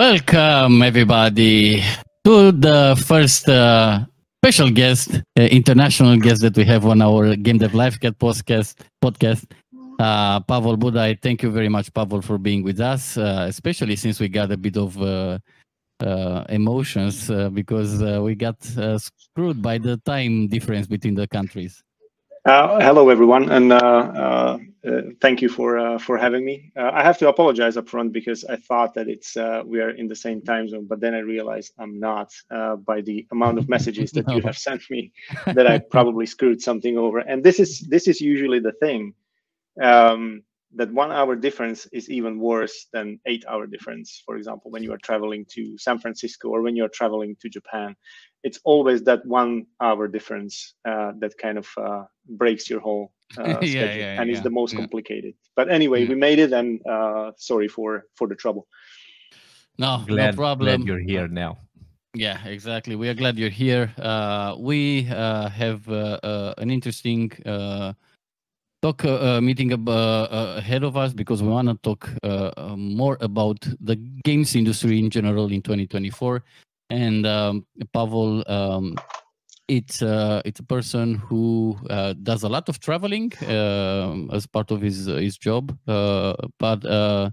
Welcome, everybody, to the first uh, special guest, uh, international guest that we have on our Game Dev Livecast podcast. podcast. Uh, Pavol Buday, thank you very much, Pavel, for being with us, uh, especially since we got a bit of uh, uh, emotions because we got screwed by the time difference between the countries. Uh, hello, everyone, and uh, uh, uh thank you for uh, for having me. Uh, I have to apologize up front because I thought that it's we are in the same time zone, but then I realized I'm not by the amount of messages that no. you have sent me that I probably screwed something over. And this is this is usually the thing. Um, that one hour difference is even worse than eight hour difference for example when you are traveling to san francisco or when you're traveling to japan it's always that one hour difference uh, that kind of uh, breaks your whole uh, yeah, schedule yeah, and yeah, is the most complicated. But anyway we made it and uh, sorry for for the trouble. No glad, no problem. glad you're here now. Yeah exactly. We are glad you're here. Uh, we uh, have an interesting talk uh, uh meeting uh, uh, ahead of us because we want to talk uh, more about the games industry in general in 2024. And um, Pavol, um, it's uh, it's a person who does a lot of traveling as part of his his job. but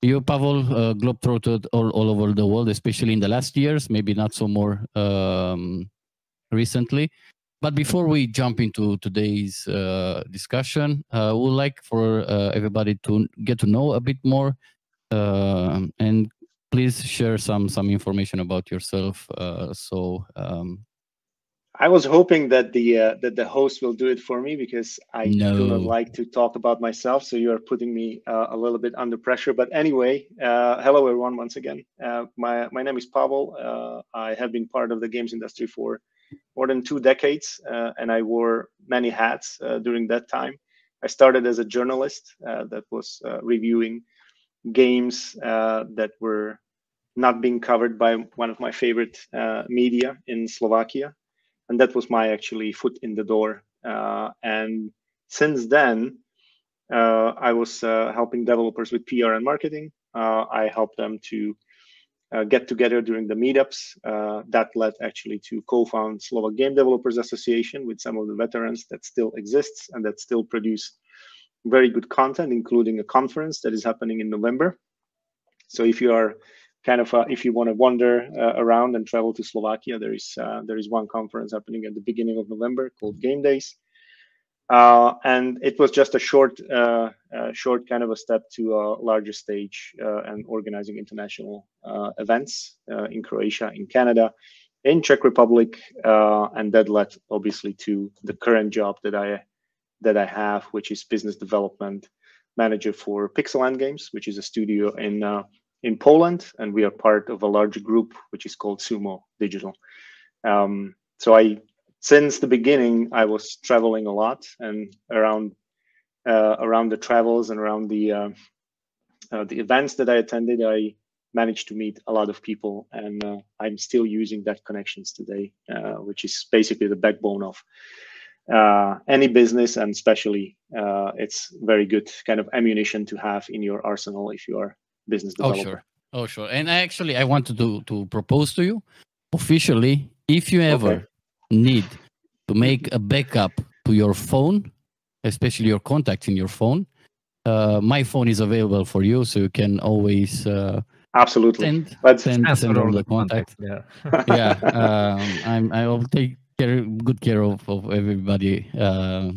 you, Pavol, globetrotted all, all over the world, especially in the last years. Maybe not so more um, recently. But before we jump into today's uh, discussion, uh, we'd like for uh, everybody to get to know a bit more, uh, and please share some some information about yourself. Uh, so, um, I was hoping that the uh, that the host will do it for me because I no. do not like to talk about myself. So you are putting me a little bit under pressure. But anyway, hello everyone once again. my my name is Pavol. I have been part of the games industry for more than two decades, uh, and I wore many hats uh, during that time. I started as a journalist uh, that was reviewing games that were not being covered by one of my favorite media in Slovakia, and that was my actually foot in the door. and since then, uh, I was uh, helping developers with PR and marketing. Uh, I helped them to uh, get together during the meetups. Uh, that led actually to co-found Slovak Game Developers Association with some of the veterans that still exists and that still produce very good content, including a conference that is happening in November. So if you are kind of uh, if you want to wander uh, around and travel to Slovakia, there is uh, there is one conference happening at the beginning of November called Game Days. Uh, and it was just a short, uh, short kind of a step to a larger stage and organizing international events in Croatia, in Canada, in Czech Republic, and that led obviously to the current job that I that I have, which is business development manager for Pixel Games, which is a studio in in Poland, and we are part of a larger group which is called Sumo Digital. Um, so I since the beginning, I was traveling a lot and around uh, around the travels and around the uh, uh, the events that I attended, I managed to meet a lot of people, and uh, I'm still using that connections today, uh, which is basically the backbone of uh, any business, and especially uh, it's very good kind of ammunition to have in your arsenal if you are business developer. Oh sure, oh sure. And I actually I wanted to to propose to you officially if you ever. Okay need to make a backup to your phone, especially your contacts in your phone, uh, my phone is available for you, so you can always uh, absolutely send, Let's send, send all the contacts. Yeah, yeah. Um, I'm I will take care, good care of, of everybody uh,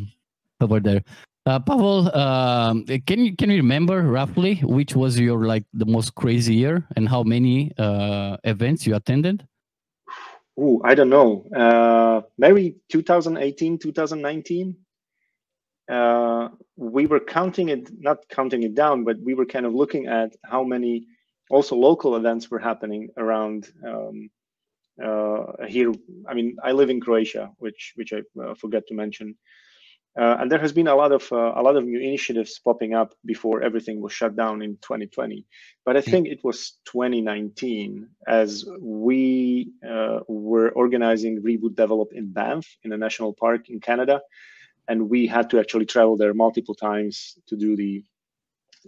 over there. Uh, Pavol, um, can you can you remember roughly which was your like the most crazy year and how many uh, events you attended? Ooh, I don't know. Uh, maybe 2018, 2019. Uh, we were counting it, not counting it down, but we were kind of looking at how many also local events were happening around um, here. I mean, I live in Croatia, which which I uh, forgot to mention. Uh, and there has been a lot of uh, a lot of new initiatives popping up before everything was shut down in 2020. But I hmm. think it was 2019 as we uh, were organizing Reboot Develop in Banff in a national park in Canada, and we had to actually travel there multiple times to do the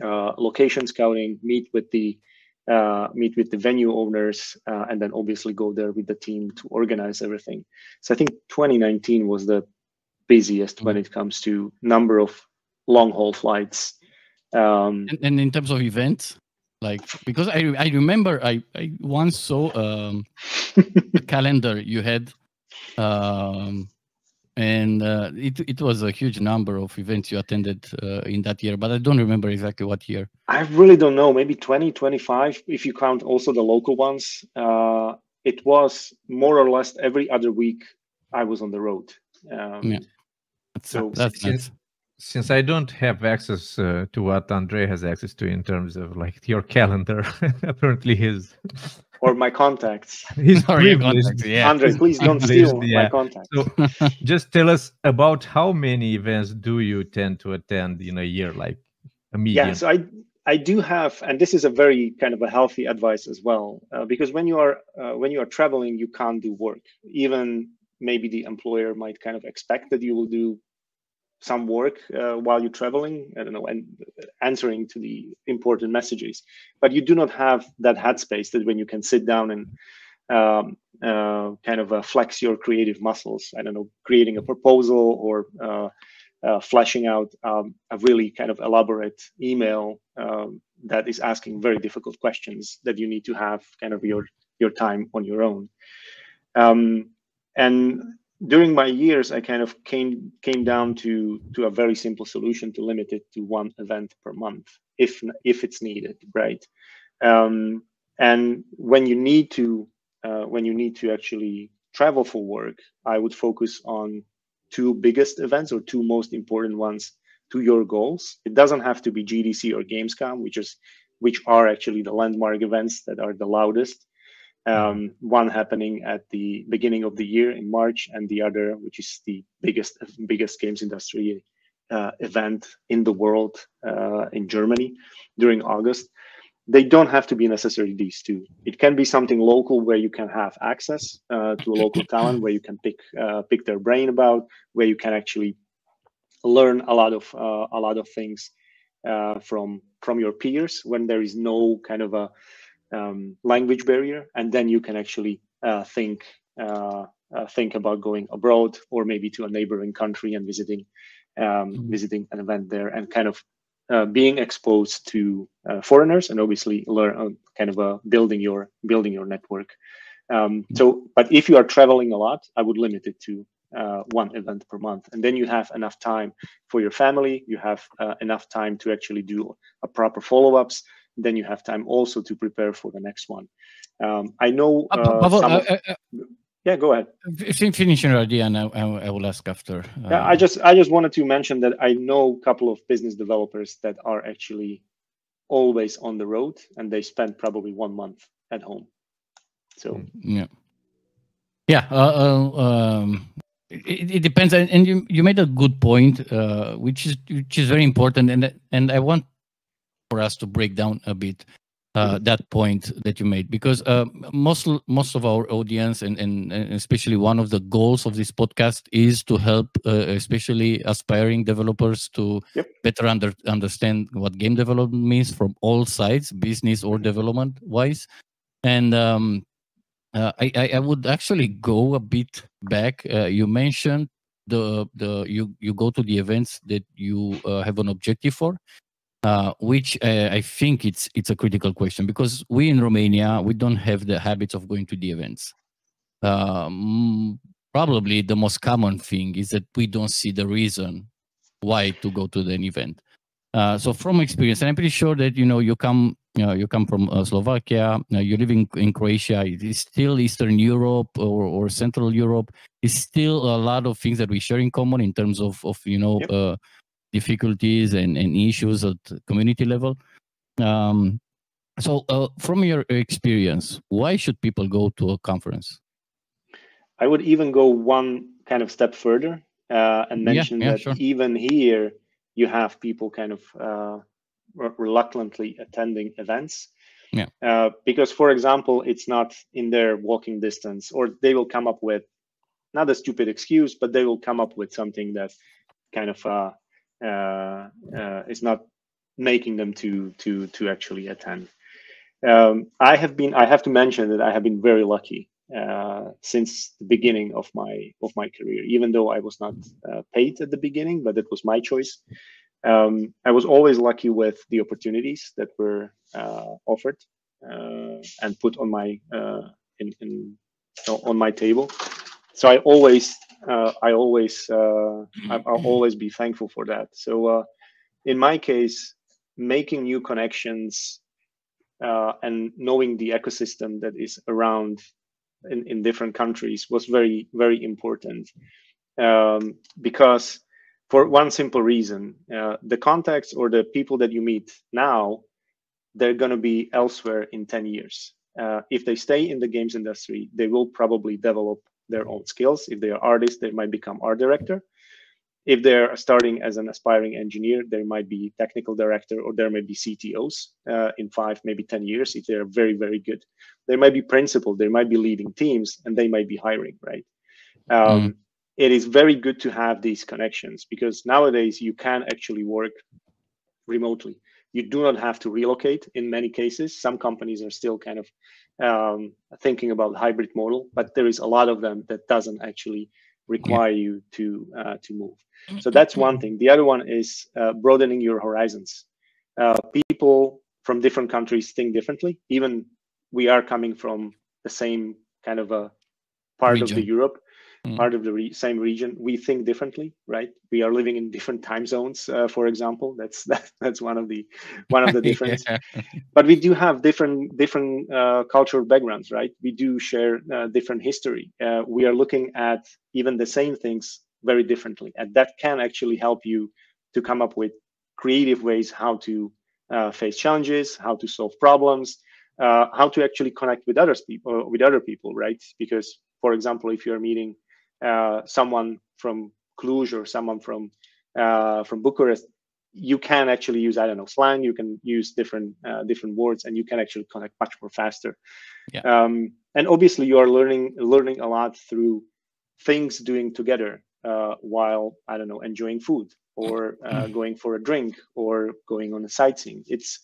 uh, location scouting, meet with the uh, meet with the venue owners, uh, and then obviously go there with the team to organize everything. So I think 2019 was the busiest when it comes to number of long haul flights. Um, and, and, in terms of events, like because I I remember I I once saw um, a calendar you had um, and uh, it it was a huge number of events you attended uh, in that year but i don't remember exactly what year. I really don't know maybe 20 25 if you count also the local ones. Uh, it was more or less every other week i was on the road. Um, yeah. That's, so that's since, since i don't have access uh, to what Andrei has access to in terms of like your calendar apparently his or my contacts. He's contacts, yeah. Andrei, please don't steal yeah. my contacts. So just tell us about how many events do you tend to attend in a year, like a median? Yeah, so I I do have, and this is a very kind of a healthy advice as well, uh, because when you are uh, when you are traveling, you can't do work. Even maybe the employer might kind of expect that you will do some work uh, while you're traveling i don't know and answering to the important messages. But you do not have that headspace that when you can sit down and um, uh, kind of uh, flex your creative muscles. I don't know creating a proposal or uh, uh, fleshing out um, a really kind of elaborate email um, that is asking very difficult questions that you need to have kind of your your time on your own. Um, and during my years, I kind of came came down to to a very simple solution to limit it to one event per month, if if it's needed, right? Um, and when you need to uh, when you need to actually travel for work, I would focus on two biggest events or two most important ones to your goals. It doesn't have to be GDC or Gamescom, which is which are actually the landmark events that are the loudest um, one happening at the beginning of the year in March, and the other, which is the biggest biggest games industry uh, event in the world uh, in Germany during August. They don't have to be necessarily these two. It can be something local where you can have access uh, to a local talent, where you can pick uh, pick their brain about, where you can actually learn a lot of uh, a lot of things uh, from from your peers when there is no kind of a um, language barrier, and then you can actually uh, think uh, uh, think about going abroad or maybe to a neighboring country and visiting um, mm-hmm. visiting an event there and kind of uh, being exposed to uh, foreigners and obviously learn uh, kind of building your building your network. Um, mm-hmm. so, but if you are traveling a lot, I would limit it to uh, one event per month. And then you have enough time for your family. You have uh, enough time to actually do a proper follow ups then you have time also to prepare for the next one. Um, I know. Uh, uh Pavol, of, uh, uh, yeah, go ahead. Finish your idea, and I, I will ask after. yeah, I just I just wanted to mention that I know a couple of business developers that are actually always on the road, and they spend probably one month at home. So mm, yeah, yeah. Uh, um, it, it, depends, and you you made a good point, uh, which is which is very important, and and I want for us to break down a bit uh, that point that you made because uh, most most of our audience and, and, and, especially one of the goals of this podcast is to help uh, especially aspiring developers to yep. better under, understand what game development means from all sides business or development wise and um, uh, I, I would actually go a bit back. Uh, you mentioned the the you you go to the events that you uh, have an objective for uh, which uh, I think it's it's a critical question because we in Romania we don't have the habits of going to the events. Um, probably the most common thing is that we don't see the reason why to go to an event. Uh, so from experience, and I'm pretty sure that you know you come you, know, you come from uh, Slovakia, uh, you're living in Croatia. It's still Eastern Europe or, or Central Europe. It's still a lot of things that we share in common in terms of of you know yep difficulties and, and issues at community level. Um, so, uh, from your experience, why should people go to a conference? I would even go one kind of step further uh, and mention yeah, yeah, that sure. even here you have people kind of uh, reluctantly attending events. Yeah. Uh, because, for example, it's not in their walking distance, or they will come up with not a stupid excuse, but they will come up with something that kind of uh, uh, is not making them to to to actually attend. Um, I have been. I have to mention that I have been very lucky uh, since the beginning of my of my career. Even though I was not uh, paid at the beginning, but it was my choice. Um, I was always lucky with the opportunities that were uh, offered uh, and put on my in, in on my table. So I always uh, I always I'll always be thankful for that. So in my case, making new connections uh, and knowing the ecosystem that is around in, in different countries was very, very important. Um, because for one simple reason, uh, the contacts or the people that you meet now, they're going to be elsewhere in 10 years. Uh, if they stay in the games industry, they will probably develop their own skills. If they are artists, they might become art director if they're starting as an aspiring engineer, they might be technical director or there may be CTOs uh, in five, maybe 10 years if they're very, very good. They might be principal, they might be leading teams, and they might be hiring, right? Um, mm. It is very good to have these connections because nowadays you can actually work remotely. You do not have to relocate in many cases. Some companies are still kind of um, thinking about hybrid model, but there is a lot of them that doesn't actually require yeah. you to uh, to move. So that's one thing. The other one is uh, broadening your horizons. Uh, people from different countries think differently. Even we are coming from the same kind of a part region. of the Europe, mm. part of the re same region. We think differently, right? We are living in different time zones, uh, for example. That's that, that's one of the one of the difference. yeah. But we do have different different uh, cultural backgrounds, right? We do share uh, different history. Uh, we are looking at even the same things very differently. And that can actually help you to come up with creative ways how to uh, face challenges, how to solve problems, uh, how to actually connect with others people, with other people, right? Because, for example, if you're meeting uh, someone from Cluj or someone from uh, from Bucharest, you can actually use I don't know slang. You can use different uh, different words, and you can actually connect much more faster. Yeah. Um, and obviously, you are learning learning a lot through things doing together uh, while I don't know enjoying food or uh, mm. going for a drink or going on a sightseeing. It's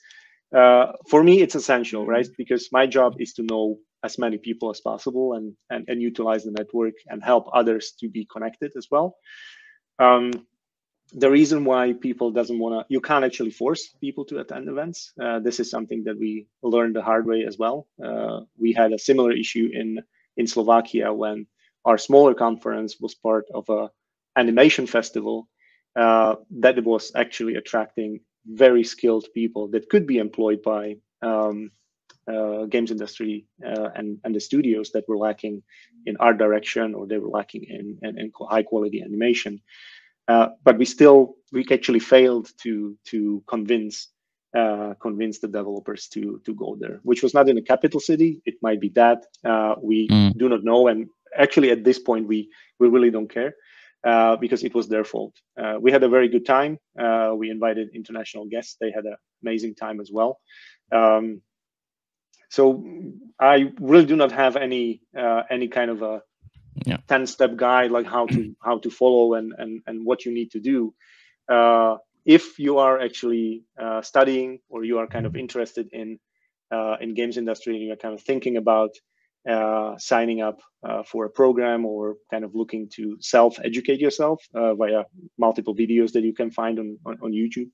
uh, for me it's essential, right? Because my job is to know as many people as possible and and, and utilize the network and help others to be connected as well. Um, the reason why people doesn't want to you can't actually force people to attend events uh, this is something that we learned the hard way as well uh, we had a similar issue in in slovakia when our smaller conference was part of a animation festival uh, that was actually attracting very skilled people that could be employed by um, uh, games industry uh, and, and the studios that were lacking in art direction or they were lacking in, in, in high quality animation. Uh, but we still we actually failed to to convince uh, convince the developers to to go there, which was not in a capital city. It might be that uh, we mm. do not know, and actually at this point we we really don't care uh, because it was their fault. Uh, we had a very good time. Uh, we invited international guests. They had an amazing time as well. Um, so I really do not have any uh, any kind of a yeah. 10 step guide like how to how to follow and and, and what you need to do uh, if you are actually uh, studying or you are kind of interested in in games industry and you're kind of thinking about uh, signing up uh, for a program or kind of looking to self-educate yourself uh, via multiple videos that you can find on, on, on, YouTube.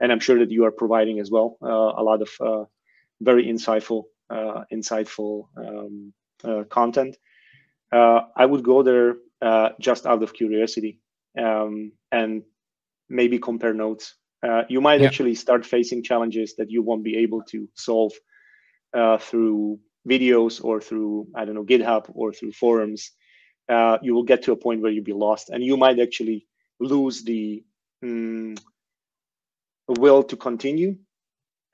And I'm sure that you are providing as well uh, a lot of uh, very insightful, uh, insightful um, content. I would go there just out of curiosity um, and maybe compare notes. you might yeah. actually start facing challenges that you won't be able to solve through videos or through I don't know GitHub or through forums, uh, you will get to a point where you'll be lost, and you might actually lose the mm, will to continue,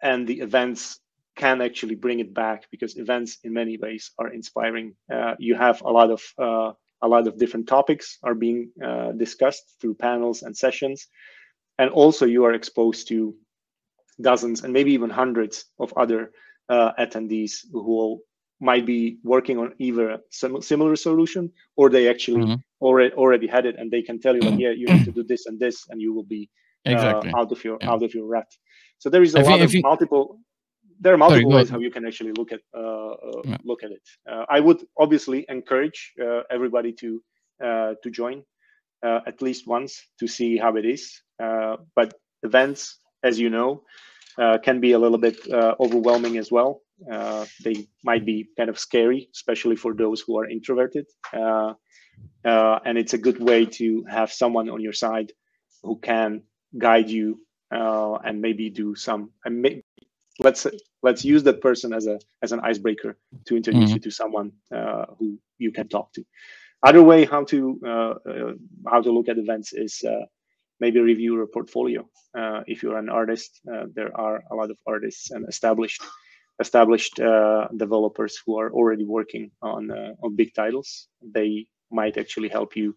and the events can actually bring it back because events in many ways are inspiring. Uh, you have a lot of uh, a lot of different topics are being uh, discussed through panels and sessions, and also you are exposed to dozens and maybe even hundreds of other uh, attendees who might be working on either a similar solution or they actually mm-hmm. already already had it and they can tell you like yeah you need to do this and this and you will be uh, exactly. out of your yeah. out of your rut so there is a if lot you, of you, multiple there are multiple ways how you can actually look at uh, uh, yeah. look at it. Uh, I would obviously encourage uh, everybody to uh, to join uh, at least once to see how it is. but events, as you know, can be a little bit overwhelming as well. they might be kind of scary, especially for those who are introverted. and it's a good way to have someone on your side who can guide you uh, and maybe do some and may, let's let's use that person as a as an icebreaker to introduce mm-hmm. you to someone uh, who you can talk to other way how to uh, uh how to look at events is uh, maybe review your portfolio uh, if you're an artist there are a lot of artists and established established developers who are already working on on big titles they might actually help you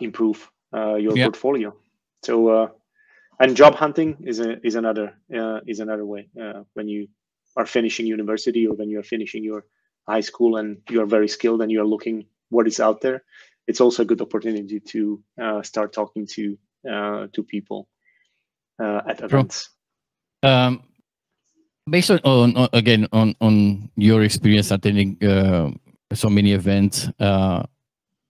improve your yep. portfolio so and job hunting is a, is another uh, is another way uh, when you are finishing university or when you are finishing your high school and you are very skilled and you are looking what is out there it's also a good opportunity to uh, start talking to uh, to people uh, at events. Um, based on, on, again on on your experience attending uh, so many events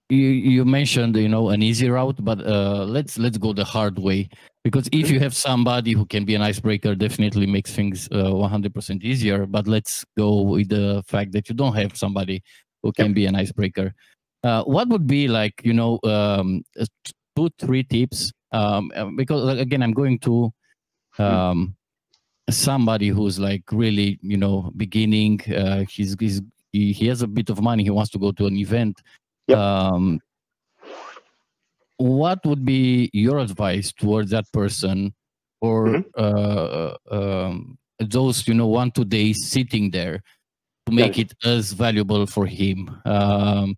you, you mentioned you know an easy route but let's let's go the hard way. Because if you have somebody who can be an icebreaker definitely makes things uh, 100% easier. But let's go with the fact that you don't have somebody who can yep. be an icebreaker. Uh, what would be like you know um, two three tips um, uh, because again i'm going to hmm. um, somebody who's like really you know beginning uh, he's, he's he, he has a bit of money he wants to go to an event yep. um, what would be your advice towards that person or mm-hmm. uh, um, those you know one two days sitting there to make it as valuable for him um,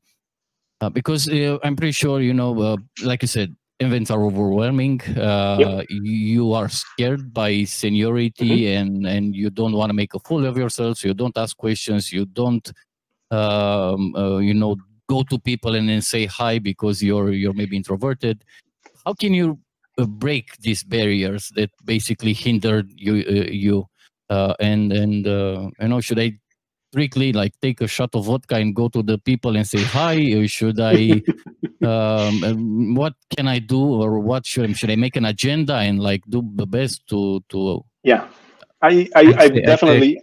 uh, because uh, i'm pretty sure you know uh, like you said events are overwhelming uh, yep. you are scared by seniority mm-hmm. and and you don't want to make a fool of yourself so you don't ask questions you don't um, uh, you know go to people and then say hi because you're you're maybe introverted. How can you uh, break these barriers that basically hindered you uh, you uh, and and uh, you know should i strictly like take a shot of vodka and go to the people and say hi or should i um, what can i do or what should I, should i make an agenda and like do the best to to yeah. I i, I definitely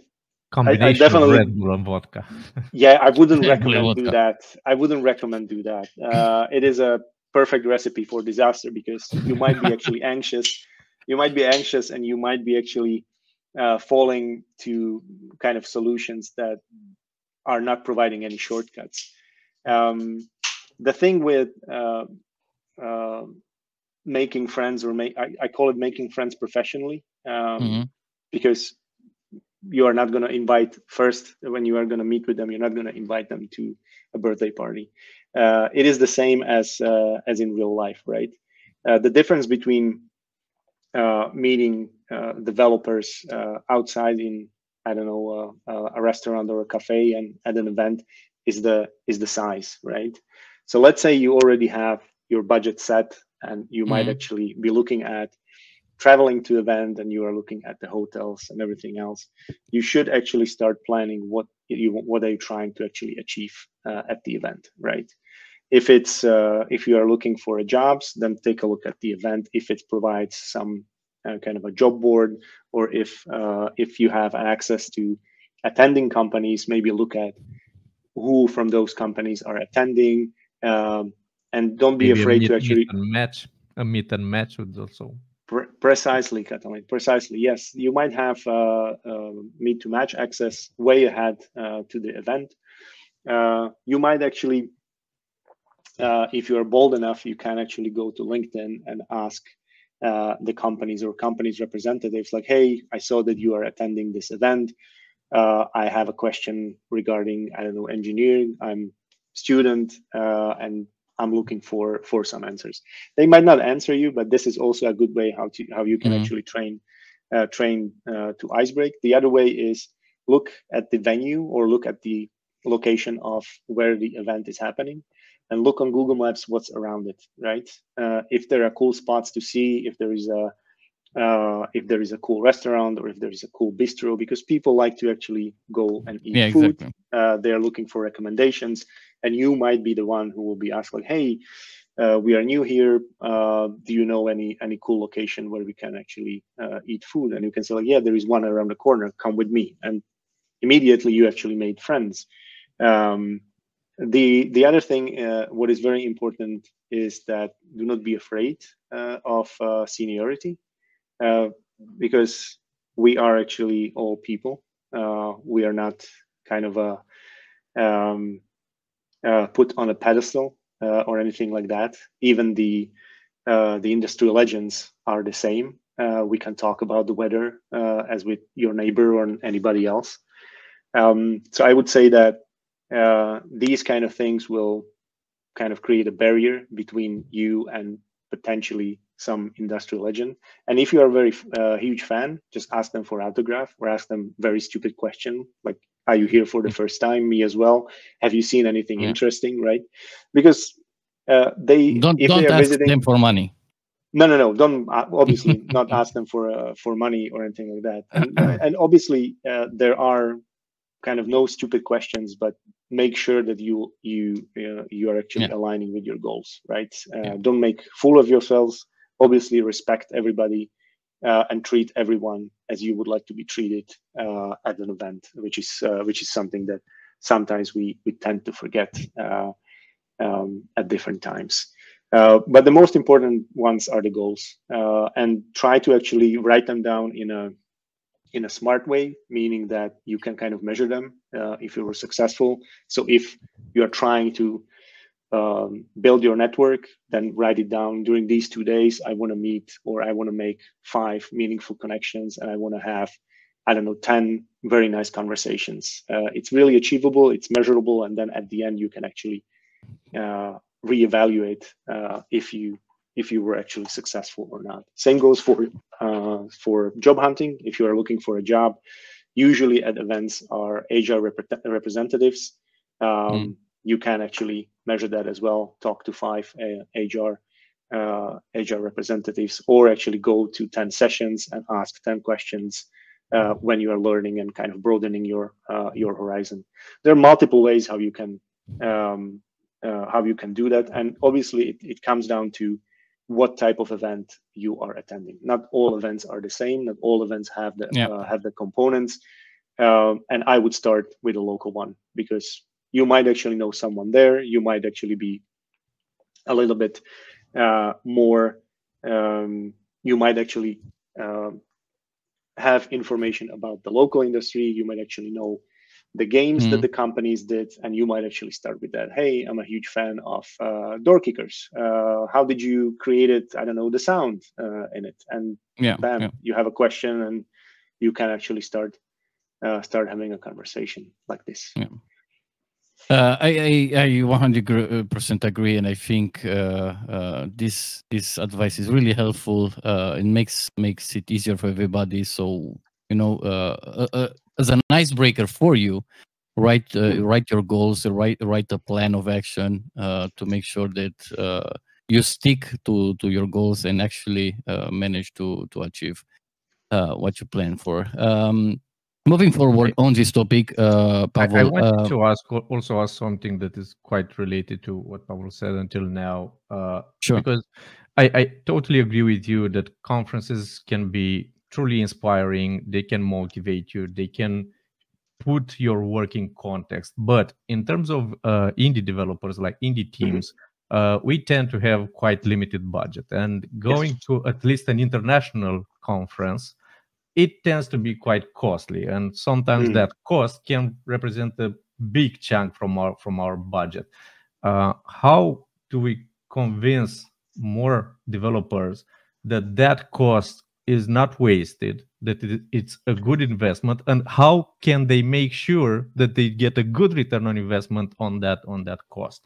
combination I, I definitely, Red Bull and vodka. yeah, I wouldn't recommend do that. I wouldn't recommend do that. Uh, it is a perfect recipe for disaster because you might be actually anxious. You might be anxious, and you might be actually uh, falling to kind of solutions that are not providing any shortcuts. Um, the thing with uh, uh, making friends, or make I, I, call it making friends professionally, um, mm-hmm. because you are not going to invite first when you are going to meet with them you're not going to invite them to a birthday party. Uh, it is the same as uh, as in real life right? Uh, the difference between uh, meeting uh, developers uh, outside in i don't know a restaurant or a cafe and at an event is the is the size right? So let's say you already have your budget set and you mm-hmm. might actually be looking at traveling to event and you are looking at the hotels and everything else, you should actually start planning what you what are you trying to actually achieve uh, at the event, right? If it's uh, if you are looking for a jobs, then take a look at the event. If it provides some uh, kind of a job board, or if uh, if you have access to attending companies, maybe look at who from those companies are attending, um, and don't be maybe afraid to actually match a meet and match would also Pre- precisely, Cătălin. Precisely. Yes, you might have uh, uh, MeetToMatch access way ahead uh, to the event. Uh, you might actually, uh, if you are bold enough, you can actually go to LinkedIn and ask uh, the companies or companies representatives, like, "Hey, I saw that you are attending this event. I have a question regarding, I don't know, engineering. I'm student, and I'm looking for for some answers. They might not answer you, but this is also a good way how to how you can mm-hmm. actually train uh, train uh, to icebreak. The other way is look at the venue or look at the location of where the event is happening and look on Google Maps what's around it, right? Uh, if there are cool spots to see, if there is a uh, if there is a cool restaurant or if there is a cool bistro, because people like to actually go and eat yeah, food. Exactly. Uh, they're looking for recommendations, and you might be the one who will be asked like, "Hey, uh, we are new here. Uh, do you know any any cool location where we can actually uh, eat food?" And you can say like, "Yeah, there is one around the corner. Come with me." And immediately you actually made friends. Um, the the other thing, uh, what is very important is that do not be afraid uh, of seniority uh, because we are actually all people. We are not kind of a um, uh, put on a pedestal uh, or anything like that. Even the uh, the industry legends are the same. we can talk about the weather as with your neighbor or anybody else. Um, so I would say that these kind of things will kind of create a barrier between you and potentially some industrial legend. And if you are a very uh, huge fan, just ask them for autograph or ask them very stupid question like, "Are you here for the first time? Me as well. Have you seen anything yeah. interesting?" Right? Because uh, they don't don't they ask visiting, them for money. No, no, no. Don't uh, obviously not ask them for uh, for money or anything like that. And, and obviously, uh, there are kind of no stupid questions, but make sure that you you uh, you are actually yeah. aligning with your goals, right? Uh, yeah. Don't make fool of yourselves obviously respect everybody uh, and treat everyone as you would like to be treated uh, at an event, which is uh, which is something that sometimes we we tend to forget uh, um, at different times. Uh, but the most important ones are the goals, uh, and try to actually write them down in a in a smart way, meaning that you can kind of measure them if you were successful. So if you are trying to um, build your network, then write it down. During these two days, I want to meet or I want to make five meaningful connections and I want to have, I don't know, 10 very nice conversations. Uh, it's really achievable, it's measurable, and then at the end, you can actually uh, reevaluate uh, if you if you were actually successful or not. Same goes for uh, for job hunting. If you are looking for a job, usually at events are HR rep representatives. Um, mm. You can actually measure that as well, talk to five uh, HR uh, HR representatives, or actually go to 10 sessions and ask 10 questions uh, when you are learning and kind of broadening your uh, your horizon. There are multiple ways how you can um, uh, how you can do that, and obviously it, it comes down to what type of event you are attending. Not all events are the same. Not all events have the yeah. Uh, have the components. Um, and I would start with a local one because you might actually know someone there. You might actually be a little bit uh, more. Um, you might actually uh, have information about the local industry. You might actually know the games mm-hmm. that the companies did, and you might actually start with that. Hey, I'm a huge fan of uh, Door Kickers. Uh, how did you create it? I don't know the sound uh, in it, and yeah, bam, yeah. you have a question, and you can actually start uh, start having a conversation like this. Yeah. Uh, I, I, I 100% agree, and I think uh, uh, this this advice is really helpful. Uh, it makes makes it easier for everybody. So you know, uh, uh, as an icebreaker for you, write write your goals, write write a plan of action to make sure that you stick to to your goals and actually manage to to achieve what you plan for. Um, Moving forward on this topic, uh, Pavol. I, I wanted uh, to ask also ask something that is quite related to what Pavol said until now. Uh, sure. Because I, I totally agree with you that conferences can be truly inspiring. They can motivate you. They can put your work in context. But in terms of uh, indie developers, like indie mm-hmm. teams, mm-hmm. uh, we tend to have quite limited budget. And going yes. to at least an international conference it tends to be quite costly and sometimes mm. that cost can represent a big chunk from our from our budget uh, how do we convince more developers that that cost is not wasted that it's a good investment and how can they make sure that they get a good return on investment on that on that cost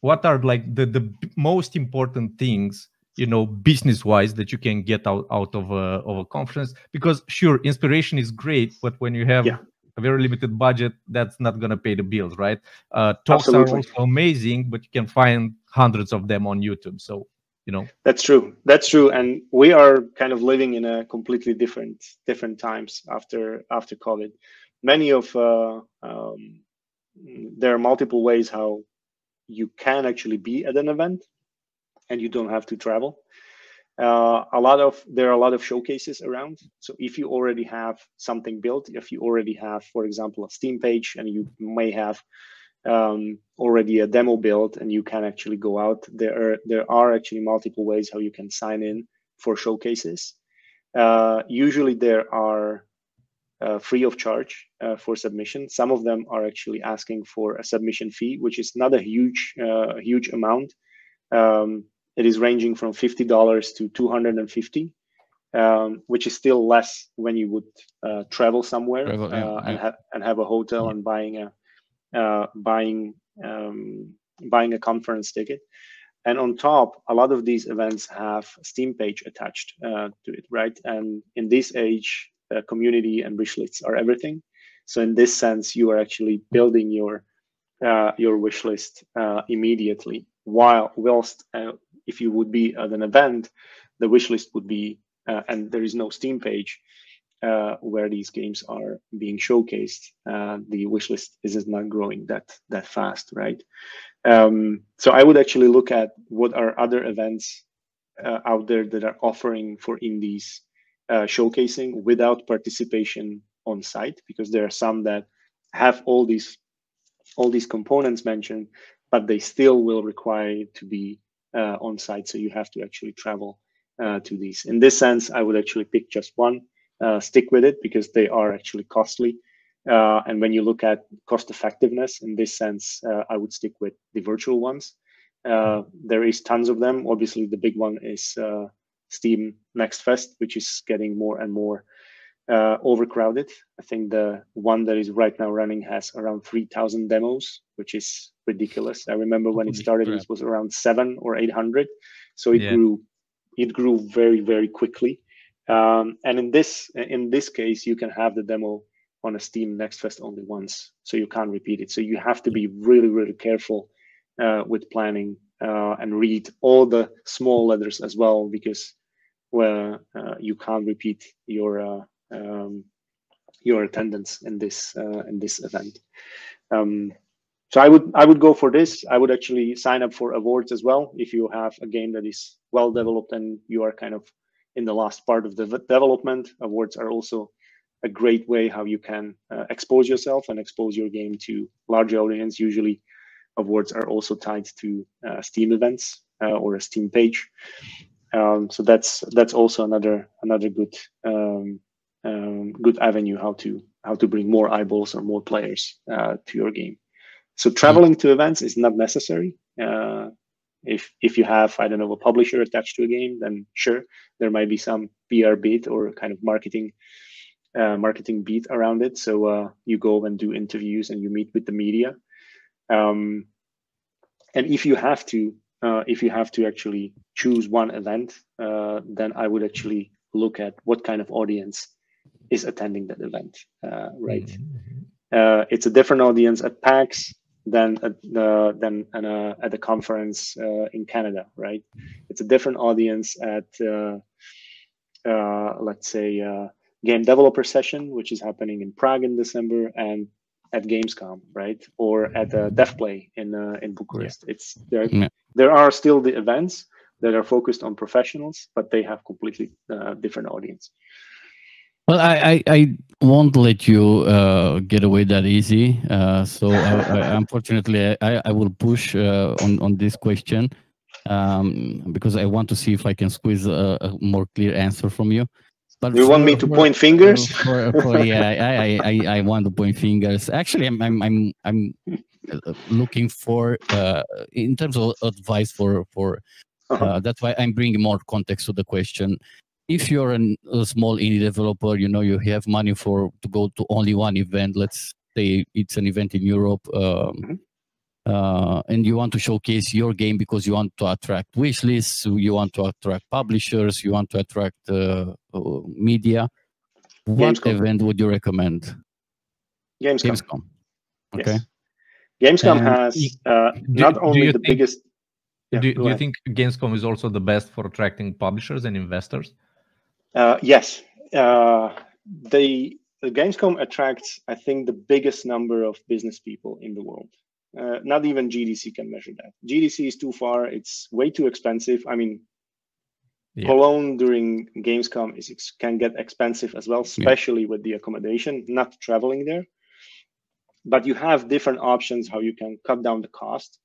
what are like the the most important things you know business wise that you can get out out of a of a conference because sure inspiration is great but when you have yeah. a very limited budget that's not going to pay the bills right uh, talks Absolutely. are also amazing but you can find hundreds of them on youtube so you know that's true that's true and we are kind of living in a completely different different times after after covid many of uh, um, there are multiple ways how you can actually be at an event and you don't have to travel uh, a lot of there are a lot of showcases around so if you already have something built if you already have for example a steam page and you may have um, already a demo built and you can actually go out. There are there are actually multiple ways how you can sign in for showcases. Uh, usually there are uh, free of charge uh, for submission. Some of them are actually asking for a submission fee, which is not a huge uh, huge amount. Um, it is ranging from fifty dollars to two hundred and fifty. Um, which is still less when you would uh, travel somewhere travel, yeah, uh, and, ha- and have a hotel yeah. and buying a uh, buying um, buying a conference ticket. And on top, a lot of these events have Steam page attached uh, to it, right? And in this age, uh, community and wish lists are everything. So in this sense, you are actually building your uh, your wish list uh, immediately. While whilst uh, if you would be at an event, the wish list would be and there is no Steam page uh, where these games are being showcased, uh, the wishlist is not growing that that fast, right? Um, so I would actually look at what are other events uh, out there that are offering for indies uh, showcasing without participation on site, because there are some that have all these all these components mentioned, but they still will require to be uh, on site. So you have to actually travel uh, to these. In this sense, I would actually pick just one uh, stick with it because they are actually costly. Uh, and when you look at cost effectiveness in this sense, uh, I would stick with the virtual ones. Uh, there is tons of them. Obviously, the big one is Steam Next Fest, which is getting more and more uh, overcrowded. I think the one that is right now running has around 3,000 demos, which is ridiculous. I remember when it started, it was around seven or 800. So it yeah. grew, it grew very, very quickly. Um, and in this in this case, you can have the demo on a Steam Next Fest only once, so you can't repeat it. So you have to be really really careful uh, with planning uh, and read all the small letters as well because well uh, you can't repeat your uh, um, your attendance in this uh, in this event. Um, so I would I would go for this. I would actually sign up for awards as well if you have a game that is well developed and you are kind of in the last part of the development. Awards are also a great way how you can uh, expose yourself and expose your game to larger audience. Usually, awards are also tied to uh, Steam events uh, or a Steam page. Um, so that's that's also another another good um, um, good avenue how to how to bring more eyeballs or more players uh, to your game. So traveling to events is not necessary. Uh, if if you have i don't know a publisher attached to a game then sure there might be some pr beat or kind of marketing uh, marketing beat around it so uh, you go and do interviews and you meet with the media um, and if you have to uh, if you have to actually choose one event uh, then i would actually look at what kind of audience is attending that event uh, right mm-hmm. Uh, it's a different audience at PAX than at the than at a, at a conference uh, in Canada, right? It's a different audience at uh, uh, let's say uh, game developer session, which is happening in Prague in December, and at Gamescom, right, or at uh, DevPlay in uh, in Bucharest. Yeah. It's there. Yeah. There are still the events that are focused on professionals, but they have completely uh, different audience. Well, I, I, I won't let you uh, get away that easy. Uh, so I, I, unfortunately, I, I will push uh, on on this question um, because I want to see if I can squeeze a, a more clear answer from you. But you for, want me to for, point fingers? For, yeah, I, I, I, want to point fingers. Actually, I'm I'm I'm, I'm looking for uh, in terms of advice for for. Uh-huh. Uh, that's why I'm bringing more context to the question if you're an, a small indie developer, you know you have money for to go to only one event. Let's say it's an event in Europe, um, mm-hmm. uh, and you want to showcase your game because you want to attract wish lists, you want to attract publishers, you want to attract uh, uh media. What Gamescom. event would you recommend? Gamescom. Gamescom. Okay. Yes. Gamescom and has uh, not only the think, biggest. Yeah, do, do you think Gamescom is also the best for attracting publishers and investors? Uh, yes. Uh, they, the Gamescom attracts, I think, the biggest number of business people in the world. Uh, not even GDC can measure that. GDC is too far. It's way too expensive. I mean, yeah. Cologne during Gamescom is can get expensive as well, especially yeah. with the accommodation, not traveling there. But you have different options how you can cut down the cost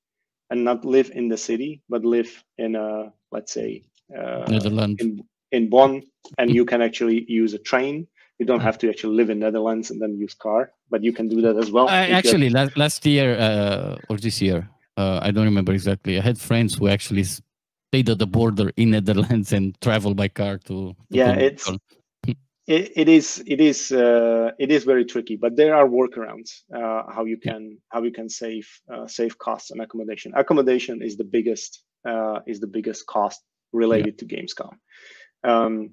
and not live in the city, but live in a let's say uh, Netherlands in, in Bonn, and you can actually use a train. You don't have to actually live in Netherlands and then use car, but you can do that as well. Actually, last, last year uh, or this year, uh, I don't remember exactly. I had friends who actually stayed at the border in Netherlands and traveled by car to. to yeah, it's it, it is it is uh, it is very tricky, but there are workarounds uh, how you can how you can save uh, save costs on accommodation. Accommodation is the biggest uh, is the biggest cost related yeah. to Gamescom. Um,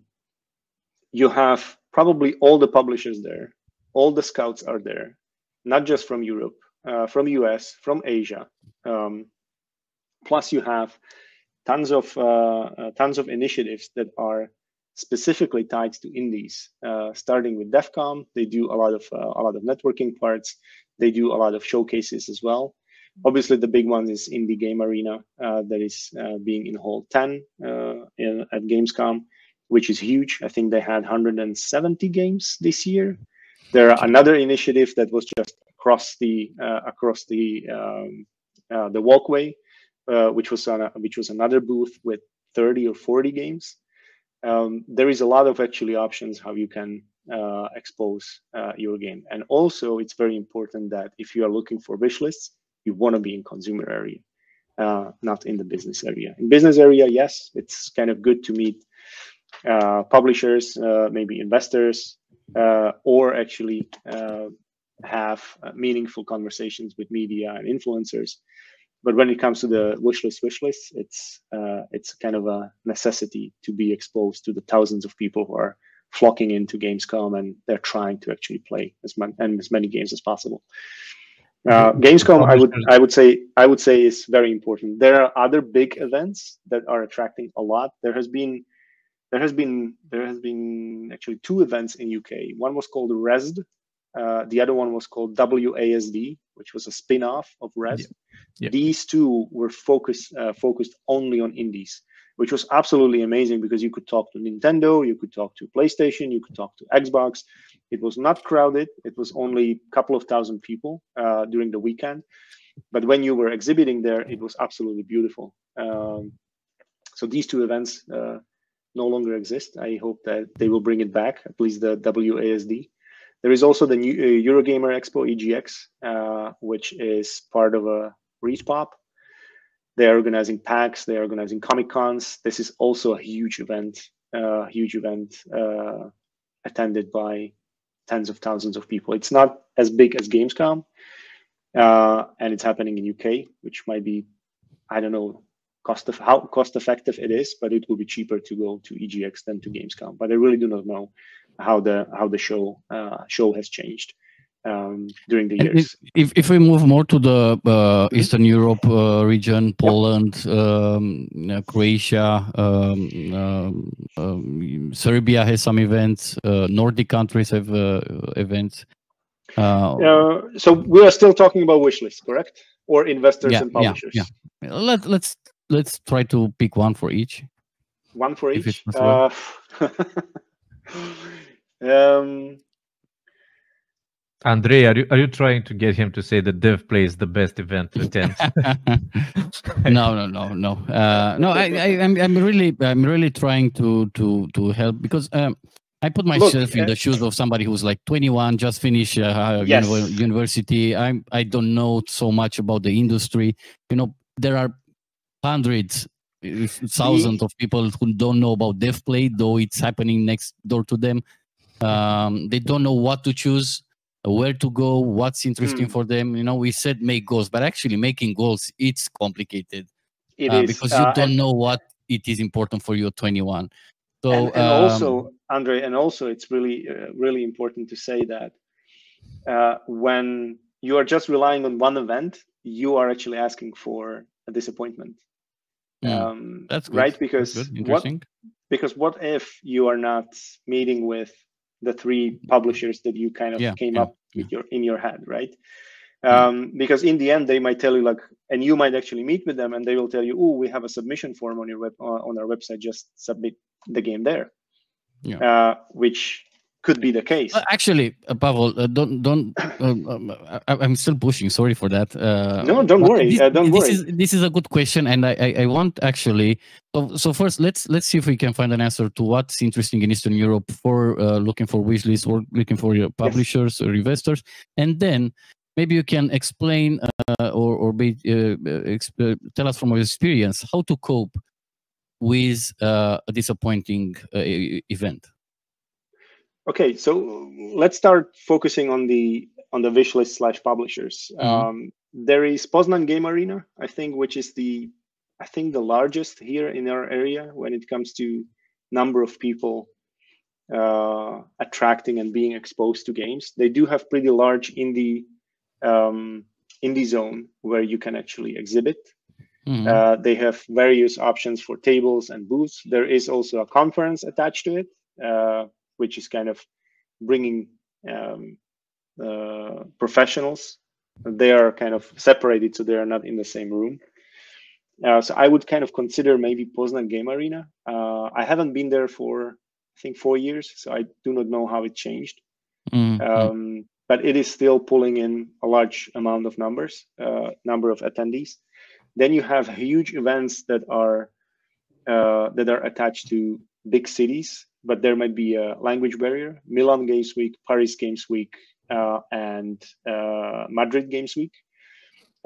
you have probably all the publishers there, all the scouts are there, not just from Europe, uh, from US, from Asia. Um, plus, you have tons of uh, uh, tons of initiatives that are specifically tied to indies. Uh, starting with devcom, they do a lot of uh, a lot of networking parts. They do a lot of showcases as well. Obviously, the big one is Indie Game Arena uh, that is being in Hall 10 in, at Gamescom, which is huge. I think they had 170 games this year. There are another initiative that was just across the across the um, the walkway uh, which was on a, which was another booth with 30 or 40 games. Um, there is a lot of actually options how you can uh, expose uh, your game. And also, it's very important that if you are looking for wish lists, you want to be in consumer area, uh, not in the business area. In business area, yes, it's kind of good to meet uh, publishers, maybe investors, or actually have meaningful conversations with media and influencers but when it comes to the wish list, wish list, it's uh, it's kind of a necessity to be exposed to the thousands of people who are flocking into Gamescom and they're trying to actually play as, man- and as many games as possible. Uh, Gamescom, I would I would say I would say is very important. There are other big events that are attracting a lot. There has been there has been there has been actually two events in UK. One was called Rezzed. uh, the other one was called WASD, which was a spin-off of Rezzed. Yeah. Yeah. These two were focused uh, focused only on indies, which was absolutely amazing because you could talk to Nintendo, you could talk to PlayStation, you could talk to Xbox. It was not crowded. It was only a couple of thousand people uh, during the weekend, but when you were exhibiting there, it was absolutely beautiful. Um, so these two events uh, no longer exist. I hope that they will bring it back, at least the WASD. There is also the new uh, Eurogamer Expo EGX, uh, which is part of a ReedPop. They're organizing PAX, they're organizing Comic Cons. This is also a huge event, uh, huge event uh, attended by tens of thousands of people. It's not as big as Gamescom, uh, and it's happening in UK, which might be, I don't know, cost of how cost effective it is, but it will be cheaper to go to EGX than to Gamescom. But I really do not know how the how the show uh, show has changed um, during the years. If, if we move more to the uh, Eastern Europe uh, region, Poland, um, Croatia, um, um, um, Serbia has some events. Uh, Nordic countries have uh, events. Uh, so we are still talking about wish lists, correct? Or investors yeah, and publishers. Yeah, yeah. Let let's let's try to pick one for each. One for each. Um, Andrei, are you are you trying to get him to say that DevPlay is the best event to attend? no, no, no, no, uh, no. I, I, am I'm, I'm really, I'm really trying to to to help because um, I put myself Look, in uh, the shoes of somebody who's like 21, just finished uh, yes. university. I'm, I don't know so much about the industry. You know, there are hundreds, thousands of people who don't know about DevPlay, though it's happening next door to them. Um, they don't know what to choose, where to go, what's interesting mm. for them. You know, we said make goals, but actually making goals it's complicated it uh, because you uh, don't know what it is important for you at 21. So and, and um, also, Andrei, and also it's really uh, really important to say that uh, when you are just relying on one event, you are actually asking for a disappointment. Mm. Um, That's good. right because That's good. Interesting. What, because what if you are not meeting with the three publishers that you kind of Yeah, came yeah, up with your in your head, right? Um, because in the end they might tell you like, and you might actually meet with them, and they will tell you, "Oh, we have a submission form on your web on our website. Just submit the game there." Yeah. Uh, which could be the case. Uh, actually, uh, Pavel, uh, don't don't. Um, um, I, am still pushing. Sorry for that. Uh, no, don't worry. This, uh, don't this worry. is this is a good question, and I I, I want actually. So, so first, let's let's see if we can find an answer to what's interesting in Eastern Europe for uh, looking for wish lists or looking for your publishers yes. or investors, and then maybe you can explain uh, or or be, uh, exp tell us from your experience how to cope with uh, a disappointing uh, event. Okay, so let's start focusing on the on the wish list slash publishers. Mm -hmm. um, there is Poznan Game Arena, I think, which is the I think the largest here in our area when it comes to number of people uh, attracting and being exposed to games. They do have pretty large indie um, indie zone where you can actually exhibit. Mm -hmm. uh, they have various options for tables and booths. There is also a conference attached to it. Uh, which is kind of bringing um, uh, professionals. They are kind of separated, so they are not in the same room. Uh, so I would kind of consider maybe Poznan Game Arena. Uh, I haven't been there for I think four years, so I do not know how it changed. Mm -hmm. um, but it is still pulling in a large amount of numbers, uh, number of attendees. Then you have huge events that are uh, that are attached to big cities but there might be a language barrier. Milan Games Week, Paris Games Week, uh, and uh, Madrid Games Week.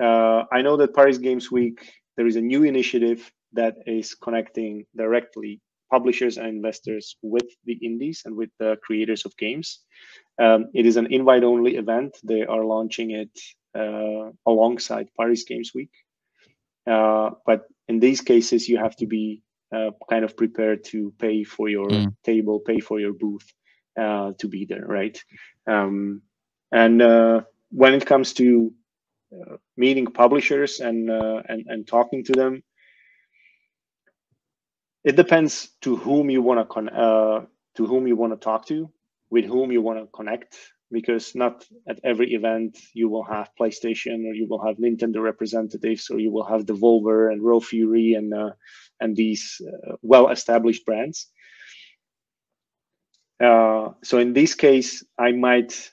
Uh, I know that Paris Games Week, there is a new initiative that is connecting directly publishers and investors with the indies and with the creators of games. Um, it is an invite-only event. They are launching it uh, alongside Paris Games Week. Uh, but in these cases, you have to be uh, kind of prepared to pay for your mm. table, pay for your booth uh, to be there, right? Um, and uh, when it comes to uh, meeting publishers and, uh, and and talking to them, it depends to whom you want to con uh, to whom you want to talk to, with whom you want to connect because not at every event you will have PlayStation or you will have Nintendo representatives or you will have Devolver and Raw Fury and uh, and these uh, well-established brands. Uh, so in this case, I might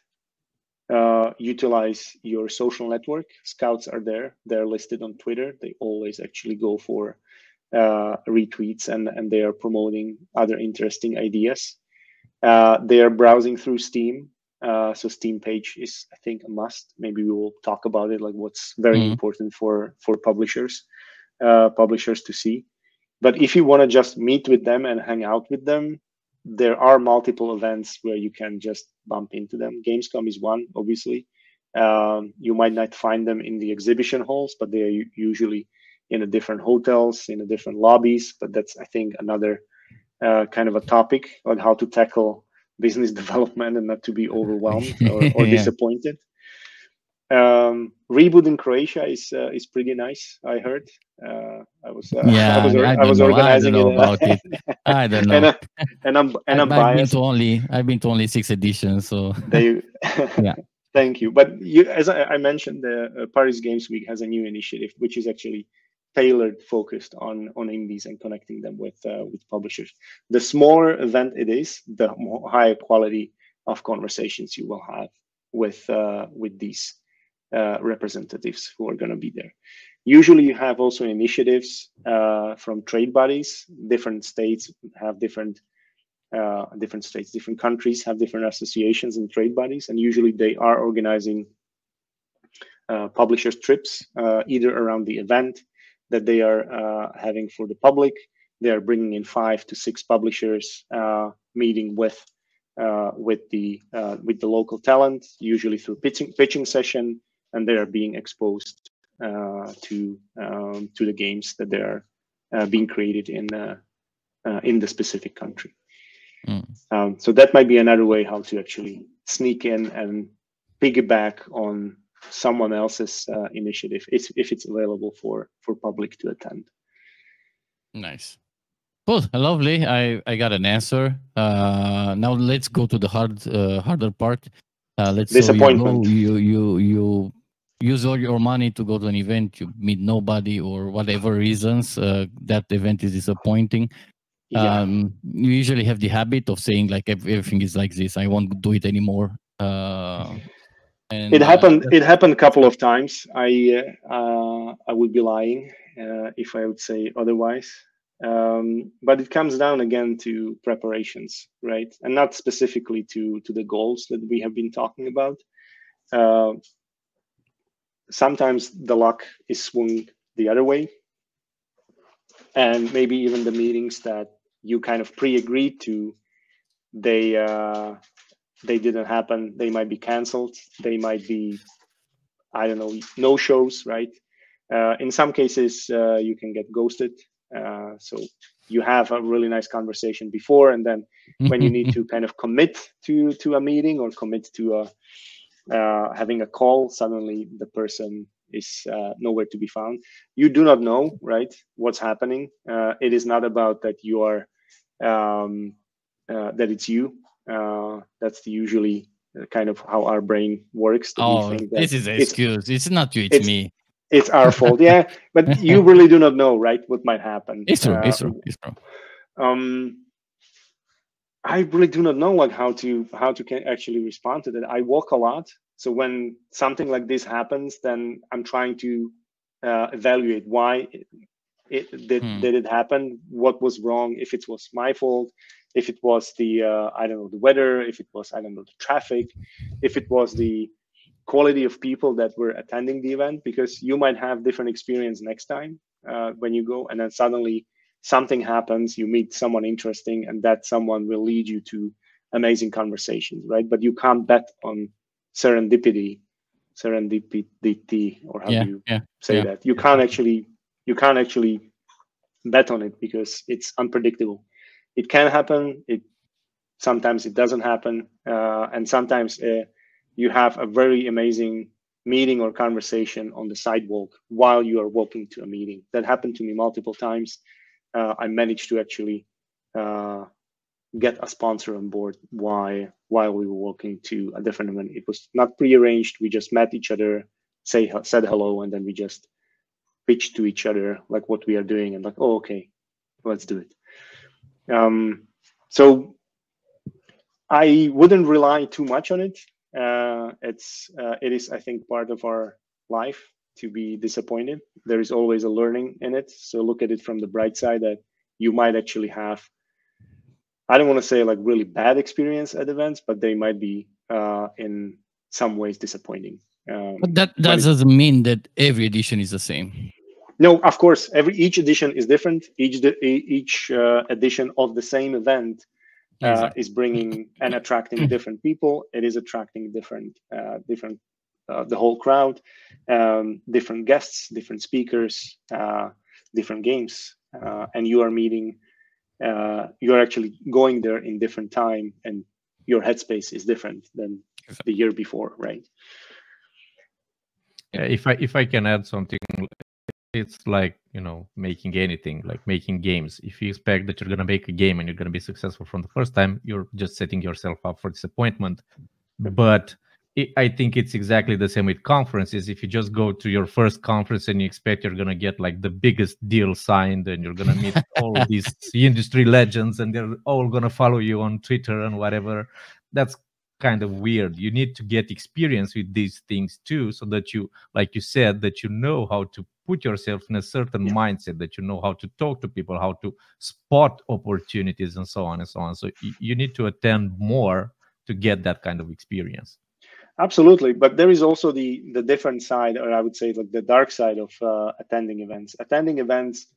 uh, utilize your social network. Scouts are there; they're listed on Twitter. They always actually go for uh, retweets and and they are promoting other interesting ideas. Uh, they are browsing through Steam uh, so Steam page is, I think, a must. Maybe we will talk about it, like what's very mm. important for for publishers, uh, publishers to see. But if you want to just meet with them and hang out with them, there are multiple events where you can just bump into them. Gamescom is one, obviously. Um, you might not find them in the exhibition halls, but they are usually in a different hotels, in a different lobbies. But that's, I think, another uh, kind of a topic on how to tackle business development and not to be overwhelmed or, or yeah. disappointed. Um, reboot in Croatia is uh, is pretty nice. I heard. Uh, I was uh, yeah, I was, I, I was organizing I don't know it. about it. I don't know. and, uh, and I'm and I'm I've biased. been to only I've been to only six editions, so they. yeah. Thank you. But you, as I, I mentioned, the uh, Paris Games Week has a new initiative, which is actually tailored focused on on indies and connecting them with uh, with publishers. The smaller event it is the more higher quality of conversations you will have with uh, with these uh, representatives who are going to be there. Usually you have also initiatives uh, from trade bodies. Different states have different uh, different states different countries have different associations and trade bodies and usually they are organizing uh, publishers trips either around the event that they are uh, having for the public. They are bringing in five to six publishers, uh, meeting with uh, with the uh, with the local talent, usually through pitching pitching session, and they are being exposed uh, to um, to the games that they are uh, being created in in the specific country. Mm. Um, so that might be another way how to actually sneak in and piggyback on someone else's uh, initiative if, if it's available for for public to attend Nice. Cool, lovely. I I got an answer. Uh, now let's go to the hard uh, harder part. Uh, let's disappointment. So you, you you you use all your money to go to an event. You meet nobody or whatever reasons. Uh, that event is disappointing. Yeah. Um, you usually have the habit of saying like everything is like this. I won't do it anymore. Uh, and, it uh, happened. it happened a couple of times. I uh, I would be lying uh, if I would say otherwise. Um, but it comes down again to preparations, right? And not specifically to to the goals that we have been talking about. Uh, sometimes the luck is swung the other way, and maybe even the meetings that you kind of pre-agreed to, they uh, they didn't happen. They might be canceled. They might be, I don't know, no shows, right? Uh, in some cases, uh, you can get ghosted. Uh, so you have a really nice conversation before, and then when you need to kind of commit to to a meeting or commit to a uh, having a call, suddenly the person is uh, nowhere to be found. You do not know, right, what's happening. Uh, it is not about that you are um, that it's you uh, that's usually kind of how our brain works. Oh, this is an excuse. It's not you, it's, it's, me. It's our fault, yeah. But you really do not know, right, what might happen. It's true. Uh, it's true. It's true. Um, I really do not know like how to how to can actually respond to that. I walk a lot, so when something like this happens, then I'm trying to uh, evaluate why it, it did, hmm. did it happen, what was wrong, if it was my fault, if it was the uh, I don't know the weather, if it was I don't know the traffic, if it was the quality of people that were attending the event, because you might have different experience next time uh, when you go, and then suddenly something happens, you meet someone interesting, and that someone will lead you to amazing conversations, right? But you can't bet on serendipity, serendipity, or how yeah, do you yeah, say yeah. that? You can't actually you can't actually bet on it because it's unpredictable it can happen. It sometimes it doesn't happen, uh, and sometimes uh, you have a very amazing meeting or conversation on the sidewalk while you are walking to a meeting. That happened to me multiple times. Uh, I managed to actually uh, get a sponsor on board while while we were walking to a different event. It was not prearranged. We just met each other, say said hello, and then we just pitched to each other like what we are doing, and like, oh, okay, let's do it. Um, so I wouldn't rely too much on it. Uh, it's uh, it is I think part of our life to be disappointed. There is always a learning in it. So look at it from the bright side that you might actually have. I don't want to say like really bad experience at events, but they might be uh, in some ways disappointing. Um, but that that doesn't mean that every edition is the same. No, of course, every each edition is different. Each each uh, edition of the same event uh, exactly. is bringing and attracting different people. It is attracting different uh, different uh, the whole crowd, um, different guests, different speakers, uh, different games, uh, and you are meeting. you are actually going there in different time, and your headspace is different than the year before, right? Yeah, if I if I can add something it's like you know making anything like making games. If you expect that you're going to make a game and you're going to be successful from the first time you're just setting yourself up for disappointment. But it, i think it's exactly the same with conferences. If you just go to your first conference and you expect you're going to get like the biggest deal signed and you're going to meet all these industry legends and they're all going to follow you on twitter and whatever that's kind of weird. You need to get experience with these things too so that you like you said that you know how to put yourself in a certain yeah. mindset that you know how to talk to people how to spot opportunities and so on and so on. So you need to attend more to get that kind of experience. Absolutely. But there is also the the different side or i would say like the dark side of uh, attending events. Attending events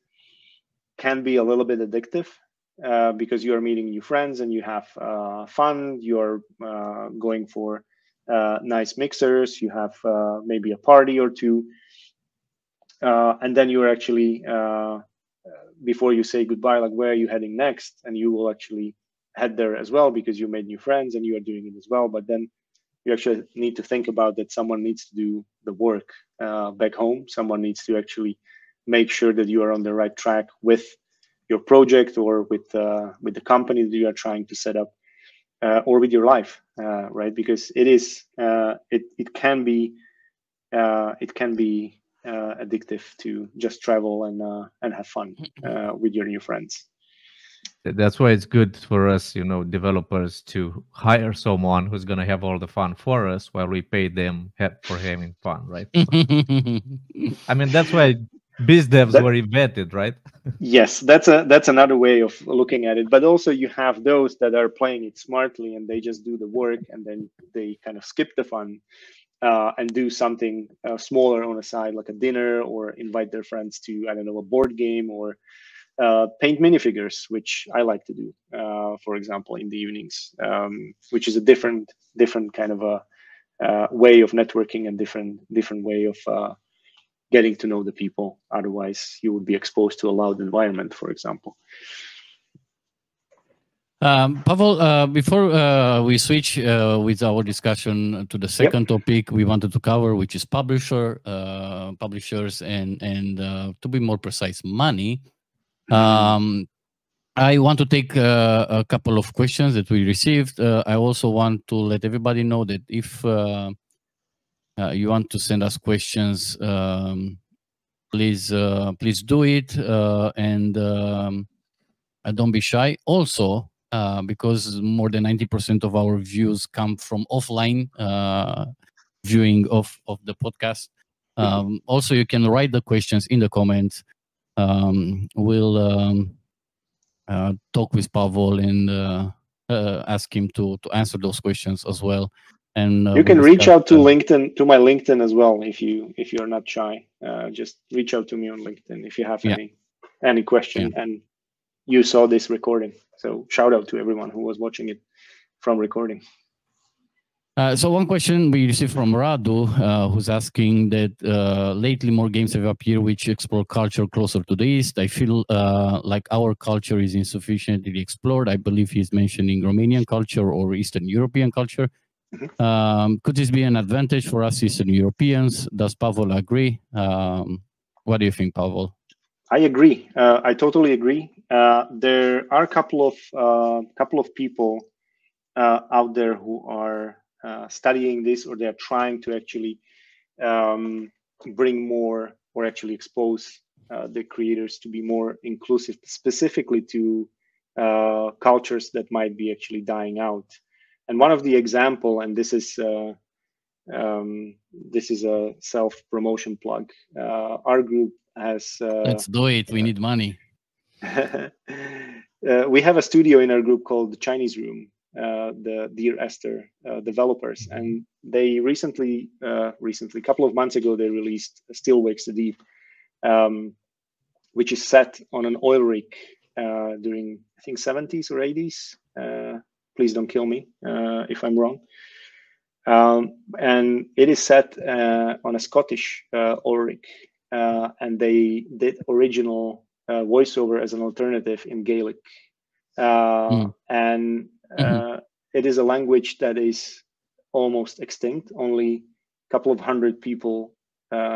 can be a little bit addictive uh, because you are meeting new friends and you have uh, fun. You're uh, going for uh, nice mixers. You have uh, maybe a party or two uh, and then you're actually uh, before you say goodbye like where are you heading next? And you will actually head there as well because you made new friends and you are doing it as well. But then you actually need to think about that someone needs to do the work uh, back home. Someone needs to actually make sure that you are on the right track with your project or with uh, with the company that you are trying to set up uh, or with your life uh, right? Because it is uh, it it can be uh, it can be uh, addictive to just travel and uh, and have fun uh, with your new friends. That's why it's good for us you know developers to hire someone who's going to have all the fun for us while we pay them for having fun right? I mean that's why biz devs that, were invented right? Yes that's a that's another way of looking at it but also you have those that are playing it smartly and they just do the work and then they kind of skip the fun uh, and do something uh, smaller on the side like a dinner or invite their friends to i don't know a board game or uh, paint minifigures which i like to do uh, for example in the evenings um, which is a different different kind of a uh, way of networking and different different way of uh, getting to know the people. Otherwise, you would be exposed to a loud environment, for example. Um, Pavel, uh, before uh, we switch uh, with our discussion to the second yep. topic we wanted to cover, which is publisher, uh, publishers, and and uh, to be more precise, money. Mm-hmm. Um, I want to take uh, a couple of questions that we received. I also want to let everybody know that if uh, you want to send us questions, um, please uh, please do it uh, and um, don't be shy. Also, because more than 90% of our views come from offline viewing of, of the podcast. Um, also, you can write the questions in the comments. Um, we'll um, uh, talk with Pavel and uh, uh, ask him to to answer those questions as well and uh, you can reach out to linkedin to my linkedin as well if you if you're not shy uh, just reach out to me on linkedin if you have yeah. any any question yeah. and you saw this recording so shout out to everyone who was watching it from recording uh, so one question we received from Radu, uh, who's asking that uh, lately more games have appeared which explore culture closer to the East. I feel uh, like our culture is insufficiently explored. I believe he's mentioning Romanian culture or Eastern European culture. Mm-hmm. Um, could this be an advantage for us Eastern Europeans? Does Pavel agree? Um, what do you think, Pavel? I agree. Uh, I totally agree. Uh, there are a couple of uh, couple of people uh, out there who are uh, studying this, or they're trying to actually um, bring more, or actually expose uh, the creators to be more inclusive, specifically to cultures that might be actually dying out. And one of the example, and this is uh, um, this is a self promotion plug. Uh, our group has. Uh, Let's do it. We need money. Uh, we have a studio in our group called the Chinese Room, uh, the Dear Esther uh, developers, and they recently, recently, a couple of months ago, they released Still Wakes the Deep, um, which is set on an oil rig during I think 70s or 80s please don't kill me uh, if I'm wrong. Um, and it is set uh, on a Scottish uh, rig, uh, and they did original uh, voiceover as an alternative in Gaelic, mm. and mm-hmm. it is a language that is almost extinct. Only a couple of hundred people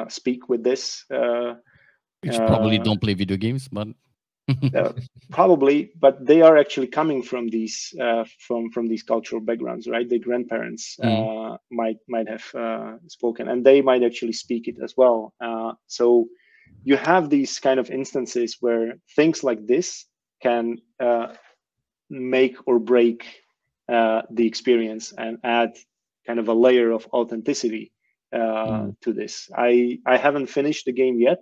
speak with this. Which probably don't play video games, but uh, probably but they are actually coming from these uh, from from these cultural backgrounds right their grandparents mm. uh, might might have uh, spoken and they might actually speak it as well uh, so you have these kind of instances where things like this can uh, make or break the experience and add kind of a layer of authenticity mm. to this i i haven't finished the game yet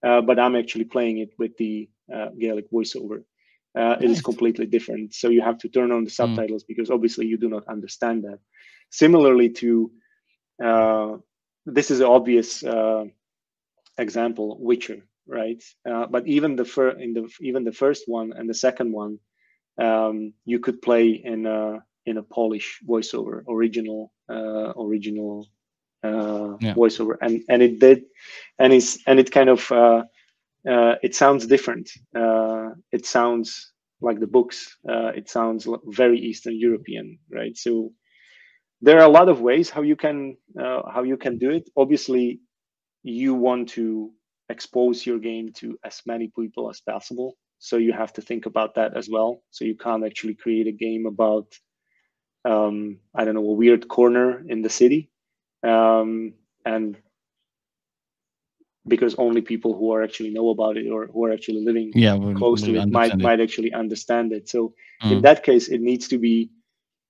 but i'm actually playing it with the uh, Gaelic voiceover. Uh, it is completely different. So you have to turn on the hmm. subtitles mm. because obviously you do not understand that. Similarly to uh, this is an obvious uh, example, Witcher, right? Uh, but even the fir- in the even the first one and the second one, um, you could play in a in a Polish voiceover, original uh, original yeah. voiceover, and and it did, and it's and it kind of uh, it sounds different. Uh, it sounds like the books. Uh, it sounds very Eastern European, right? So there are a lot of ways how you can uh, how you can do it. Obviously, you want to expose your game to as many people as possible. so you have to think about that as well. So you can't actually create a game about um, I don't know a weird corner in the city, um, and because only people who are actually know about it or who are actually living yeah, close to it might it. might actually understand it. So mm. in that case, it needs to be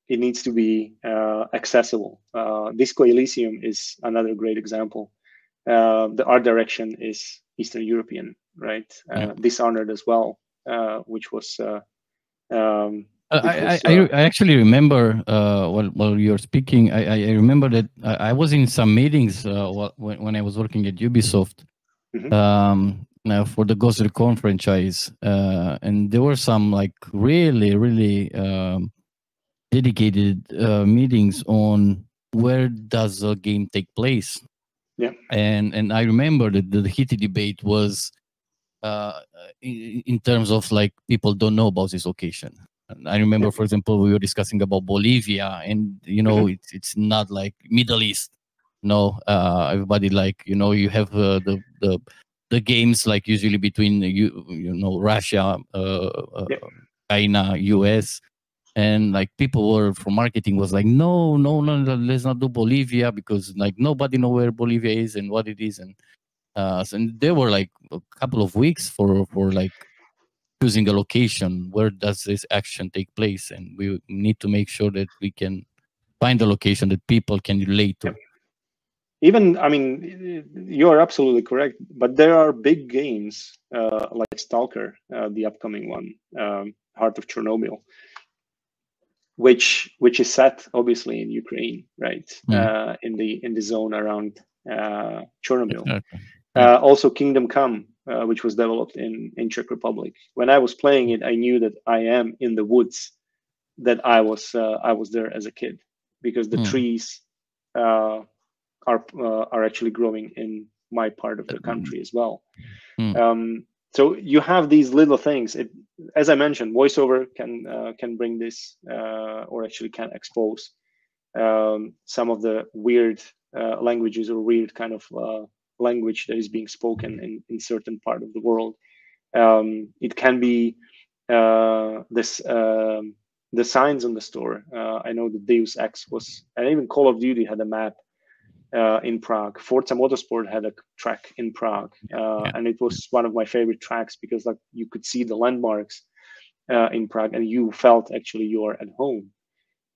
it needs to be uh, accessible. Uh, Disco Elysium is another great example. Uh, the art direction is Eastern European, right? Uh, yeah. Dishonored as well, uh, which was. Uh, um, I, I, I, actually remember while, while you're speaking, I, I remember that I, was in some meetings when, when I was working at Ubisoft mm-hmm. um, for the Ghost Recon franchise, and there were some like really, really um, dedicated uh, meetings on where does the game take place. Yeah. And and I remember that the heated debate was uh, in, in, terms of like people don't know about this location. And I remember, for example, we were discussing about Bolivia, and you know, mm-hmm. it's it's not like Middle East. No, uh, everybody like you know, you have uh, the the the games like usually between you you know Russia, uh, uh China, US, and like people were from marketing was like no no no let's not do bolivia because like nobody know where bolivia is and what it is. And uh and there were like a couple of weeks for for like choosing a location. Where does this action take place? And we need to make sure that we can find a location that people can relate to. Even i mean you are absolutely correct but there are big games uh, like stalker uh, the upcoming one um, heart of chernobyl which which is set obviously in Ukraine, right? Mm. Uh, in the in the zone around uh, Chernobyl. Okay. Uh, also, Kingdom Come, uh, which was developed in in Czech Republic. When I was playing it, I knew that I am in the woods, that I was uh, I was there as a kid, because the mm. trees uh, are are actually growing in my part of the country as well. Mm. Um, so you have these little things. It, as i mentioned voiceover can uh, can bring this uh, or actually can expose um, some of the weird uh, languages or weird kind of uh, language that is being spoken in, in certain part of the world. Um, it can be uh, this um, the signs on the store. Uh, i know the deus ex was and even call of duty had a map uh, in Prague. Forza Motorsport had a track in Prague, uh, yeah. and it was one of my favorite tracks because like you could see the landmarks uh, in Prague, and you felt actually you are at home.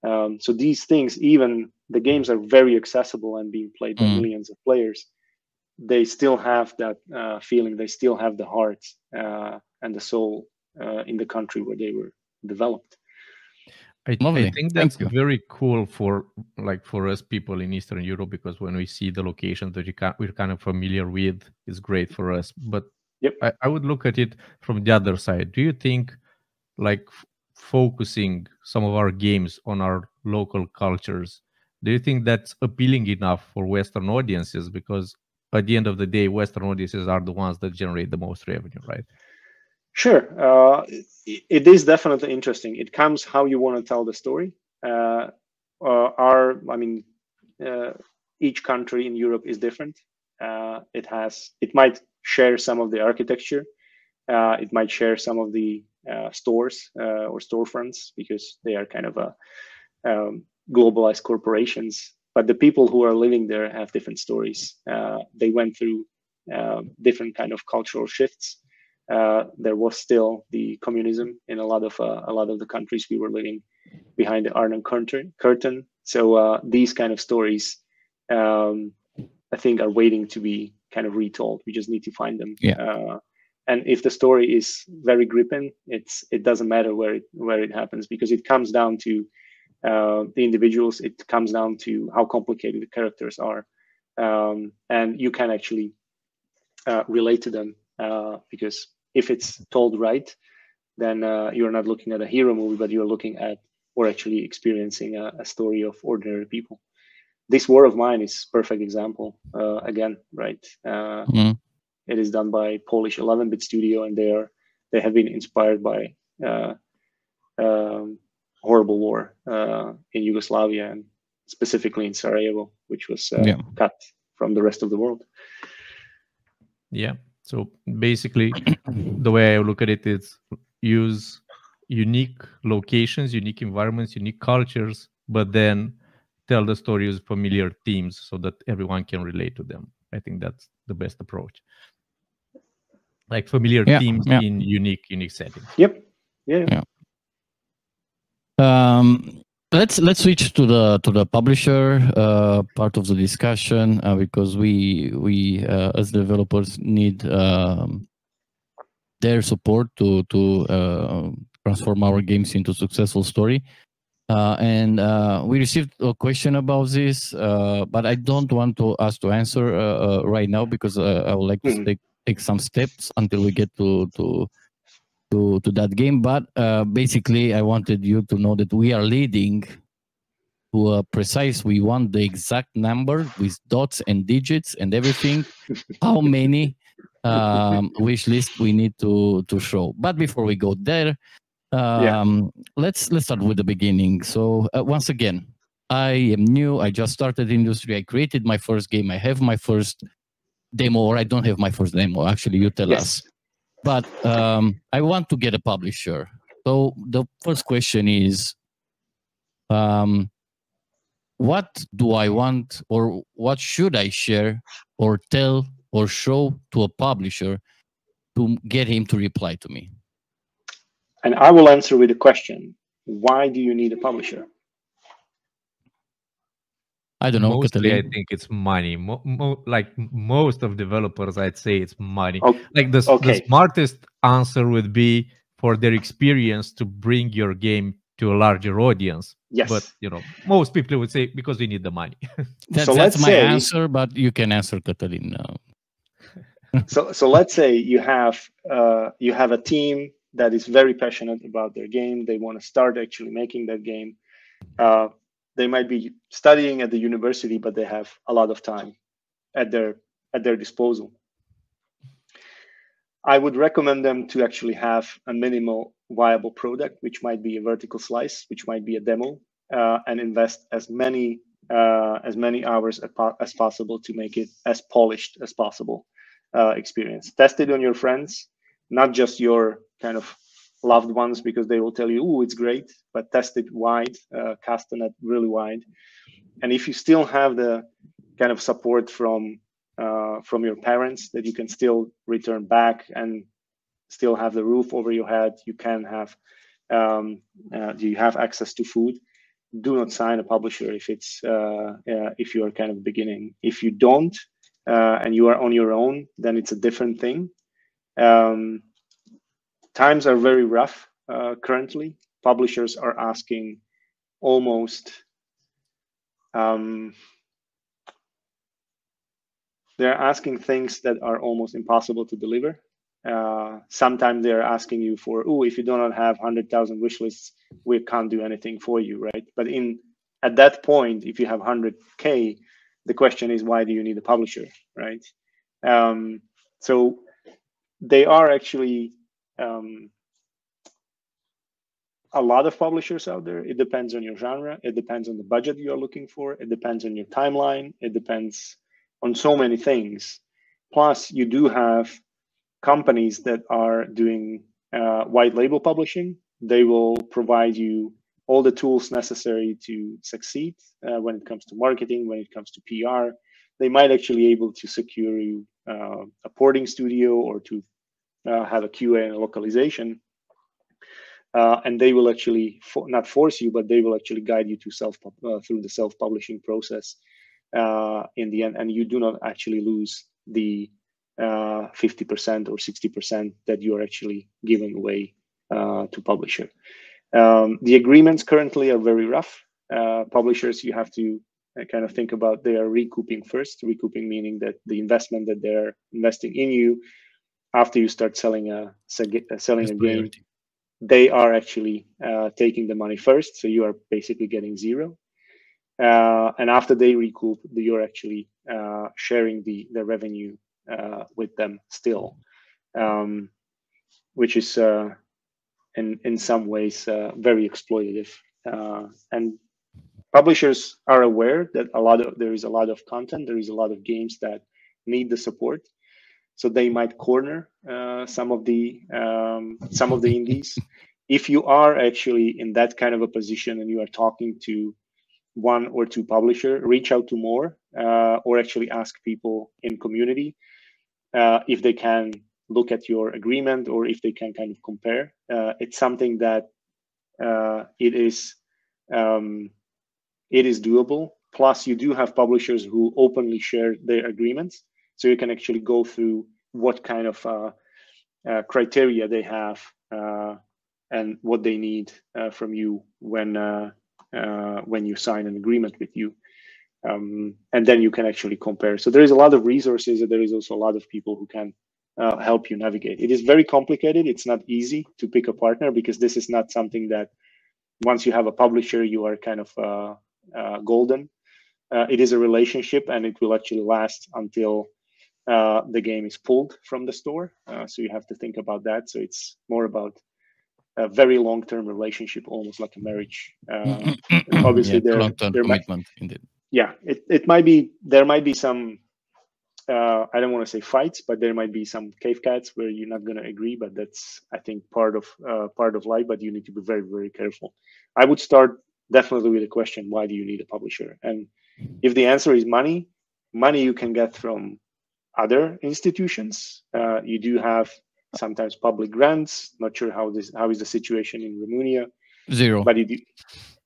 Um, so these things, even the games are very accessible and being played by mm. millions of players. They still have that uh, feeling. They still have the heart uh, and the soul uh, in the country where they were developed. I, I, think that's very cool for like for us people in Eastern Europe because when we see the locations that you can, we're kind of familiar with, it's great for us. But yep. I, I would look at it from the other side. Do you think like f- focusing some of our games on our local cultures, do you think that's appealing enough for Western audiences? Because at the end of the day, Western audiences are the ones that generate the most revenue, right? Sure, uh, it is definitely interesting. It comes how you want to tell the story. Uh, uh, our, I mean, uh, each country in Europe is different. Uh, it has, it might share some of the architecture. It might share some of the stores or storefronts because they are kind of a um, globalized corporations. But the people who are living there have different stories. they went through different kind of cultural shifts uh, there was still the communism in a lot of uh, a lot of the countries we were living behind the Iron curtain. curtain. So uh, these kind of stories, um, I think, are waiting to be kind of retold. We just need to find them. Yeah. Uh, and if the story is very gripping, it's it doesn't matter where it where it happens because it comes down to uh, the individuals. It comes down to how complicated the characters are, um, and you can actually uh, relate to them because if it's told right, then uh, you're not looking at a hero movie, but you're looking at or actually experiencing a, a story of ordinary people. This War of Mine is perfect example. Uh, again, right? Uh, mm. It is done by Polish 11-bit studio, and they are they have been inspired by uh, um, horrible war uh, in Yugoslavia and specifically in Sarajevo, which was uh, yeah. cut from the rest of the world. Yeah, So basically, the way I look at it is use unique locations, unique environments, unique cultures, but then tell the story with familiar themes so that everyone can relate to them. I think that's the best approach. Like familiar yeah, themes yeah. in unique, unique settings. Yep. Yeah. yeah. Um, let's let's switch to the to the publisher uh, part of the discussion uh, because we we uh, as developers need um, their support to to uh, transform our games into successful story. Uh, and uh, we received a question about this, uh, but I don't want to us to answer right now because uh, I would like to mm-hmm. take, take some steps until we get to to to to that game. But basically, I wanted you to know that we are leading to a precise. We want the exact number with dots and digits and everything. how many um, wish list we need to to show? But before we go there, um, yeah. let's let's start with the beginning. So uh, once again, I am new. I just started industry. I created my first game. I have my first demo, or I don't have my first demo. Actually, you tell yes. us. But um, I want to get a publisher. So the first question is, um, what do I want, or what should I share, or tell, or show to a publisher to get him to reply to me? And I will answer with a question. Why do you need a publisher? I don't know. Mostly, I think it's money. Mo mo like most of developers, I'd say it's money. Okay. Like the, okay. the smartest answer would be for their experience to bring your game to a larger audience. Yes. But you know, most people would say because we need the money. that's, so that's my say, answer, but you can answer Catalin now. so so let's say you have uh, you have a team that is very passionate about their game. They want to start actually making that game. Uh, they might be studying at the university, but they have a lot of time at their at their disposal. I would recommend them to actually have a minimal viable product, which might be a vertical slice, which might be a demo, uh, and invest as many uh, as many hours as possible to make it as polished as possible uh, experience. Test it on your friends, not just your kind of loved ones because they will tell you, oh, it's great, but test it wide, uh, cast the net really wide. And if you still have the kind of support from uh, from your parents that you can still return back and still have the roof over your head, you can have um, uh, you have access to food. Do not sign a publisher if it's uh, uh, if you are kind of beginning. If you don't uh, and you are on your own, then it's a different thing. Um, times are very rough uh, currently. Publishers are asking almost um, they're asking things that are almost impossible to deliver. Uh, sometimes they're asking you for, oh, if you do not have 100,000 wish lists, we can't do anything for you, right? But in at that point, if you have 100K, the question is, why do you need a publisher, right? Um, so they are actually um, a lot of publishers out there. It depends on your genre. It depends on the budget you are looking for. It depends on your timeline. It depends on so many things. Plus, you do have companies that are doing uh, white label publishing. They will provide you all the tools necessary to succeed uh, when it comes to marketing, when it comes to PR. They might actually able to secure you uh, a porting studio or to have a QA and a localization. Uh, and they will actually for, not force you, but they will actually guide you to self uh, through the self-publishing process uh, in the end, and you do not actually lose the 50% uh, or 60% that you are actually giving away uh, to publisher. Um, the agreements currently are very rough. publishers, you have to kind of think about they are recouping first. Recouping meaning that the investment that they're investing in you after you start selling a selling a game, they are actually uh, taking the money first. So you are basically getting zero. Uh, and after they recoup, you're actually uh, sharing the the revenue uh, with them still, um, which is uh, in in some ways uh, very exploitative. and publishers are aware that a lot of there is a lot of content, there is a lot of games that need the support, so they might corner uh, some of the um, some of the indies. if you are actually in that kind of a position and you are talking to one or two publisher, reach out to more uh, or actually ask people in community uh, if they can look at your agreement or if they can kind of compare. Uh, it's something that uh, it is um, it is doable. Plus, you do have publishers who openly share their agreements, so you can actually go through what kind of uh, uh, criteria they have uh, and what they need uh, from you when uh, when you sign an agreement with you. Um, and then you can actually compare. So there is a lot of resources, and there is also a lot of people who can uh, help you navigate. It is very complicated. It's not easy to pick a partner because this is not something that once you have a publisher, you are kind of uh, uh, golden. It is a relationship and it will actually last until uh, the game is pulled from the store. Uh, so you have to think about that. So it's more about a very long-term relationship, almost like a marriage. obviously, yeah, there, long-term there commitment, might, indeed. Yeah, it, it might be there might be some uh, I don't want to say fights, but there might be some cave cats where you're not going to agree. But that's I think part of uh, part of life. But you need to be very very careful. I would start definitely with the question: Why do you need a publisher? And if the answer is money, money you can get from other institutions. Uh, you do have sometimes public grants. Not sure how this how is the situation in Romania. Zero. But you do,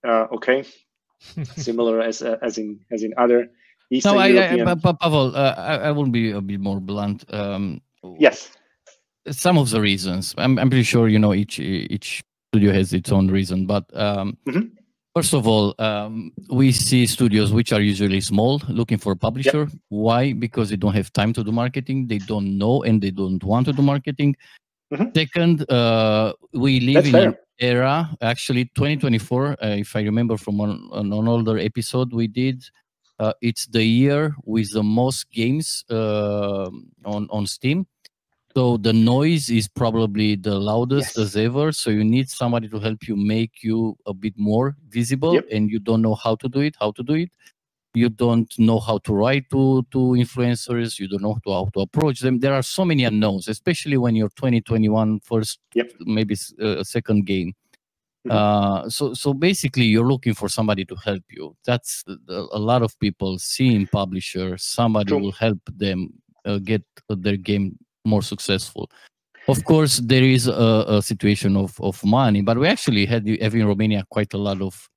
uh, okay, similar as uh, as in as in other Eastern no, I, European. I, I, Pavol, uh, I, I will be a bit more blunt. Um, yes. Some of the reasons. I'm, I'm pretty sure you know each each studio has its own reason, but um, mm-hmm. First of all, um, we see studios which are usually small looking for a publisher. Yep. Why? Because they don't have time to do marketing, they don't know, and they don't want to do marketing. Mm-hmm. Second, uh, we live That's in fair. an era, actually 2024, uh, if I remember from an, an older episode we did, uh, it's the year with the most games uh, on on Steam. So the noise is probably the loudest yes. as ever. So you need somebody to help you make you a bit more visible, yep. and you don't know how to do it. How to do it? You don't know how to write to to influencers. You don't know how to approach them. There are so many unknowns, especially when you're 2021 first, yep. maybe a uh, second game. Mm-hmm. Uh, so so basically, you're looking for somebody to help you. That's a lot of people seeing publisher. Somebody True. will help them uh, get their game more successful. Of course, there is a, a, situation of, of money, but we actually had have in Romania quite a lot of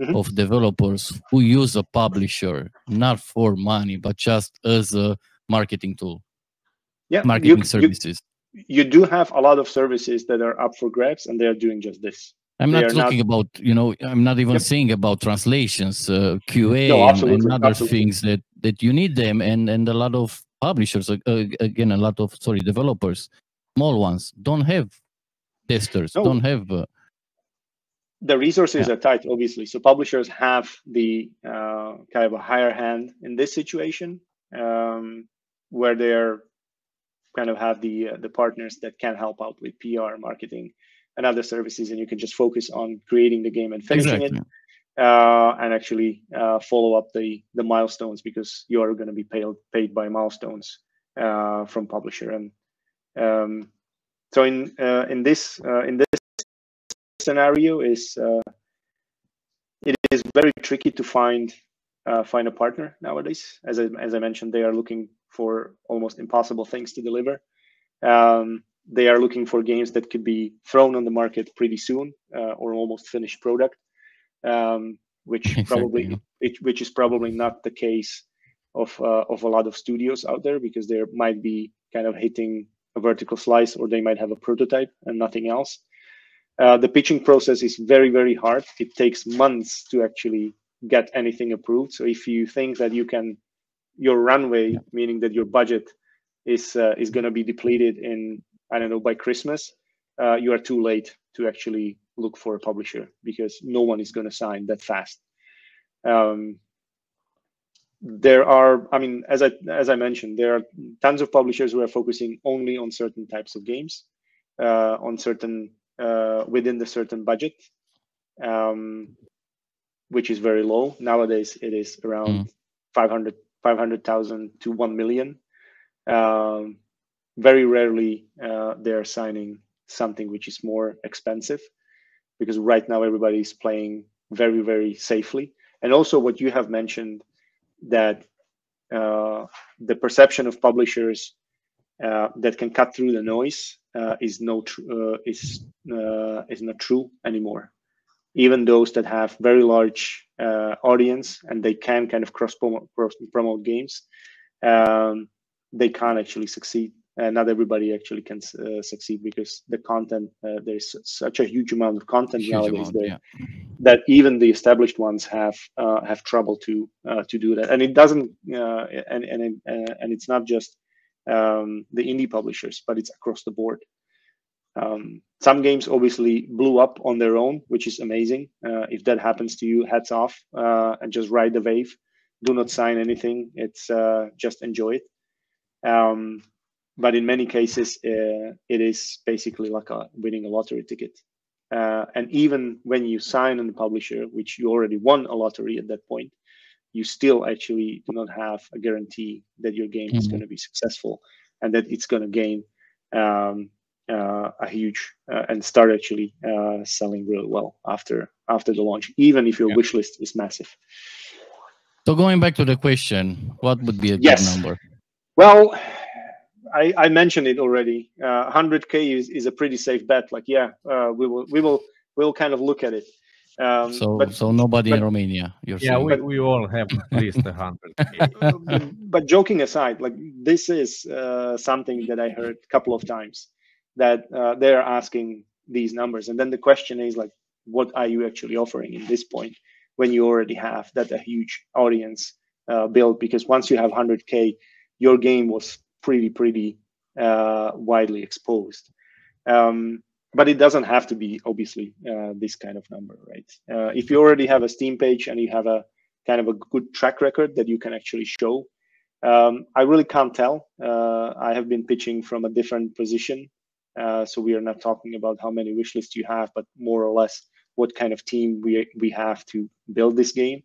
mm-hmm. of developers who use a publisher not for money, but just as a marketing tool. Yeah, marketing you, services. You, you do have a lot of services that are up for grabs, and they are doing just this. I'm not talking not... about, you know, I'm not even yep. saying about translations, uh, QA no, and, and, other absolutely. things that, that you need them. And, and a lot of publishers, uh, again, a lot of, sorry, developers, small ones, don't have testers, no. don't have. Uh, the resources yeah. are tight, obviously. So publishers have the uh, kind of a higher hand in this situation um, where they're kind of have the uh, the partners that can help out with PR, marketing, and other services, and you can just focus on creating the game and finishing exactly. it, uh, and actually uh, follow up the the milestones because you are going to be paid paid by milestones uh, from publisher. And um, so in uh, in this uh, in this scenario is uh, it is very tricky to find find a partner nowadays. As I, as I mentioned, they are looking for almost impossible things to deliver. Um, they are looking for games that could be thrown on the market pretty soon uh, or almost finished product, um, which exactly. probably it, which is probably not the case of uh, of a lot of studios out there because there might be kind of hitting a vertical slice or they might have a prototype and nothing else. Uh, the pitching process is very very hard. It takes months to actually get anything approved. So if you think that you can your runway, meaning that your budget is uh, is going to be depleted in I don't know, by Christmas, uh, you are too late to actually look for a publisher because no one is going to sign that fast. Um, there are, I mean, as I as I mentioned, there are tons of publishers who are focusing only on certain types of games, uh, on certain uh, within the certain budget, um, which is very low nowadays. It is around mm. 500 500,000 to 1 million. Um, very rarely uh, they're signing something which is more expensive because right now everybody is playing very very safely. And also what you have mentioned that uh, the perception of publishers uh, that can cut through the noise uh, is no uh, is uh, is not true anymore. Even those that have very large uh, audience and they can kind of cross promote, cross promote games um, they can't actually succeed uh, not everybody actually can uh, succeed because the content uh, there's such a huge amount of content huge nowadays amount, there yeah. that even the established ones have uh, have trouble to uh, to do that. And it doesn't uh, and and and it's not just um, the indie publishers but it's across the board. Um, some games obviously blew up on their own which is amazing. If that happens to you hats off and just ride the wave. Do not sign anything. It's just enjoy it. Um, but in many cases uh, it is basically like a winning a lottery ticket uh, and even when you sign on the publisher which you already won a lottery at that point you still actually do not have a guarantee that your game mm-hmm. is going to be successful and that it's going to gain um, uh, a huge uh, and start actually uh, selling really well after after the launch even if your yeah. wish list is massive so going back to the question what would be a good yes. number well I, I mentioned it already. Uh, 100k is, is a pretty safe bet. Like, yeah, uh, we will we will we'll kind of look at it. Um, so but, so nobody but, in Romania. You're yeah, saying. we, we all have at least 100k. but joking aside, like this is uh, something that I heard a couple of times that uh, they're asking these numbers, and then the question is like, what are you actually offering in this point when you already have that a huge audience uh, built? Because once you have 100k, your game was pretty pretty uh, widely exposed. Um, but it doesn't have to be obviously uh, this kind of number, right? Uh, if you already have a Steam page and you have a kind of a good track record that you can actually show, um, I really can't tell. Uh, I have been pitching from a different position, uh, so we are not talking about how many wish lists you have, but more or less what kind of team we we have to build this game.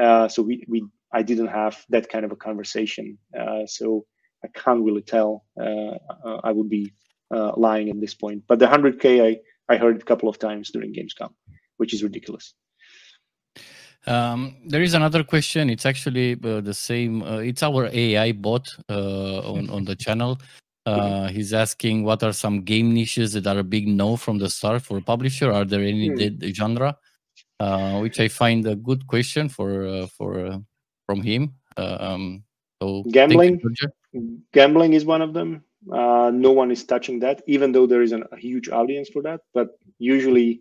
Uh, so we we I didn't have that kind of a conversation. So I can't really tell. Uh, uh, I would be uh, lying at this point. But the 100K, I, I heard it a couple of times during Gamescom, which is ridiculous. Um, there is another question. It's actually uh, the same. Uh, it's our AI bot uh, on on the channel. he's asking what are some game niches that are a big no from the start for a publisher. Are there any hmm. dead genre? which I find a good question for for from him. Um, so gambling, gambling is one of them. Uh, no one is touching that, even though there is an, a huge audience for that. But usually,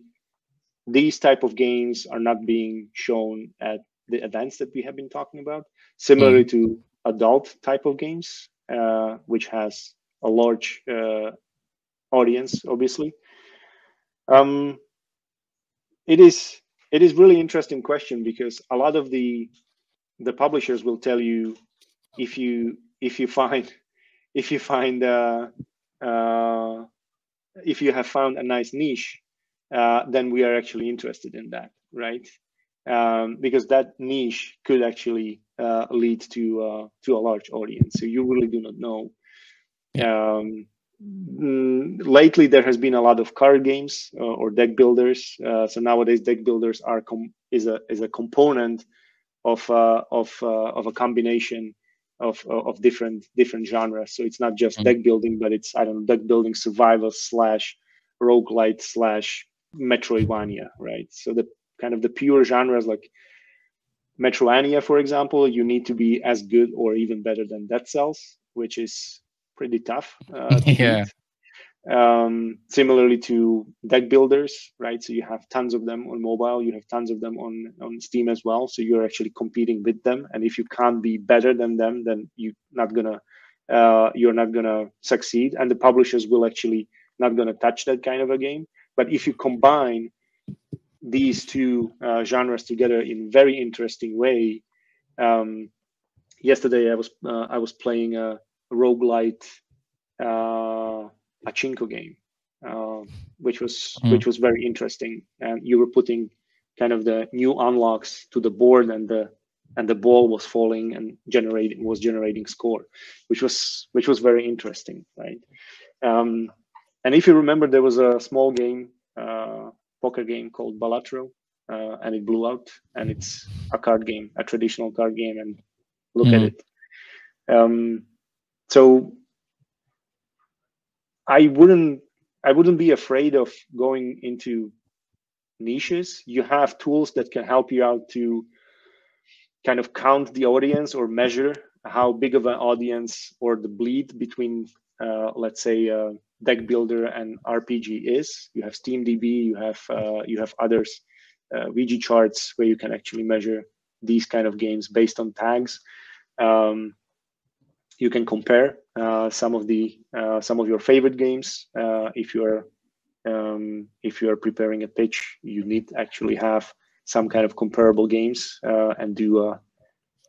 these type of games are not being shown at the events that we have been talking about. Similarly mm. to adult type of games, uh, which has a large uh, audience, obviously. Um, it is it is really interesting question because a lot of the the publishers will tell you if you if you find if you find uh, uh, if you have found a nice niche, uh, then we are actually interested in that, right? Um, because that niche could actually uh, lead to uh, to a large audience. So you really do not know. Um, mm, lately, there has been a lot of card games uh, or deck builders. so nowadays, deck builders are is a is a component of of of a combination of of different different genres. So it's not just mm-hmm. deck building, but it's I don't know deck building survival slash roguelite slash Metroidvania, right? So the kind of the pure genres like Metroidvania, for example, you need to be as good or even better than Dead Cells, which is pretty tough. Uh, yeah. Beat um, similarly to deck builders, right? So you have tons of them on mobile, you have tons of them on on Steam as well. So you're actually competing with them, and if you can't be better than them, then you're not gonna uh, you're not gonna succeed, and the publishers will actually not gonna touch that kind of a game. But if you combine these two uh, genres together in very interesting way, um, yesterday I was uh, I was playing a roguelite. Pachinko game, uh, which was mm. which was very interesting. And you were putting kind of the new unlocks to the board, and the and the ball was falling and generating was generating score, which was which was very interesting, right? Um, and if you remember, there was a small game, uh, poker game called Balatro, uh, and it blew out. And it's a card game, a traditional card game, and look mm. at it. Um, so I wouldn't I wouldn't be afraid of going into niches. You have tools that can help you out to kind of count the audience or measure how big of an audience or the bleed between, uh, let's say, uh, deck builder and RPG is. You have SteamDB, you have uh, you have others, uh, VG charts where you can actually measure these kind of games based on tags. Um, you can compare some of the uh, some of your favorite games if you're um, if you are preparing a pitch, you need actually have some kind of comparable games uh, and do a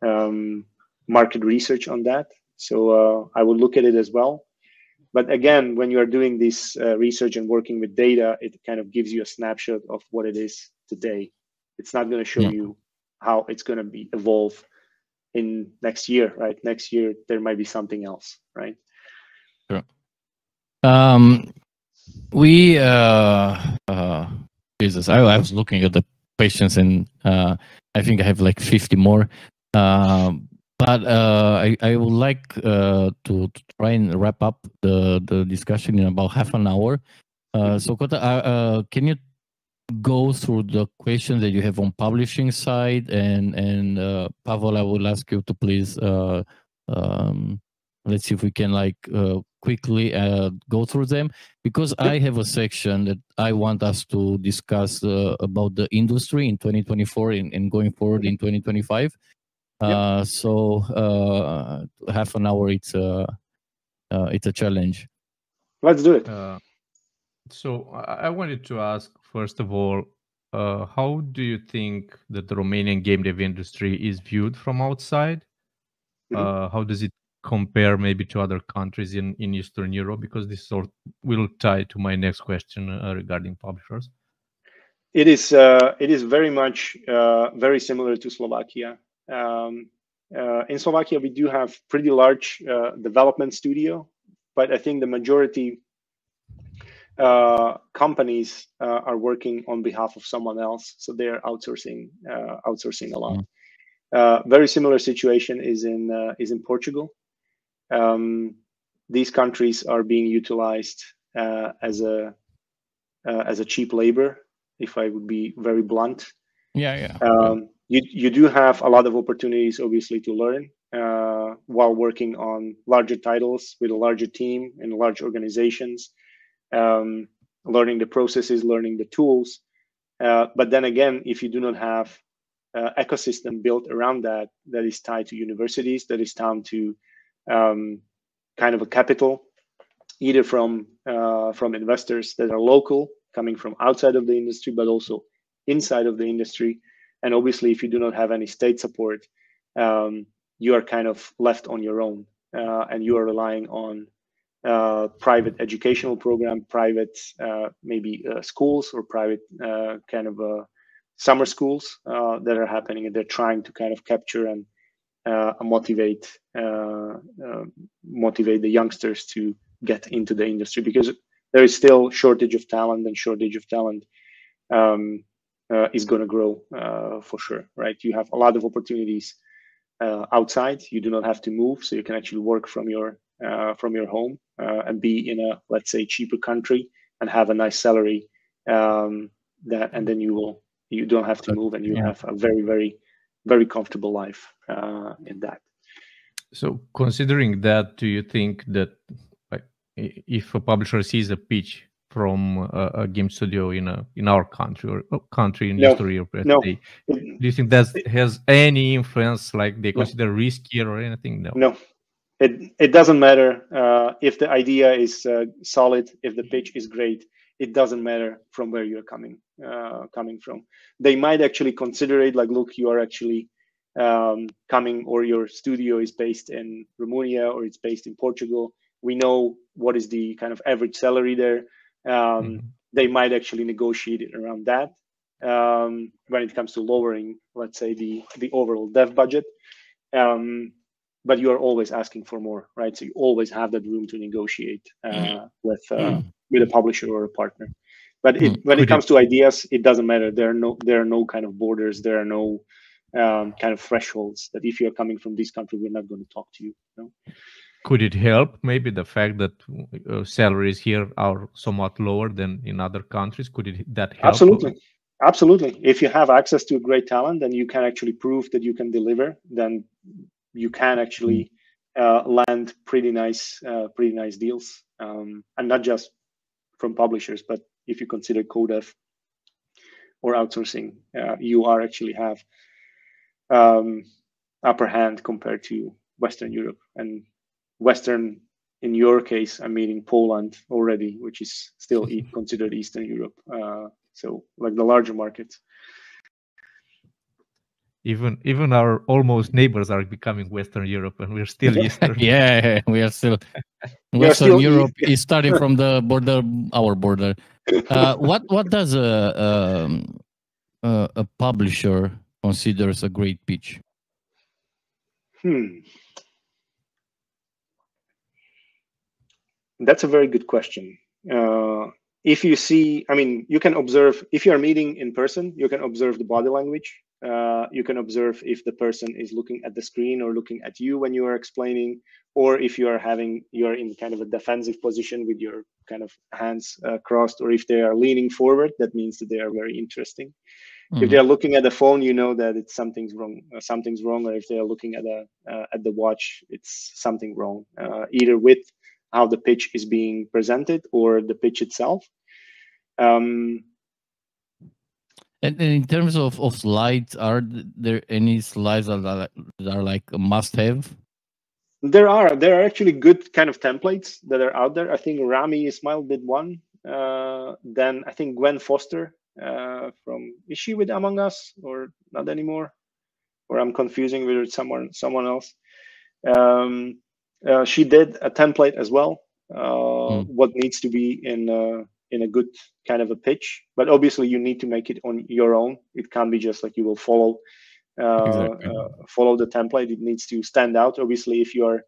um, market research on that. So uh, I will look at it as well. But again, when you are doing this uh, research and working with data, it kind of gives you a snapshot of what it is today. It's not going to show yeah. you how it's going to be evolve in next year, right? Next year there might be something else, right? Sure. Um, we uh, uh, Jesus, I, I was looking at the patients and uh, I think I have like 50 more. Uh, but uh, I, I would like uh, to, to, try and wrap up the, the discussion in about half an hour. Uh, so Kota, uh, uh, can you go through the questions that you have on publishing side and and uh, Pavol, I will ask you to please uh, um, let's see if we can like uh, quickly uh, go through them because I have a section that I want us to discuss uh, about the industry in 2024 and, and going forward in 2025. Uh, so uh, half an hour, it's a uh, it's a challenge. Let's do it. so I wanted to ask first of all, how do you think that the Romanian game dev industry is viewed from outside? Mm -hmm. how does it compare maybe to other countries in, in Eastern Europe? Because this sort will tie to my next question uh, regarding publishers. It is uh, it is very much uh, very similar to Slovakia. Um, uh, in Slovakia, we do have pretty large uh, development studio, but I think the majority uh, companies are working on behalf of someone else, so they are outsourcing outsourcing a lot. Mm. very similar situation is in is in Portugal um, these countries are being utilized uh, as a uh, as a cheap labor. If I would be very blunt, yeah, yeah. Um, you you do have a lot of opportunities, obviously, to learn uh, while working on larger titles with a larger team in large organizations, um, learning the processes, learning the tools. Uh, but then again, if you do not have uh, ecosystem built around that, that is tied to universities, that is tied to um, kind of a capital, either from uh, from investors that are local, coming from outside of the industry, but also inside of the industry. And obviously, if you do not have any state support, um, you are kind of left on your own, uh, and you are relying on uh, private educational program, private uh, maybe uh, schools or private uh, kind of summer schools that are happening, and they're trying to kind of capture and uh, motivate uh, uh, motivate the youngsters to get into the industry because there is still shortage of talent and shortage of talent um, uh, is going to grow uh, for sure right? You have a lot of opportunities uh, outside. You do not have to move so you can actually work from your from your home and be in a let's say cheaper country and have a nice salary um, that and then you will you don't have to move and you yeah. have a very very very comfortable life uh, in that. So, considering that, do you think that like if a publisher sees a pitch from a, a game studio in a in our country or oh, country in no, history or no. do you think that has any influence? Like they consider no. riskier or anything? No. No. It, it doesn't matter uh, if the idea is uh, solid, if the pitch is great. It doesn't matter from where you're coming uh, coming from. They might actually consider it like, look, you are actually um, coming or your studio is based in Romania or it's based in Portugal. We know what is the kind of average salary there. Um, mm-hmm. They might actually negotiate it around that. um, when it comes to lowering, let's say, the the overall dev budget. Um, but you are always asking for more, right? So you always have that room to negotiate uh, mm. with uh, mm. with a publisher or a partner. But it, mm. when Could it comes you... to ideas, it doesn't matter. There are no there are no kind of borders. There are no um, kind of thresholds that if you're coming from this country, we're not going to talk to you. you know? Could it help maybe the fact that uh, salaries here are somewhat lower than in other countries? Could it that help? Absolutely. Absolutely. If you have access to great talent, then you can actually prove that you can deliver. Then you can actually mm. uh, land pretty nice, uh, pretty nice deals, um, and not just from publishers, but if you consider co-dev or outsourcing, uh, you are actually have um, upper hand compared to Western Europe and Western. In your case, I'm meaning Poland already, which is still considered Eastern Europe. Uh, so, like the larger markets even even our almost neighbors are becoming Western Europe, and we're still Eastern. yeah, we are still Western still Europe is starting from the border, our border. Uh, what what does a, um, a a publisher considers a great pitch? Hmm. That's a very good question. Uh, if you see, I mean, you can observe if you are meeting in person, you can observe the body language uh, you can observe if the person is looking at the screen or looking at you when you are explaining, or if you are having you're in kind of a defensive position with your kind of hands uh, crossed, or if they are leaning forward, that means that they are very interesting. Mm-hmm. If they are looking at the phone, you know that it's something's wrong. Uh, something's wrong, or if they are looking at a uh, at the watch, it's something wrong. Uh, either with how the pitch is being presented or the pitch itself. Um, and, in terms of, of slides, are there any slides that are, that are like a must have? There are. There are actually good kind of templates that are out there. I think Rami Ismail did one. Uh, then I think Gwen Foster uh, from is she with Among Us or not anymore? Or I'm confusing with someone someone else. Um, uh, she did a template as well. Mm. What needs to be in uh, in a good kind of a pitch. But obviously, you need to make it on your own. It can't be just like you will follow uh, exactly. uh, follow the template. It needs to stand out. Obviously, if you are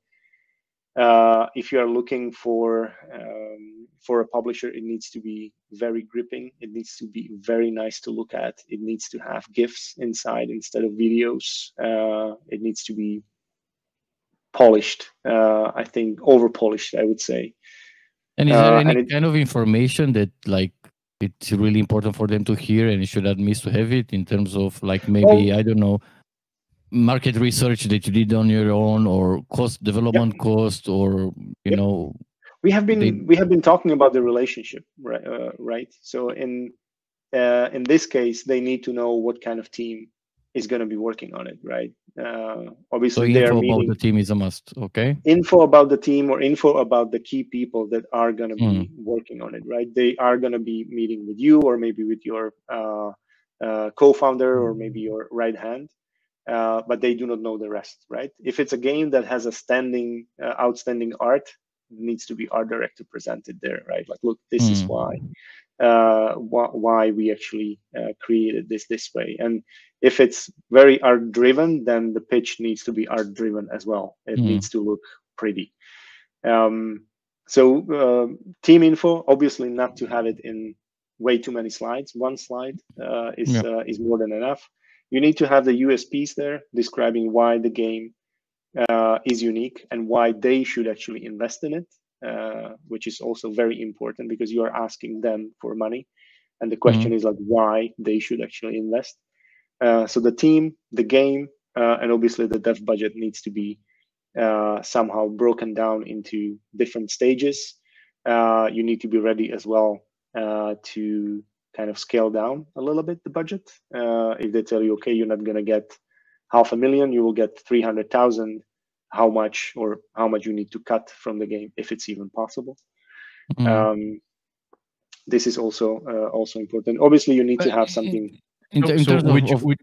uh, if you are looking for um, for a publisher, it needs to be very gripping. It needs to be very nice to look at. It needs to have GIFs inside instead of videos. Uh, it needs to be polished. Uh, I think over polished. I would say. And is there uh, any kind of information that like it's really important for them to hear and you should not miss to have it in terms of like maybe I don't know market research that you did on your own or cost development cost or you know we have been they... we have been talking about the relationship right uh, right? So in uh, in this case they need to know what kind of team is going to be working on it, right? Uh, obviously, so info about the team is a must. Okay. Info about the team or info about the key people that are going to be mm. working on it, right? They are going to be meeting with you or maybe with your uh, uh, co-founder or maybe your right hand, uh, but they do not know the rest, right? If it's a game that has a standing, uh, outstanding art, needs to be art director presented there, right? Like, look, this mm. is hmm. why uh, wh- why we actually uh, created this this way. And if it's very art driven, then the pitch needs to be art driven as well. It mm. needs to look pretty. Um, so uh, team info, obviously not to have it in way too many slides. One slide uh, is yeah. Uh, is more than enough. You need to have the USPs there describing why the game uh, is unique and why they should actually invest in it. Uh, which is also very important because you are asking them for money. And the question mm-hmm. is like why they should actually invest. Uh, so the team, the game, uh, and obviously the dev budget needs to be uh, somehow broken down into different stages. Uh, you need to be ready as well to kind of scale down a little bit the budget. if they tell you, okay, you're not going to get half a million, you will get 300,000 how much or how much you need to cut from the game if it's even possible. Mm. Um, this is also uh, also important. Obviously, you need to have something. In, in, in so, would, you, would,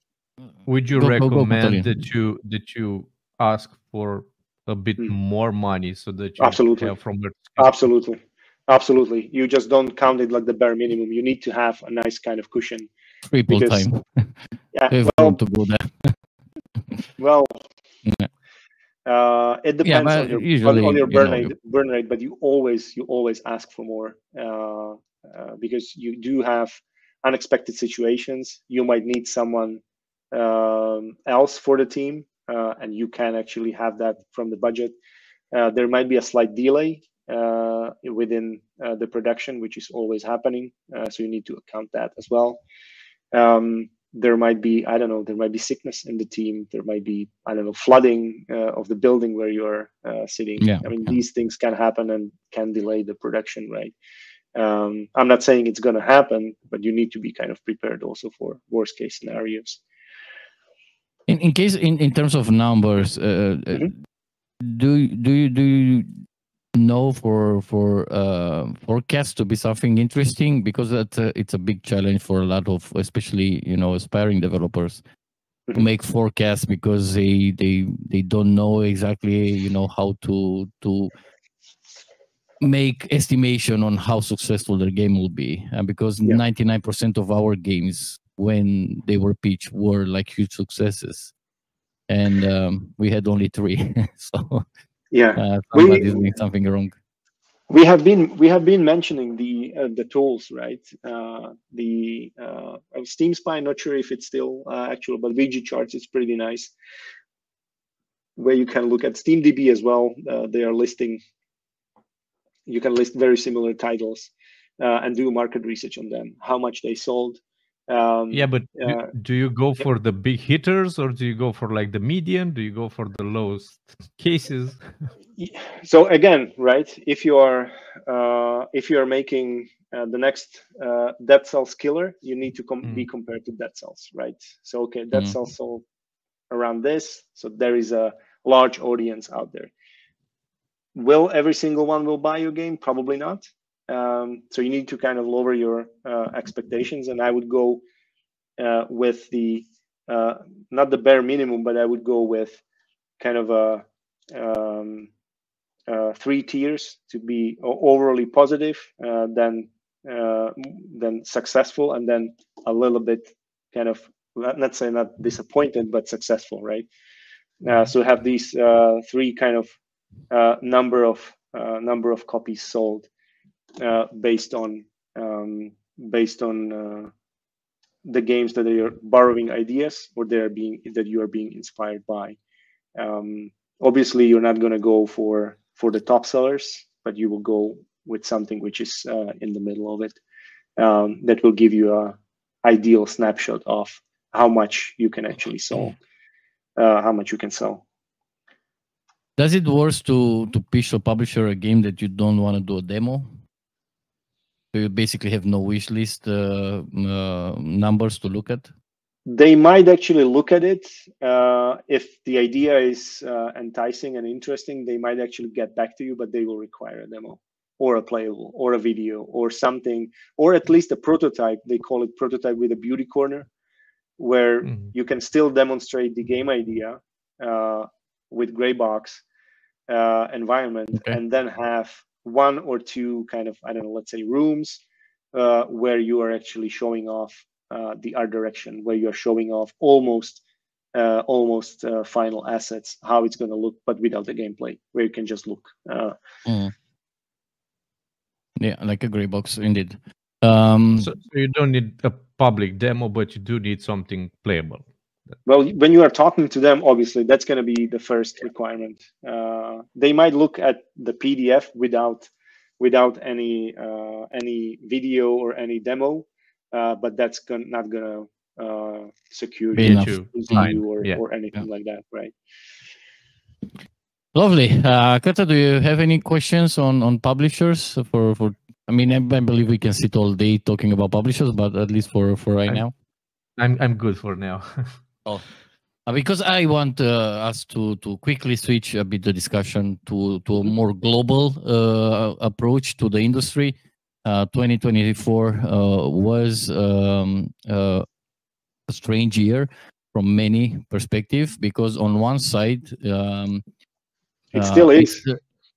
would you go, recommend go, go, that you that you ask for a bit mm. more money so that you absolutely have from absolutely absolutely you just don't count it like the bare minimum you need to have a nice kind of cushion Triple because, time. yeah, well, to go there. well, yeah. Uh, it depends yeah, on your, usually, on, on your burn, you know, rate, burn rate, but you always you always ask for more uh, uh, because you do have unexpected situations. You might need someone um, else for the team, uh, and you can actually have that from the budget. Uh, there might be a slight delay uh, within the production, which is always happening, so you need to account that as well. Um, there might be i don't know there might be sickness in the team there might be i don't know flooding uh, of the building where you're uh, sitting yeah, i mean yeah. these things can happen and can delay the production right um, i'm not saying it's going to happen but you need to be kind of prepared also for worst case scenarios in, in case in, in terms of numbers uh, uh mm-hmm. do do you do you know for for uh, forecast to be something interesting because that uh, it's a big challenge for a lot of especially you know aspiring developers to mm-hmm. make forecasts because they they they don't know exactly you know how to to make estimation on how successful their game will be and because yeah. 99% of our games when they were pitched were like huge successes and um, we had only three so yeah. Uh, somebody's doing something wrong. we have been we have been mentioning the uh, the tools right? Uh, the uh, steam spy not sure if it's still uh, actual but vg charts is pretty nice. Where you can look at steamdb as well uh, they are listing you can list very similar titles uh, and do market research on them how much they sold um, yeah, but uh, do, you go for the big hitters or do you go for like the median? Do you go for the lowest cases? so again, right? If you are uh, if you are making uh, the next uh, dead cells killer, you need to com- mm. be compared to dead cells, right? So okay, dead mm. cells sold around this, so there is a large audience out there. Will every single one will buy your game? Probably not. Um, so you need to kind of lower your uh, expectations, and I would go uh, with the uh, not the bare minimum, but I would go with kind of a um, uh, three tiers to be overly positive, uh, then uh, then successful, and then a little bit kind of let's say not disappointed, but successful, right? so have these three kind of number of number of copies sold uh, based on um, based on uh, the games that they are borrowing ideas or they are being that you are being inspired by. Um, obviously, you're not going to go for for the top sellers, but you will go with something which is uh, in the middle of it um, that will give you a ideal snapshot of how much you can actually sell, uh, how much you can sell. Does it worse to to pitch a publisher a game that you don't want to do a demo? So you basically have no wish list uh, uh, numbers to look at? They might actually look at it. Uh, if the idea is uh, enticing and interesting, they might actually get back to you, but they will require a demo or a playable or a video or something, or at least a prototype. They call it prototype with a beauty corner, where mm-hmm. you can still demonstrate the game idea uh, with gray box uh, environment okay. and then have one or two kind of I don't know, let's say rooms uh, where you are actually showing off uh, the art direction, where you are showing off almost uh, almost uh, final assets, how it's going to look, but without the gameplay, where you can just look. Mm. Yeah, like a gray box, indeed. Um, so, so you don't need a public demo, but you do need something playable well when you are talking to them obviously that's going to be the first requirement. Uh, they might look at the pdf without without any uh, any video or any demo uh, but that's gonna, not going to uh, secure you or, yeah. or anything yeah. like that right? Lovely. Uh, Kata, do you have any questions on on publishers for for i mean I, I believe we can sit all day talking about publishers but at least for for right I'm, now. I'm i'm good for now Oh, uh, because I want uh, us to to quickly switch a bit the discussion to to a mm-hmm. more global uh, approach to the industry. 2024 was um, a strange year from many perspectives because on one side um, it still is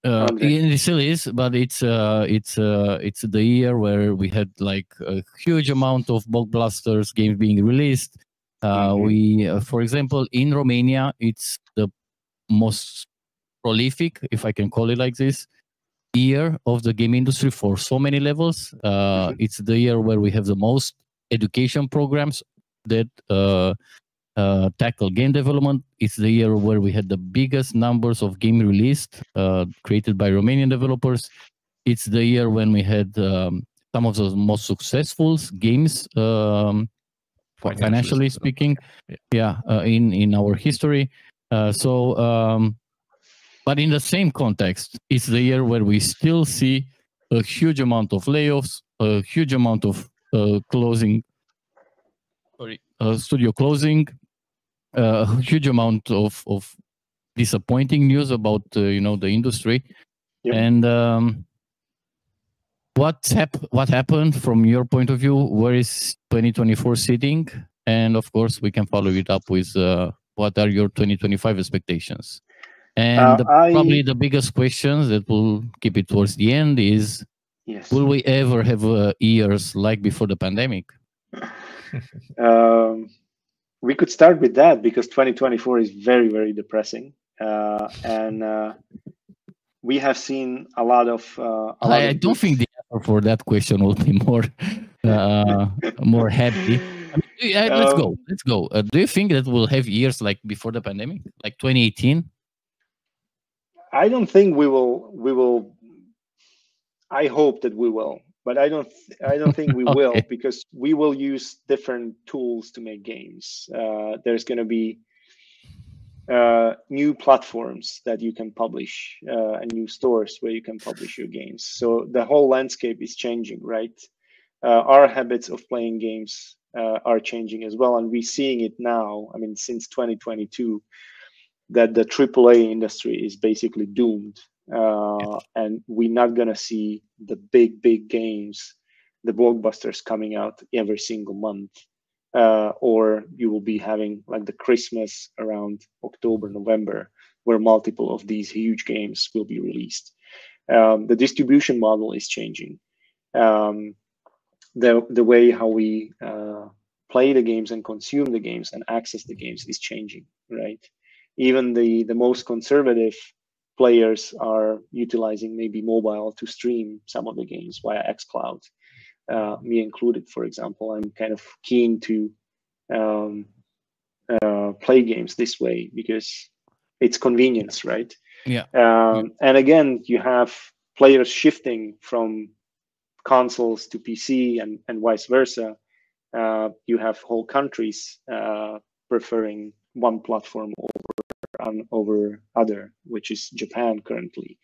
Uh, it still is, but it's uh, it's uh, it's the year where we had like a huge amount of blockbusters games being released. Uh, mm-hmm. We, uh, for example, in Romania, it's the most prolific, if I can call it like this, year of the game industry for so many levels. Uh, mm-hmm. It's the year where we have the most education programs that uh, uh, tackle game development. It's the year where we had the biggest numbers of game released uh, created by Romanian developers. It's the year when we had um, some of the most successful games, um, financially, financially speaking, yeah, yeah uh, in in our history. Uh, so, um, but in the same context, it's the year where we still see a huge amount of layoffs, a huge amount of uh, closing, sorry, uh, studio closing, a huge amount of of disappointing news about uh, you know the industry yep. and um, what hap- what happened from your point of view? Where is 2024 sitting? And of course we can follow it up with uh, what are your 2025 expectations? And uh, the, I... probably the biggest questions that will keep it towards the end is yes. will we ever have uh, years like before the pandemic? Um, we could start with that because 2024 is very very depressing. Uh, and uh, we have seen a lot of uh, a lot I, of don't think the for that question will be more uh, more happy I mean, let's um, go let's go uh, do you think that we'll have years like before the pandemic like 2018 i don't think we will we will i hope that we will but I don't I don't think we okay. will because we will use different tools to make games. Uh, there's going to be uh, new platforms that you can publish uh, and new stores where you can publish your games. So the whole landscape is changing, right? Uh, our habits of playing games uh, are changing as well, and we're seeing it now. I mean, since 2022, that the AAA industry is basically doomed uh, and we're not gonna see the big big games the blockbusters coming out every single month uh, or you will be having like the christmas around october november where multiple of these huge games will be released. Um, the distribution model is changing. Um, the the way how we uh, play the games and consume the games and access the games is changing right? Even the the most conservative players are utilizing maybe mobile to stream some of the games via xCloud, uh, me included, for example. I'm kind of keen to um, uh, play games this way because it's convenience, right? Yeah. Um, and again, you have players shifting from consoles to PC and, and vice versa. Uh, you have whole countries uh, preferring one platform over on over other, which is Japan currently.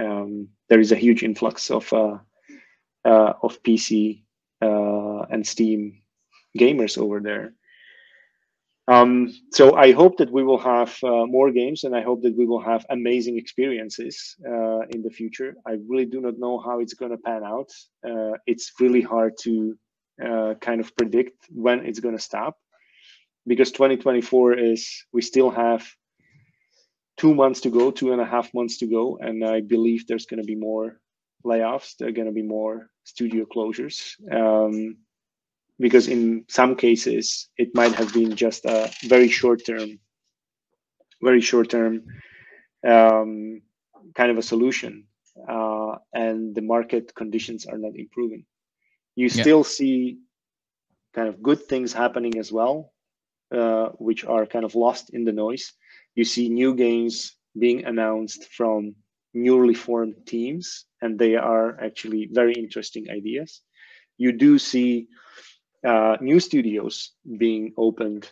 Um, there is a huge influx of uh, of PC uh, and Steam gamers over there. Um, so I hope that we will have uh, more games, and I hope that we will have amazing experiences uh, in the future. I really do not know how it's going to pan out. Uh, it's really hard to kind of predict when it's going to stop because 2024 is we still have two months to go, two and a half months to go, and I believe there's going to be more layoffs. There are going to be more studio closures um, because in some cases it might have been just a very short term, very short term um, kind of a solution, uh, and the market conditions are not improving. You yeah. still see kind of good things happening as well, uh, which are kind of lost in the noise you see new games being announced from newly formed teams, and they are actually very interesting ideas. You do see uh, new studios being opened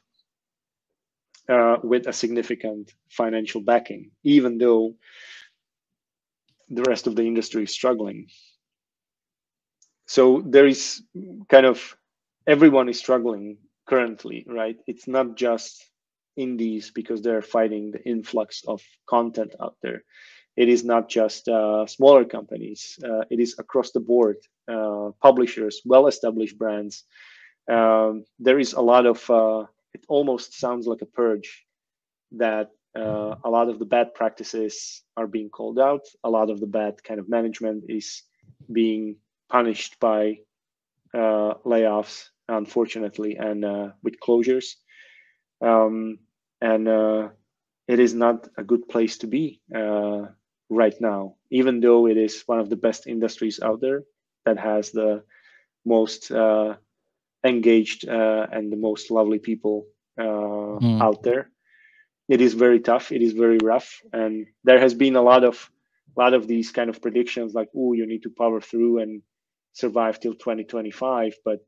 uh, with a significant financial backing, even though the rest of the industry is struggling. So there is kind of everyone is struggling currently, right? It's not just indies because they're fighting the influx of content out there. It is not just uh, smaller companies, uh, it is across the board, uh, publishers, well established brands. Um, there is a lot of, uh, it almost sounds like a purge that uh, a lot of the bad practices are being called out. A lot of the bad kind of management is being punished by uh, layoffs, unfortunately, and with closures. Um, and it is not a good place to be right now, even though it is one of the best industries out there that has the most uh, engaged and the most lovely people mm. out there it is very tough. It is very rough, and there has been a lot of a lot of these kind of predictions like, "Oh, you need to power through and survive till 2025." But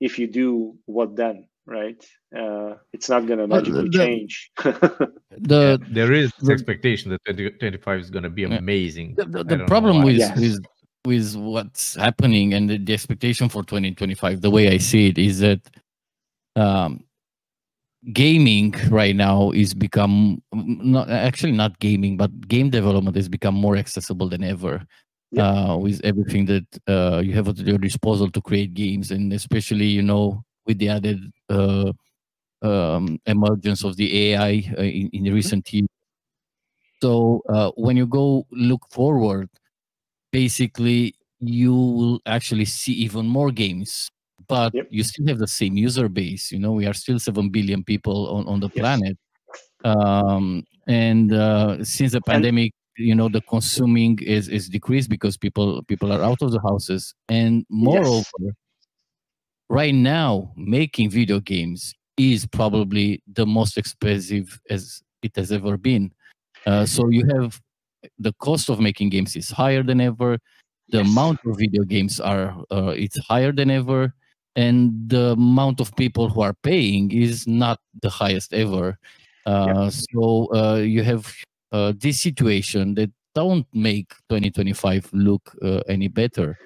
if you do, what then? Right? Uh, it's not going to magically the, change. the yeah, there is the, expectation that 2025 is going to be amazing. The, the problem with yes. with with what's happening and the, the expectation for 2025, the way I see it is that um, gaming right now is become not actually not gaming but game development has become more accessible than ever uh, with everything that uh, you have at your disposal to create games and especially you know with the added uh, um, emergence of the ai uh, in, in mm-hmm. recent years so uh, when you go look forward basically you will actually see even more games but yep. you still have the same user base. You know, we are still seven billion people on, on the yes. planet. Um, and uh, since the pandemic, and, you know, the consuming is is decreased because people people are out of the houses. And moreover, yes. Right now, making video games is probably the most expensive as it has ever been. Uh, so you have the cost of making games is higher than ever. The yes. amount of video games are uh, it's higher than ever and the amount of people who are paying is not the highest ever. Uh, yeah. So uh, you have uh, this situation that don't make 2025 look uh, any better.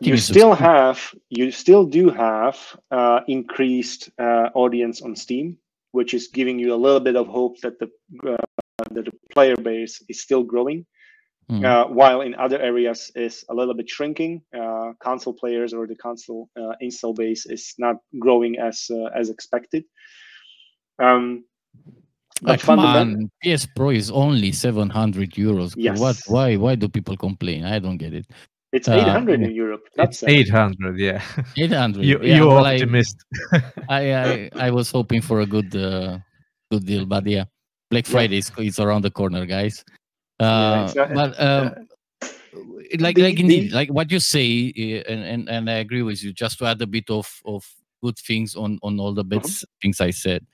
You, still have you still do have uh, increased uh, audience on Steam, which is giving you a little bit of hope that the that the player base is still growing. Mm. Uh, while in other areas is a little bit shrinking. Uh, console players or the console uh, install base is not growing as uh, as expected. Um, come on, PS Pro is only seven hundred euros. Yes. What? Why? Why do people complain? I don't get it. It's eight hundred uh, in Europe. That's eight hundred. Yeah. Eight hundred. you yeah, you well, optimist. I, I I was hoping for a good uh, good deal, but yeah, Black Friday yeah. is, is around the corner, guys. Uh, but um, like like indeed, like what you say, eh, and, and and I agree with you. Just to add a bit of of good things on on all the bits uh-huh. things I said.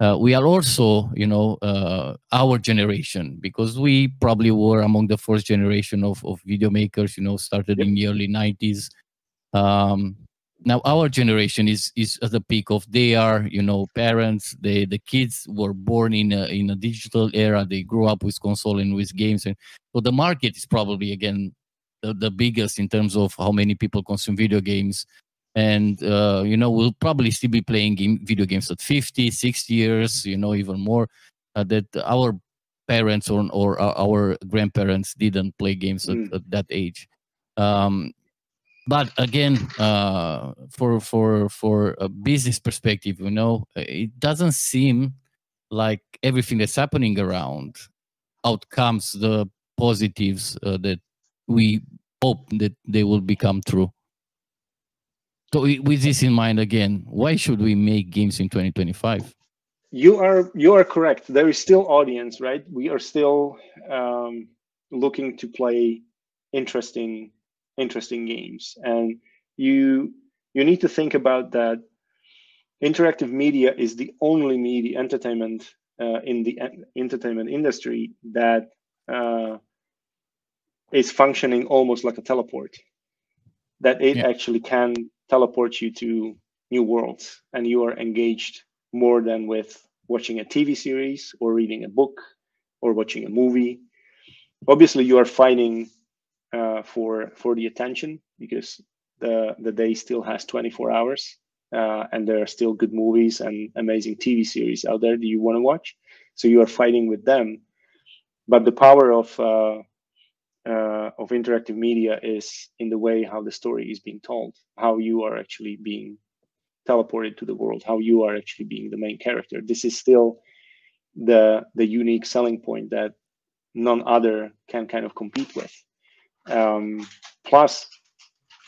Uh, we are also, you know, uh, our generation because we probably were among the first generation of, of video makers. You know, started yep. in the early '90s. Um, now our generation is is at the peak of they are you know parents they the kids were born in a in a digital era they grew up with console and with games and so the market is probably again the, the biggest in terms of how many people consume video games and uh, you know we'll probably still be playing game, video games at 50 60 years you know even more uh, that our parents or, or our grandparents didn't play games mm. at, at, that age um, but again uh, for for for a business perspective you know it doesn't seem like everything that's happening around outcomes the positives uh, that we hope that they will become true so with this in mind again why should we make games in 2025 you are you are correct there is still audience right we are still um, looking to play interesting interesting games. And you you need to think about that interactive media is the only media entertainment uh, in the entertainment industry that uh, is functioning almost like a teleport. That it yeah. actually can teleport you to new worlds, and you are engaged more than with watching a TV series or reading a book or watching a movie. Obviously, you are fighting uh, for for the attention because the the day still has 24 hours uh, and there are still good movies and amazing TV series out there that you want to watch. So you are fighting with them, but the power of uh, uh, of interactive media is in the way how the story is being told, how you are actually being teleported to the world, how you are actually being the main character. This is still the the unique selling point that none other can kind of compete with. Um, plus,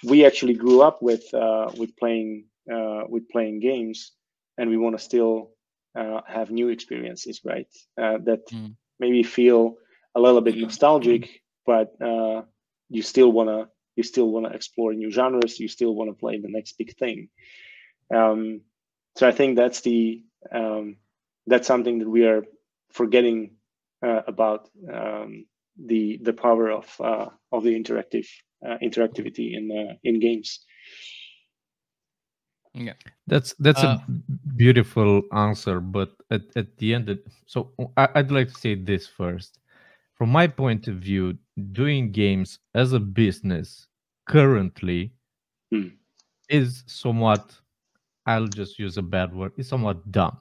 we actually grew up with uh, with playing uh, with playing games, and we want to still uh, have new experiences, right? Uh, that mm. maybe feel a little bit nostalgic, but uh, you still wanna you still wanna explore new genres. You still wanna play the next big thing. Um, so I think that's the um, that's something that we are forgetting uh, about um, the the power of uh, of the interactive uh, interactivity in uh, in games. Yeah, that's that's a uh, beautiful answer. But at, at the end, of, so I, I'd like to say this first. From my point of view, doing games as a business currently hmm. is somewhat I'll just use a bad word, is somewhat dumb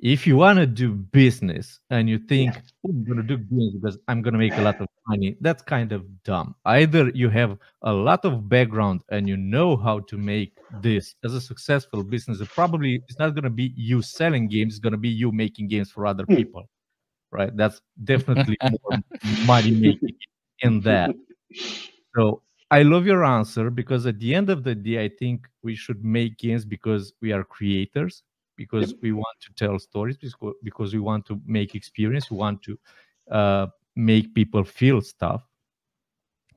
if you want to do business and you think yeah. oh, i'm going to do business because i'm going to make a lot of money that's kind of dumb either you have a lot of background and you know how to make this as a successful business it probably it's not going to be you selling games it's going to be you making games for other hmm. people right? That's definitely more money making in that. So I love your answer because at the end of the day, I think we should make games because we are creators because we want to tell stories because we want to make experience we want to uh, make people feel stuff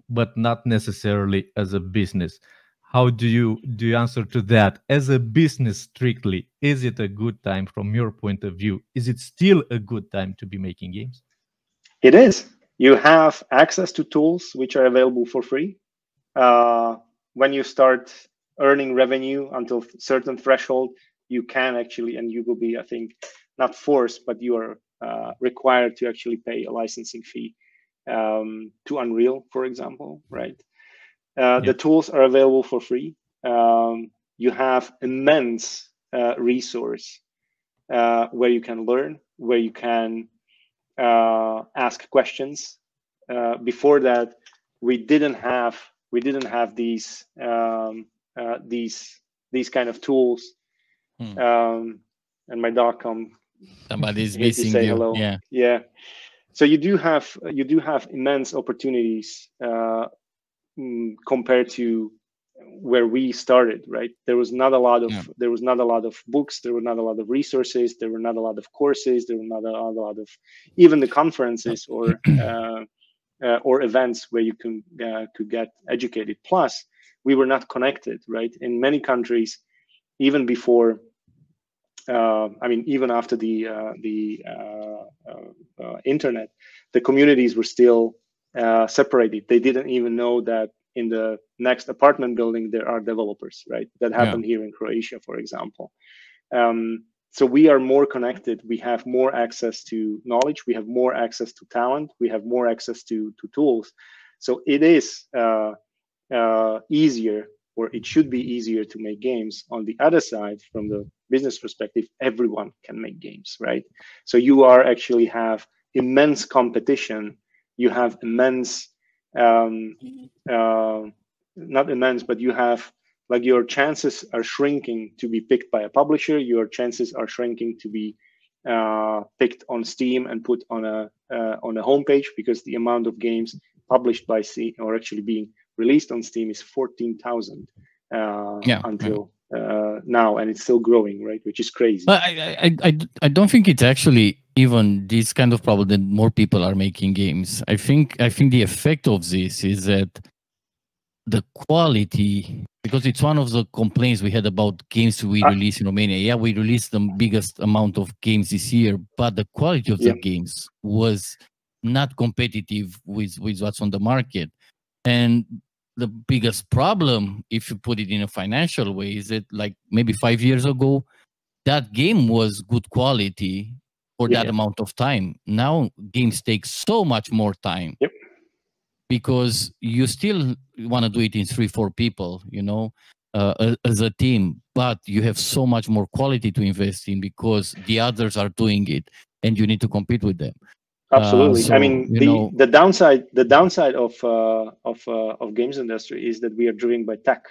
but not necessarily as a business how do you do you answer to that? As a business strictly is it a good time from your point of view? Is it still a good time to be making games? It is. You have access to tools which are available for free. Uh, when you start earning revenue until certain threshold you can actually, and you will be, I think, not forced, but you are uh, required to actually pay a licensing fee um, to Unreal, for example, right? Uh, The tools are available for free. Um, you have immense uh, resource uh, where you can learn, where you can uh, ask questions. Uh, before that, we didn't have we didn't have these um, these these kind of tools Hmm. Um, and my dog come. Somebody's missing you. Hello. Yeah. Yeah. So you do have you do have immense opportunities compared to where we started right? There was not a lot of yeah. there was not a lot of books there were not a lot of resources there were not a lot of courses there were not a, lot of even the conferences or uh, uh, or events where you can uh, could get educated. Plus we were not connected right? In many countries even before uh, I mean, even after the uh, the uh, uh, uh internet, the communities were still uh, separated. They didn't even know that in the next apartment building there are developers, right? That happened yeah. here in Croatia, for example. Um, so we are more connected. We have more access to knowledge. We have more access to talent. We have more access to to tools. So it is easier or it should be easier to make games. On the other side, from the business perspective, everyone can make games, right? So you are actually have immense competition. You have immense, um, uh, not immense, but you have like your chances are shrinking to be picked by a publisher. Your chances are shrinking to be uh, picked on Steam and put on a uh, on a homepage because the amount of games published by Steam or actually being released on Steam is 14,000 uh, yeah, until uh, now, and it's still growing, right? Which is crazy. But I, I, I, I don't think it's actually even this kind of problem that more people are making games. I think, I think the effect of this is that the quality because it's one of the complaints we had about games we uh, release in Romania. Yeah, we released the biggest amount of games this year, but the quality of yeah. the games was not competitive with with what's on the market. And the biggest problem, if you put it in a financial way, is that like maybe five years ago, that game was good quality for yeah, that yeah. amount of time. Now games take so much more time. Yep. Because you still want to do it in three, four people, you know, uh, as a team, but you have so much more quality to invest in because the others are doing it and you need to compete with them. Absolutely. Uh, so, I mean, the know, the downside the downside of uh, of uh, of games industry is that we are driven by tech,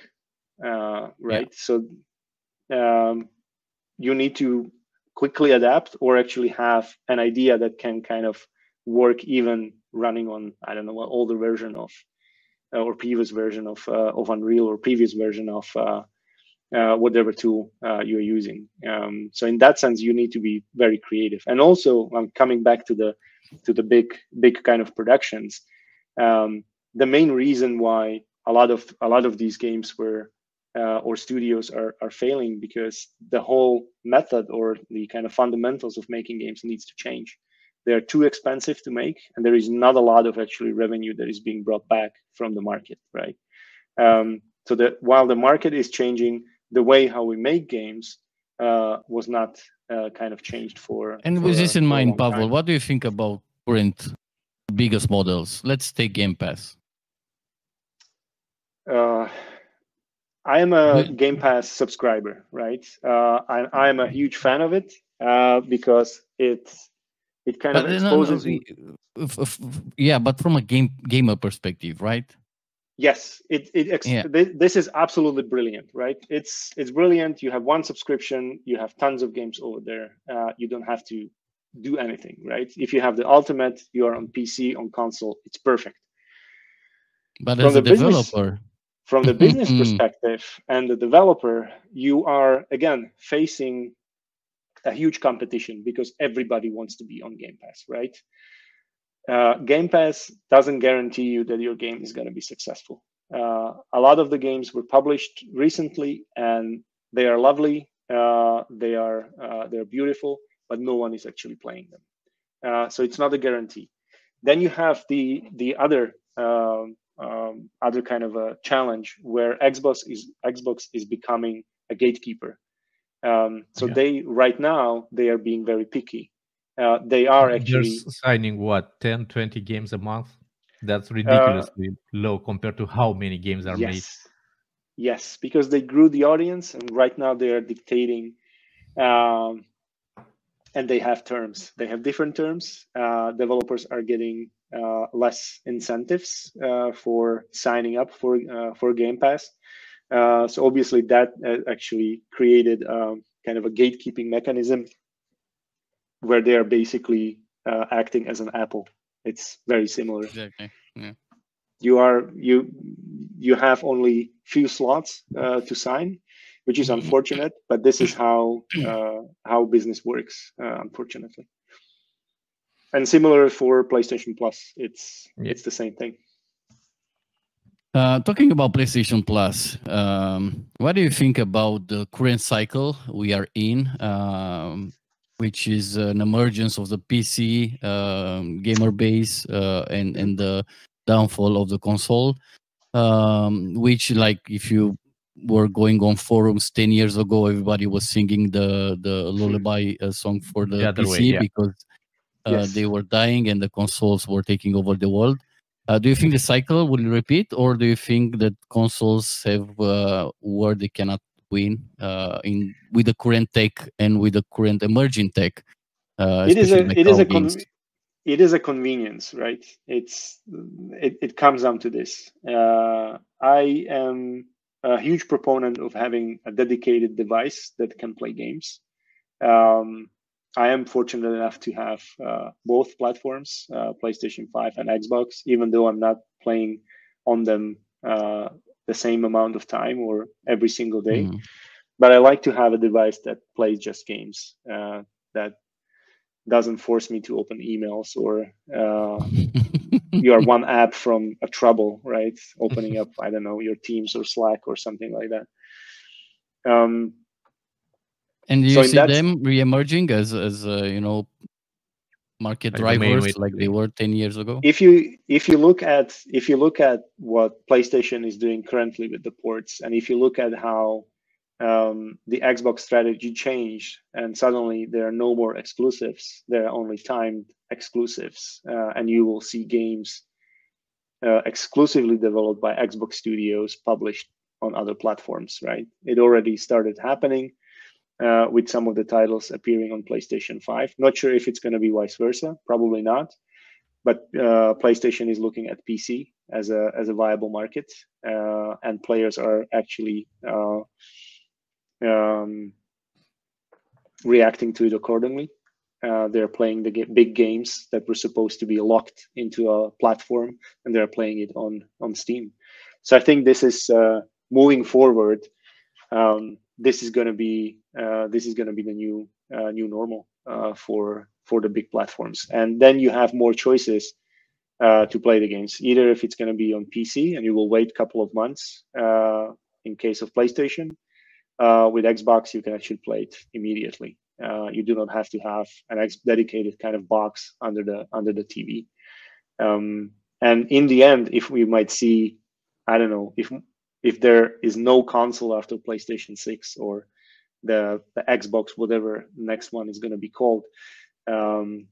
uh, right? Yeah. So um, you need to quickly adapt or actually have an idea that can kind of work even running on I don't know older version of uh, or previous version of uh, of Unreal or previous version of uh, uh whatever tool uh, you're using. Um, so in that sense, you need to be very creative. And also, I'm coming back to the to the big big kind of productions. Um, the main reason why a lot of a lot of these games were uh, or studios are are failing because the whole method or the kind of fundamentals of making games needs to change. They're too expensive to make and there is not a lot of actually revenue that is being brought back from the market right? Um, so that while the market is changing the way how we make games uh, was not uh, kind of changed for and for with this in mind Pavol time. what do you think about current biggest models? Let's take game pass. Uh, I am a Game Pass subscriber, right? Uh, I, I'm a huge fan of it uh, because it's it kind but of exposes no, no, yeah but from a game gamer perspective right? Yes it, it ex- yeah. this is absolutely brilliant right? It's it's brilliant. You have one subscription you have tons of games over there uh, you don't have to do anything right? If you have the ultimate you are on pc on console it's perfect. But from as a developer business, from the business perspective and the developer you are again facing a huge competition because everybody wants to be on Game Pass, right? Uh, Game Pass doesn't guarantee you that your game is going to be successful. Uh, a lot of the games were published recently, and they are lovely. Uh, they are uh, they're beautiful, but no one is actually playing them. Uh, so it's not a guarantee. Then you have the the other um, um, other kind of a challenge where Xbox is Xbox is becoming a gatekeeper um, so yeah. they right now they are being very picky. Uh, they are actually They're signing what 10, 20 games a month. That's ridiculously uh, low compared to how many games are yes. made. Yes, because they grew the audience, and right now they are dictating, um, and they have terms. They have different terms. Uh, developers are getting uh, less incentives uh, for signing up for for Game Pass. Uh, so obviously that uh, actually created um, kind of a gatekeeping mechanism where they are basically uh, acting as an Apple. It's very similar. Exactly. Yeah. You are you you have only few slots uh, to sign, which is mm-hmm. unfortunate. But this is how uh, how business works, unfortunately. And similar for PlayStation Plus, it's yeah. it's the same thing. Uh, talking about PlayStation Plus, um, what do you think about the current cycle we are in, um, which is an emergence of the PC um, gamer base uh, and and the downfall of the console? Um, which, like, if you were going on forums ten years ago, everybody was singing the the lullaby uh, song for the, the PC way, yeah. because yes. they were dying and the consoles were taking over the world. Uh, do you think the cycle will repeat, or do you think that consoles have uh, where they cannot win uh, in with the current tech and with the current emerging tech? Uh, it is a it is a it is a convenience, right? It's it, it comes down to this. Uh, I am a huge proponent of having a dedicated device that can play games. Um, I am fortunate enough to have uh, both platforms, uh, PlayStation 5 and Xbox, even though I'm not playing on them uh, the same amount of time or every single day. Mm. But I like to have a device that plays just games, uh, that doesn't force me to open emails or uh, you are one app from a trouble, right? Opening up, I don't know, your Teams or Slack or something like that. Um, and do you so see them re-emerging as as uh, you know market like drivers the like they were 10 years ago? If you if you look at if you look at what playstation is doing currently with the ports and if you look at how um, the xbox strategy changed and suddenly there are no more exclusives there are only timed exclusives uh, and you will see games uh, exclusively developed by xbox studios published on other platforms right? It already started happening uh, with some of the titles appearing on PlayStation 5. Not sure if it's going to be vice versa, probably not. But uh, PlayStation is looking at PC as a as a viable market, uh, and players are actually uh, um, reacting to it accordingly. Uh, they're playing the big games that were supposed to be locked into a platform, and they're playing it on on Steam. So I think this is uh, moving forward. Um, this is going to be uh, this is going to be the new uh, new normal uh, for for the big platforms, and then you have more choices uh, to play the games. Either if it's going to be on PC and you will wait a couple of months in case of PlayStation. with Xbox, you can actually play it immediately. Uh, you do not have to have an ex dedicated kind of box under the under the TV. Um, and in the end, if we might see, I don't know, if if there is no console after PlayStation 6 or the, the Xbox, whatever next one is going to be called, um,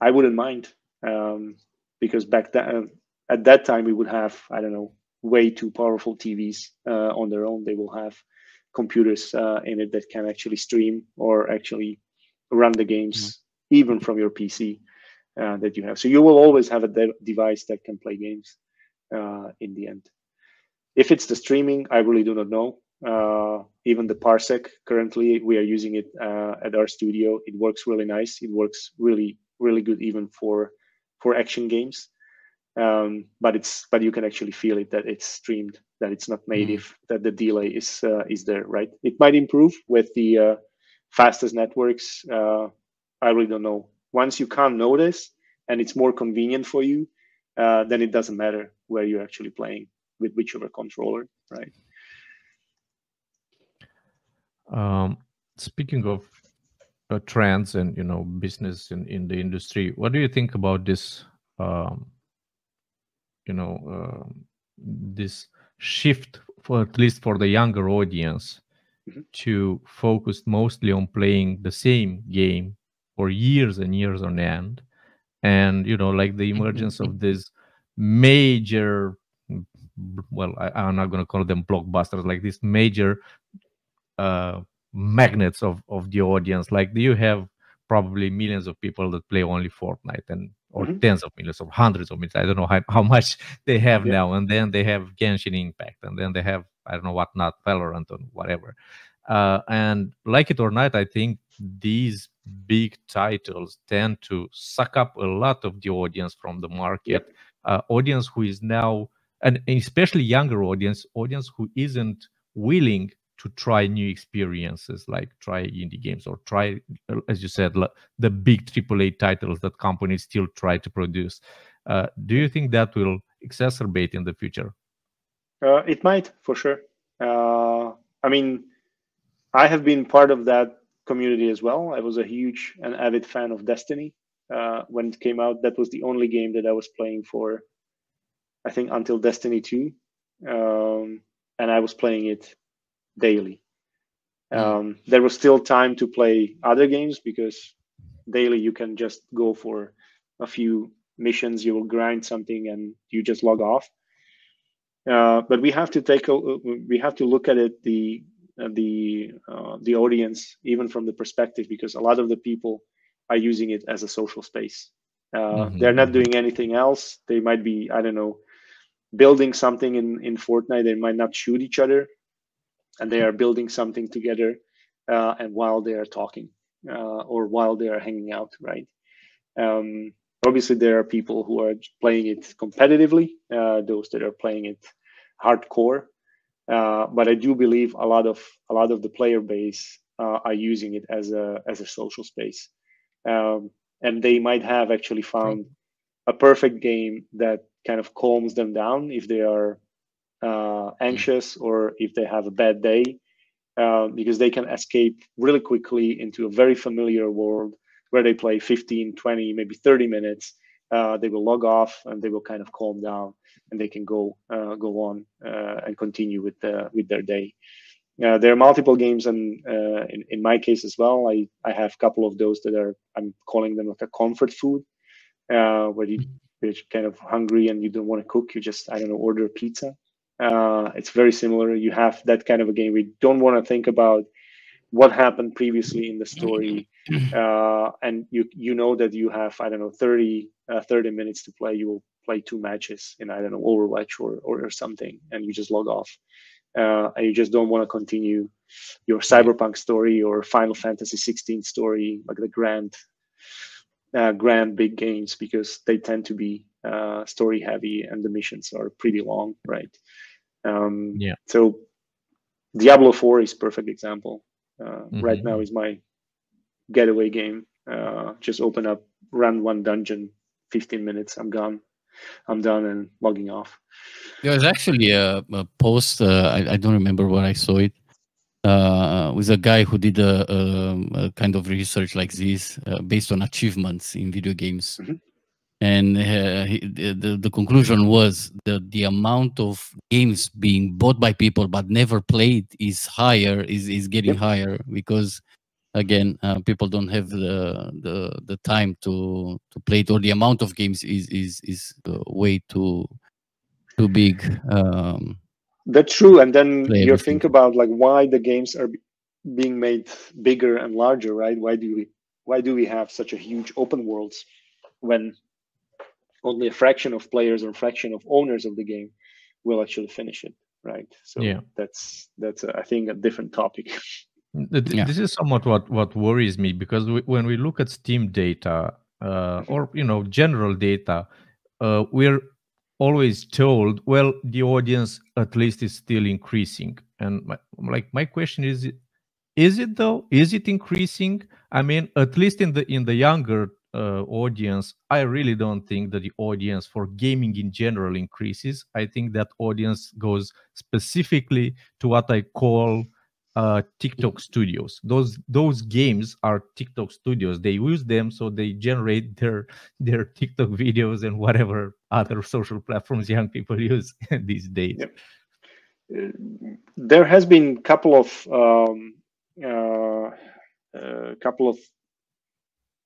I wouldn't mind um, because back then at that time we would have I don't know way too powerful TVs uh, on their own. They will have computers uh, in it that can actually stream or actually run the games mm-hmm. even from your PC uh, that you have. So you will always have a de- device that can play games uh, in the end. If it's the streaming, I really do not know. Uh, even the Parsec, currently we are using it uh, at our studio. It works really nice. It works really, really good even for for action games. Um, but it's but you can actually feel it that it's streamed that it's not native, mm. that the delay is uh, is there, right? It might improve with the uh, fastest networks. Uh, I really don't know. Once you can't notice and it's more convenient for you, uh, then it doesn't matter where you're actually playing with whichever controller, right? Um, speaking of uh, trends and you know business in, in the industry, what do you think about this? Um, you know, uh, this shift for at least for the younger audience mm-hmm. to focus mostly on playing the same game for years and years on end and you know like the emergence of this major well I, am not going to call them blockbusters like these major uh magnets of of the audience like do you have probably millions of people that play only fortnite and or mm-hmm. tens of millions or hundreds of millions. I don't know how, how much they have yeah. now. And then they have Genshin Impact, and then they have I don't know what not Valorant or whatever. Uh, and like it or not, I think these big titles tend to suck up a lot of the audience from the market. Yep. Uh, audience who is now, and especially younger audience, audience who isn't willing to try new experiences like try indie games or try as you said the big aaa titles that companies still try to produce. Uh, do you think that will exacerbate in the future? Uh, it might for sure. Uh, i mean i have been part of that community as well. I was a huge and avid fan of destiny uh, when it came out. That was the only game that i was playing for i think until destiny 2 um, and i was playing it daily. Hmm. Um, there was still time to play other games because daily you can just go for a few missions, you will grind something, and you just log off. Uh, but we have to take a we have to look at it the uh, the uh, the audience even from the perspective because a lot of the people are using it as a social space. Uh, mm-hmm. They're not doing anything else. They might be I don't know building something in in Fortnite. They might not shoot each other and they are building something together uh, and while they are talking uh, or while they are hanging out right um, obviously there are people who are playing it competitively uh, those that are playing it hardcore uh, but i do believe a lot of a lot of the player base uh, are using it as a as a social space um, and they might have actually found a perfect game that kind of calms them down if they are uh, anxious or if they have a bad day, uh, because they can escape really quickly into a very familiar world where they play 15, 20, maybe 30 minutes. Uh, they will log off and they will kind of calm down and they can go uh, go on uh, and continue with the, with their day. Uh, there are multiple games, and in, in my case as well, I, I have a couple of those that are I'm calling them like a comfort food, where you, you're kind of hungry and you don't want to cook, you just I don't know order pizza uh, it's very similar. You have that kind of a game. We don't want to think about what happened previously in the story, uh, and you you know that you have I don't know 30, uh, 30 minutes to play. You will play two matches in I don't know Overwatch or or, or something, and you just log off, uh, and you just don't want to continue your Cyberpunk story or Final Fantasy 16 story, like the grand, uh, grand big games, because they tend to be uh, story heavy and the missions are pretty long, right? Um, yeah. So Diablo 4 is perfect example. Uh, mm-hmm. Right now is my getaway game. Uh, just open up, run one dungeon, 15 minutes, I'm gone. I'm done and logging off. There was actually a, a post. Uh, I, I, don't remember where I saw it. Uh, with a guy who did a, a, a kind of research like this uh, based on achievements in video games. Mm-hmm. And uh, he, the, the conclusion was that the amount of games being bought by people but never played is higher, is, is getting yep. higher because again uh, people don't have the, the the time to to play it or the amount of games is is is uh, way too too big um, that's true and then you everything. think about like why the games are being made bigger and larger right why do we why do we have such a huge open worlds when only a fraction of players or a fraction of owners of the game will actually finish it right so yeah that's that's uh, I think a different topic Yeah. This is somewhat what, what worries me because we, when we look at Steam data uh, or you know general data, uh, we're always told, well, the audience at least is still increasing. And my, like my question is, is it though? Is it increasing? I mean, at least in the in the younger uh, audience, I really don't think that the audience for gaming in general increases. I think that audience goes specifically to what I call uh, TikTok studios. Those those games are TikTok studios. They use them so they generate their their TikTok videos and whatever other social platforms young people use these days. Yep. Uh, there has been a couple of um, uh, uh, couple of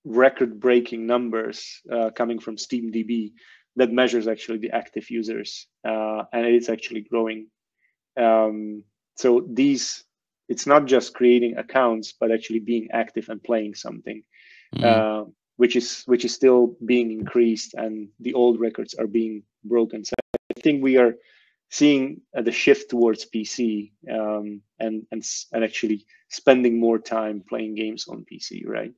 record-breaking numbers uh, coming from SteamDB that measures actually the active users, uh, and it's actually growing. Um, so these it's not just creating accounts but actually being active and playing something mm. uh, which is which is still being increased and the old records are being broken so i think we are seeing uh, the shift towards pc um, and, and and actually spending more time playing games on pc right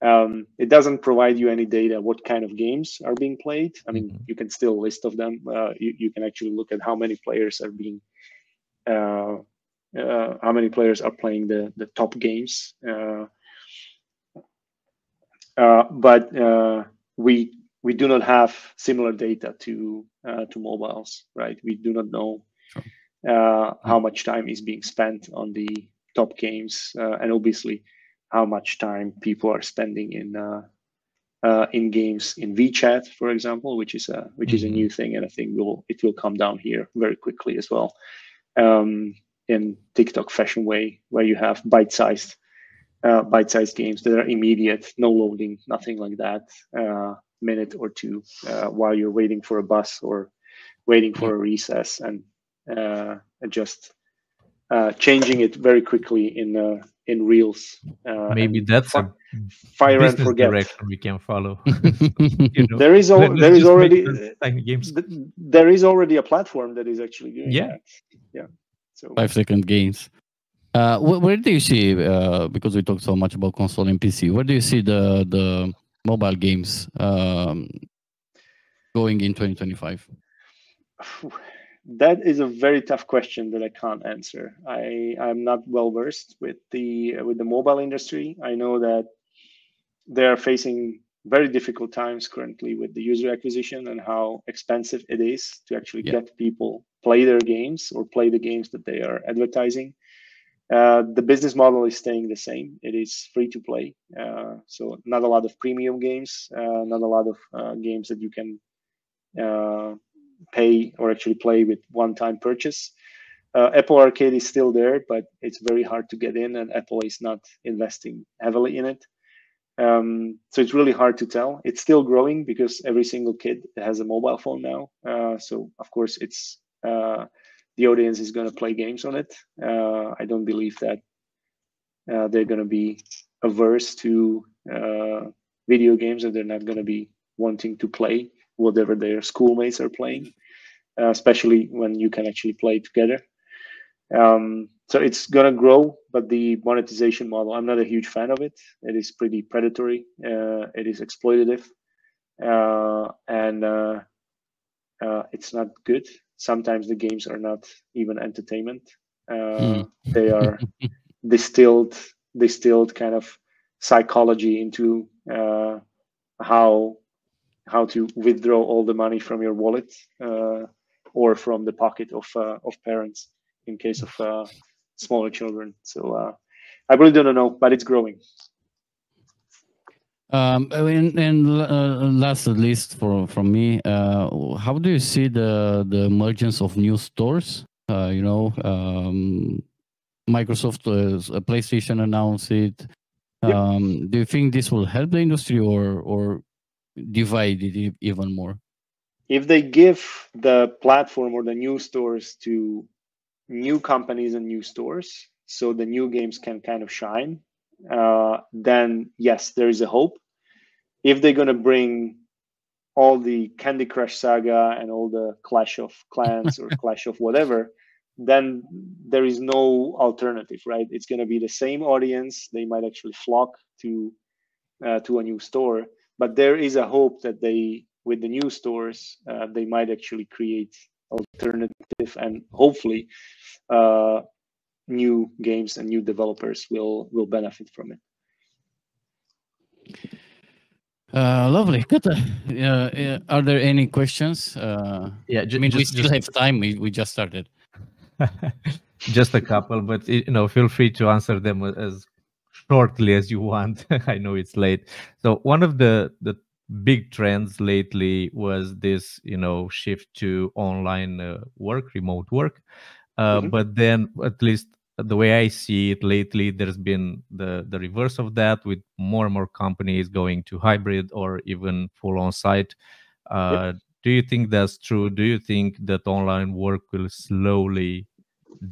um, it doesn't provide you any data what kind of games are being played i mean mm-hmm. you can still list of them uh, you, you can actually look at how many players are being uh, uh, how many players are playing the the top games. Uh, uh, but we we do not have similar data to to mobiles, right? We do not know how much time is being spent on the top games, and obviously how much time people are spending in uh, in games in VRChat, for example, which is a which is a mm-hmm. new thing, and I think will it will come down here very quickly as well. Um, in TikTok fashion way, where you have bite-sized uh, bite-sized games that are immediate, no loading, nothing like that, uh, minute or two uh, while you're waiting for a bus or waiting for a recess, and uh, just uh, changing it very quickly in uh, in reels. Maybe that's fi- a fire and forget direction we can follow. you know? There is al- there is already there is already a platform that is actually doing yeah. that. Yeah. So five second gains. Uh, where, where do you see uh, because we talked so much about console and PC? Where do you see the the mobile games um, going in 2025? That is a very tough question that I can't answer. I I'm not well versed with the with the mobile industry. I know that they are facing very difficult times currently with the user acquisition and how expensive it is to actually yeah. get people play their games or play the games that they are advertising. Uh, the business model is staying the same. It is free to play. Uh, so not a lot of premium games, uh, not a lot of uh, games that you can uh, pay or actually play with one-time purchase. Uh, Apple Arcade is still there, but it's very hard to get in, and Apple is not investing heavily in it. Um, so it's really hard to tell. It's still growing because every single kid has a mobile phone now. Uh, so of course, it's uh, the audience is going to play games on it. Uh, I don't believe that uh, they're going to be averse to uh, video games, and they're not going to be wanting to play whatever their schoolmates are playing, uh, especially when you can actually play together. Um, so it's gonna grow, but the monetization model, I'm not a huge fan of it. It is pretty predatory. Uh, it is exploitative, uh, and uh, uh it's not good. Sometimes the games are not even entertainment. Mm. They are distilled, distilled kind of psychology into uh, how how to withdraw all the money from your wallet or from the pocket of of parents in case of smaller children. So uh, I really don't know, but it's growing. Um, and, and uh, last at least for from me, uh, how do you see the the emergence of new stores? Uh, you know, um, Microsoft, uh, PlayStation announced it. Um, yep. Do you think this will help the industry or or divide it even more? If they give the platform or the new stores to new companies and new stores so the new games can kind of shine uh, then yes there is a hope. If they're going to bring all the candy crush saga and all the clash of clans or clash of whatever then there is no alternative right? It's going to be the same audience. They might actually flock to uh, to a new store but there is a hope that they with the new stores uh, they might actually create alternative and hopefully uh, new games and new developers will will benefit from it. Uh, lovely. Good. Uh, are there any questions? Uh, yeah, just, I mean, just, we still just... have time. We, we just started. just a couple, but you know, feel free to answer them as shortly as you want. I know it's late. So one of the the big trends lately was this you know shift to online uh, work remote work uh, mm-hmm. but then at least the way i see it lately there's been the the reverse of that with more and more companies going to hybrid or even full on site uh, yep. do you think that's true do you think that online work will slowly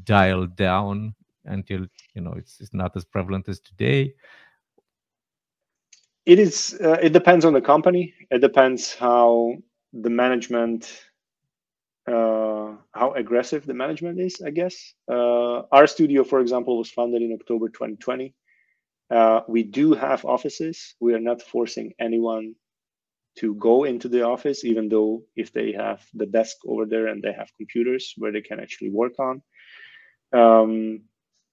dial down until you know it's, it's not as prevalent as today it is. Uh, it depends on the company. It depends how the management, uh, how aggressive the management is. I guess uh, our studio, for example, was founded in October 2020. Uh, we do have offices. We are not forcing anyone to go into the office, even though if they have the desk over there and they have computers where they can actually work on. Um,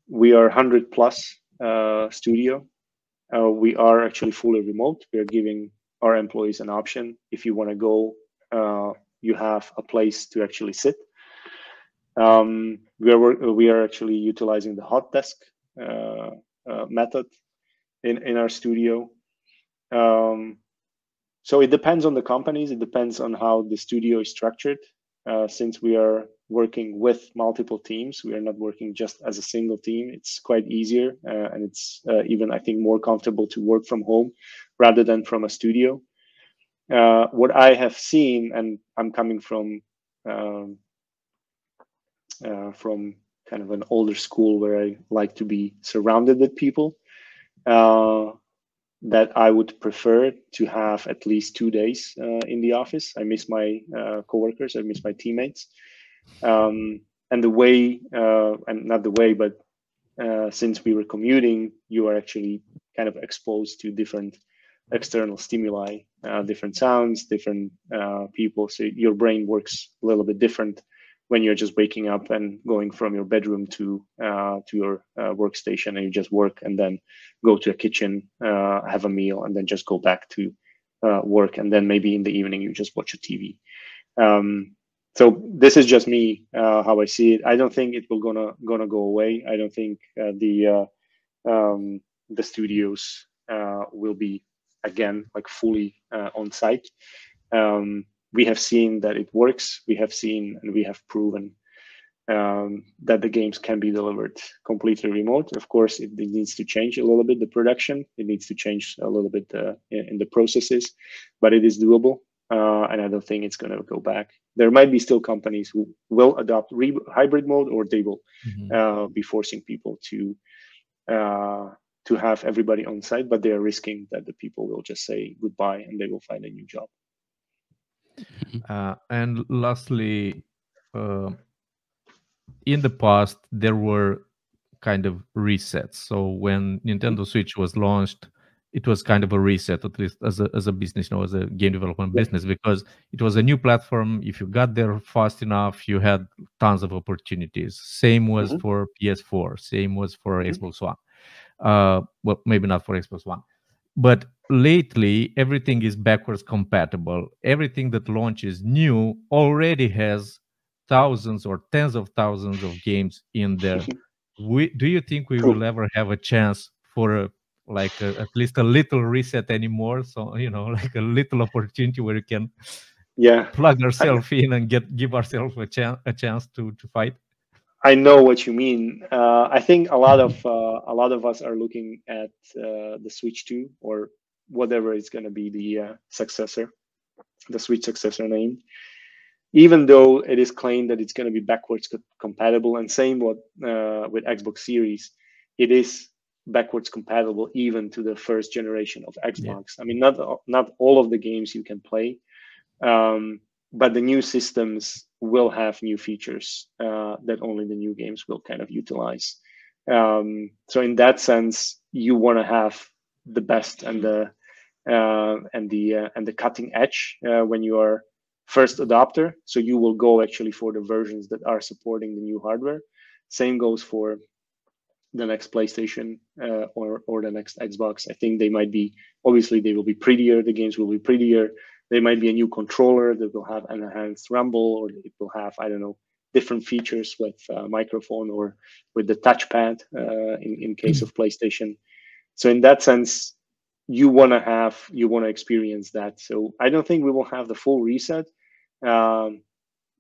we are 100 plus uh, studio uh, we are actually fully remote. We are giving our employees an option. If you want to go, uh, you have a place to actually sit. Um, we are we are actually utilizing the hot desk uh, uh method in in our studio. Um, so it depends on the companies. It depends on how the studio is structured. Uh, since we are working with multiple teams. We are not working just as a single team. It's quite easier uh, and it's uh, even, I think, more comfortable to work from home rather than from a studio. Uh, what I have seen, and I'm coming from um, uh, from kind of an older school where I like to be surrounded with people, uh, that I would prefer to have at least two days uh, in the office. I miss my coworkers, I miss my teammates um, and the way, uh, and not the way, but uh, since we were commuting, you are actually kind of exposed to different external stimuli, uh, different sounds, different uh, people. So your brain works a little bit different when you're just waking up and going from your bedroom to uh, to your uh, workstation, and you just work, and then go to a kitchen, have a meal, and then just go back to work, and then maybe in the evening you just watch a TV. Um, so this is just me uh, how I see it. I don't think it will gonna gonna go away. I don't think uh, the uh, um, the studios uh, will be again like fully uh, on site. Um, we have seen that it works. We have seen and we have proven um, that the games can be delivered completely remote. Of course, it, it, needs to change a little bit the production. It needs to change a little bit uh, in, in the processes, but it is doable uh, and I don't think it's going to go back. There might be still companies who will adopt re- hybrid mode, or they will mm-hmm. uh, be forcing people to uh, to have everybody on site, but they are risking that the people will just say goodbye and they will find a new job. Mm-hmm. Uh, and lastly, uh, in the past, there were kind of resets. So when Nintendo Switch was launched, it was kind of a reset, at least as a as a business, you know, as a game development business, because it was a new platform. If you got there fast enough, you had tons of opportunities. Same was mm-hmm. for PS4. Same was for mm-hmm. Xbox One. Uh, well, maybe not for Xbox One, but lately everything is backwards compatible. Everything that launches new already has thousands or tens of thousands of games in there. we, do you think we will ever have a chance for a like a, at least a little reset anymore. So you know, like a little opportunity where you can yeah plug ourselves in and get give ourselves a chance a chance to to fight. I know what you mean. Uh, I think a lot of uh, a lot of us are looking at uh, the Switch 2 or whatever is going to be the uh, successor, the Switch successor name. Even though it is claimed that it's going to be backwards compatible, and same what uh, with Xbox Series, it is backwards compatible even to the first generation of Xbox. Yeah. I mean, not not all of the games you can play, um, but the new systems will have new features uh, that only the new games will kind of utilize. Um, so in that sense, you want to have the best and the uh, and the uh, and the cutting edge uh, when you are first adopter. So you will go actually for the versions that are supporting the new hardware. Same goes for the next PlayStation uh, or or the next Xbox. I think they might be obviously they will be prettier. The games will be prettier. There might be a new controller that will have an enhanced rumble, or it will have I don't know different features with uh, microphone or with the touchpad uh, in in case of PlayStation. So in that sense, you want to have you want to experience that. So I don't think we will have the full reset. Um,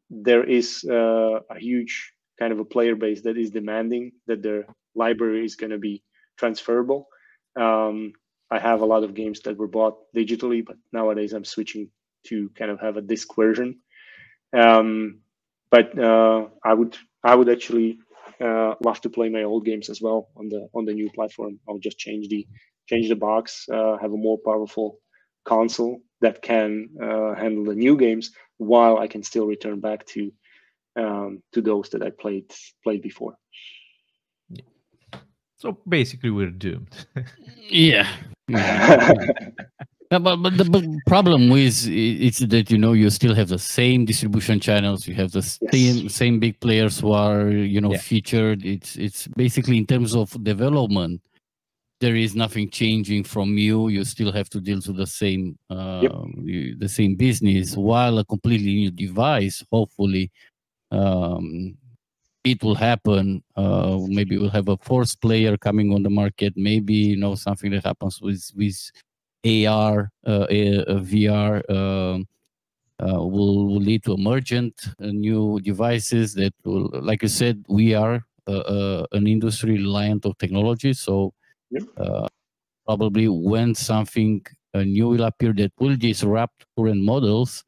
there is uh, a huge kind of a player base that is demanding that their library is going to be transferable. Um, I have a lot of games that were bought digitally, but nowadays I'm switching to kind of have a disc version. Um, but uh, I would I would actually uh, love to play my old games as well on the on the new platform. I'll just change the change the box, uh, have a more powerful console that can uh, handle the new games, while I can still return back to um, to those that I played played before. So basically, we're doomed. yeah. but, but the problem with it's that you know you still have the same distribution channels you have the same yes. same big players who are you know yeah. featured it's it's basically in terms of development there is nothing changing from you you still have to deal to the same uh, yep. the same business while a completely new device hopefully um, it will happen. Uh, maybe we'll have a fourth player coming on the market. Maybe you know something that happens with with AR, uh, VR um, uh, will, will lead to emergent uh, new devices that will, like you said, we are uh, uh, an industry reliant of technology. So yep. probably when something new will appear that will disrupt current models,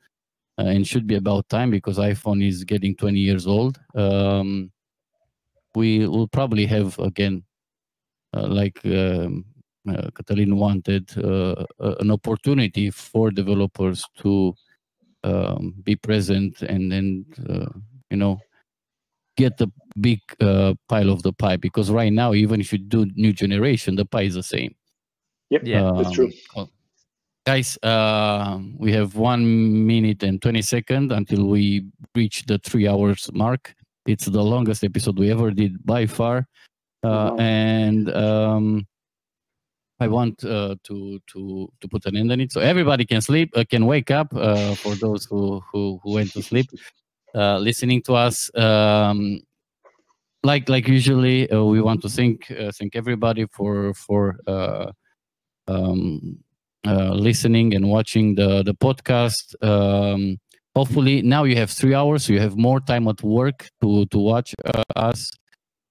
uh, and should be about time because iPhone is getting 20 years old. Um, we will probably have again, uh, like um, uh, Cătălin wanted, uh, an opportunity for developers to um, be present and then uh, you know get the big uh, pile of the pie because right now even if you do new generation the pie is the same yep yeah that's true um, guys uh, we have one minute and 20 seconds until we reach the three hours mark. It's the longest episode we ever did by far. Uh, wow. and um, i want uh, to to to put an end on it so everybody can sleep uh, can wake up uh, for those who, who who went to sleep uh, listening to us. Um, like like usually we want to thank thank everybody for for um, uh, listening and watching the the podcast. Um, hopefully, now you have three hours, so you have more time at work to to watch uh, us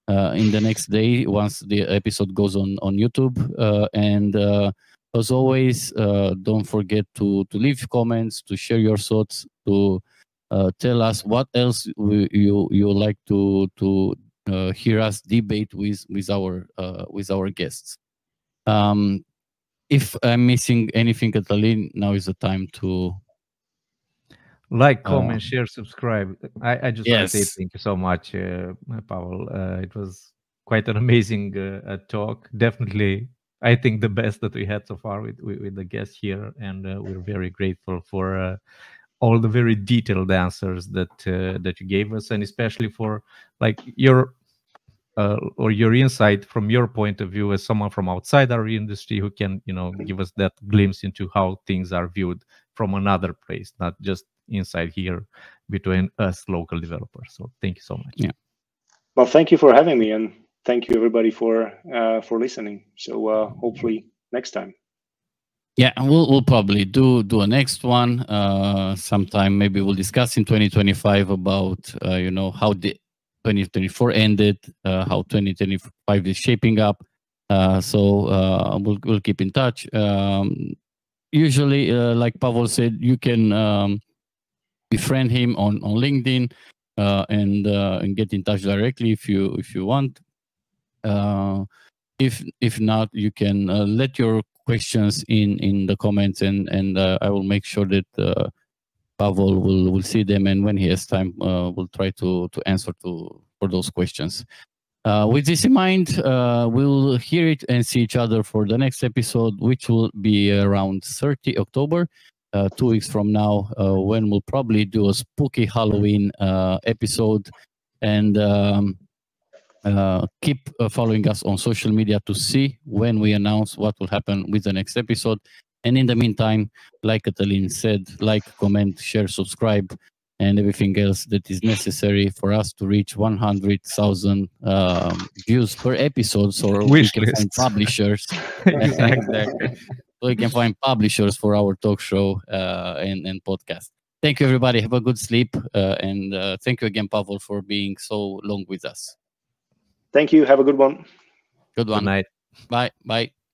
uh, in the next day once the episode goes on on YouTube. Uh, and uh, as always, don't forget to to leave comments, to share your thoughts, to tell us what else we, you you like to to hear us debate with with our with our guests. Um, if I'm missing anything, Cătălin, now is the time to like, uh, comment, uh, share, subscribe. I, I just yes. want to say thank you so much, uh, Pavol. Uh, it was quite an amazing uh, talk. Definitely, I think the best that we had so far with with, with the guests here, and uh, we're very grateful for uh, all the very detailed answers that uh, that you gave us, and especially for like your uh, or your insight from your point of view as someone from outside our industry who can you know give us that glimpse into how things are viewed from another place not just inside here between us local developers. So thank you so much. Yeah. Well thank you for having me and thank you everybody for uh, for listening. So uh, hopefully next time. Yeah and we'll, we'll probably do do a next one uh sometime. Maybe we'll discuss in 2025 about uh, you know how the 2024 ended, uh, how 2025 is shaping up. Uh, so uh, we'll, we'll keep in touch. Um, usually, like Pavol said, you can um, befriend him on, on LinkedIn and and get in touch directly if you if you want. if if not, you can let your questions in in the comments and and uh, I will make sure that uh, Pavol will will see them, and when he has time, uh, will try to to answer to for those questions. Uh, with this in mind, uh, we'll hear it and see each other for the next episode, which will be around 30 October, uh, two weeks from now, uh, when we'll probably do a spooky Halloween uh, episode. And um, uh, keep following us on social media to see when we announce what will happen with the next episode. And in the meantime, like Cătălin said, like, comment, share, subscribe, and everything else that is necessary for us to reach 100,000 um, views per episode. So Wish we can list. find publishers. exactly. So we can find publishers for our talk show uh, and, and podcast. Thank you, everybody. Have a good sleep. Uh, and uh, thank you again, Pavol, for being so long with us. Thank you. Have a good one. Good one. Good night. Bye. Bye.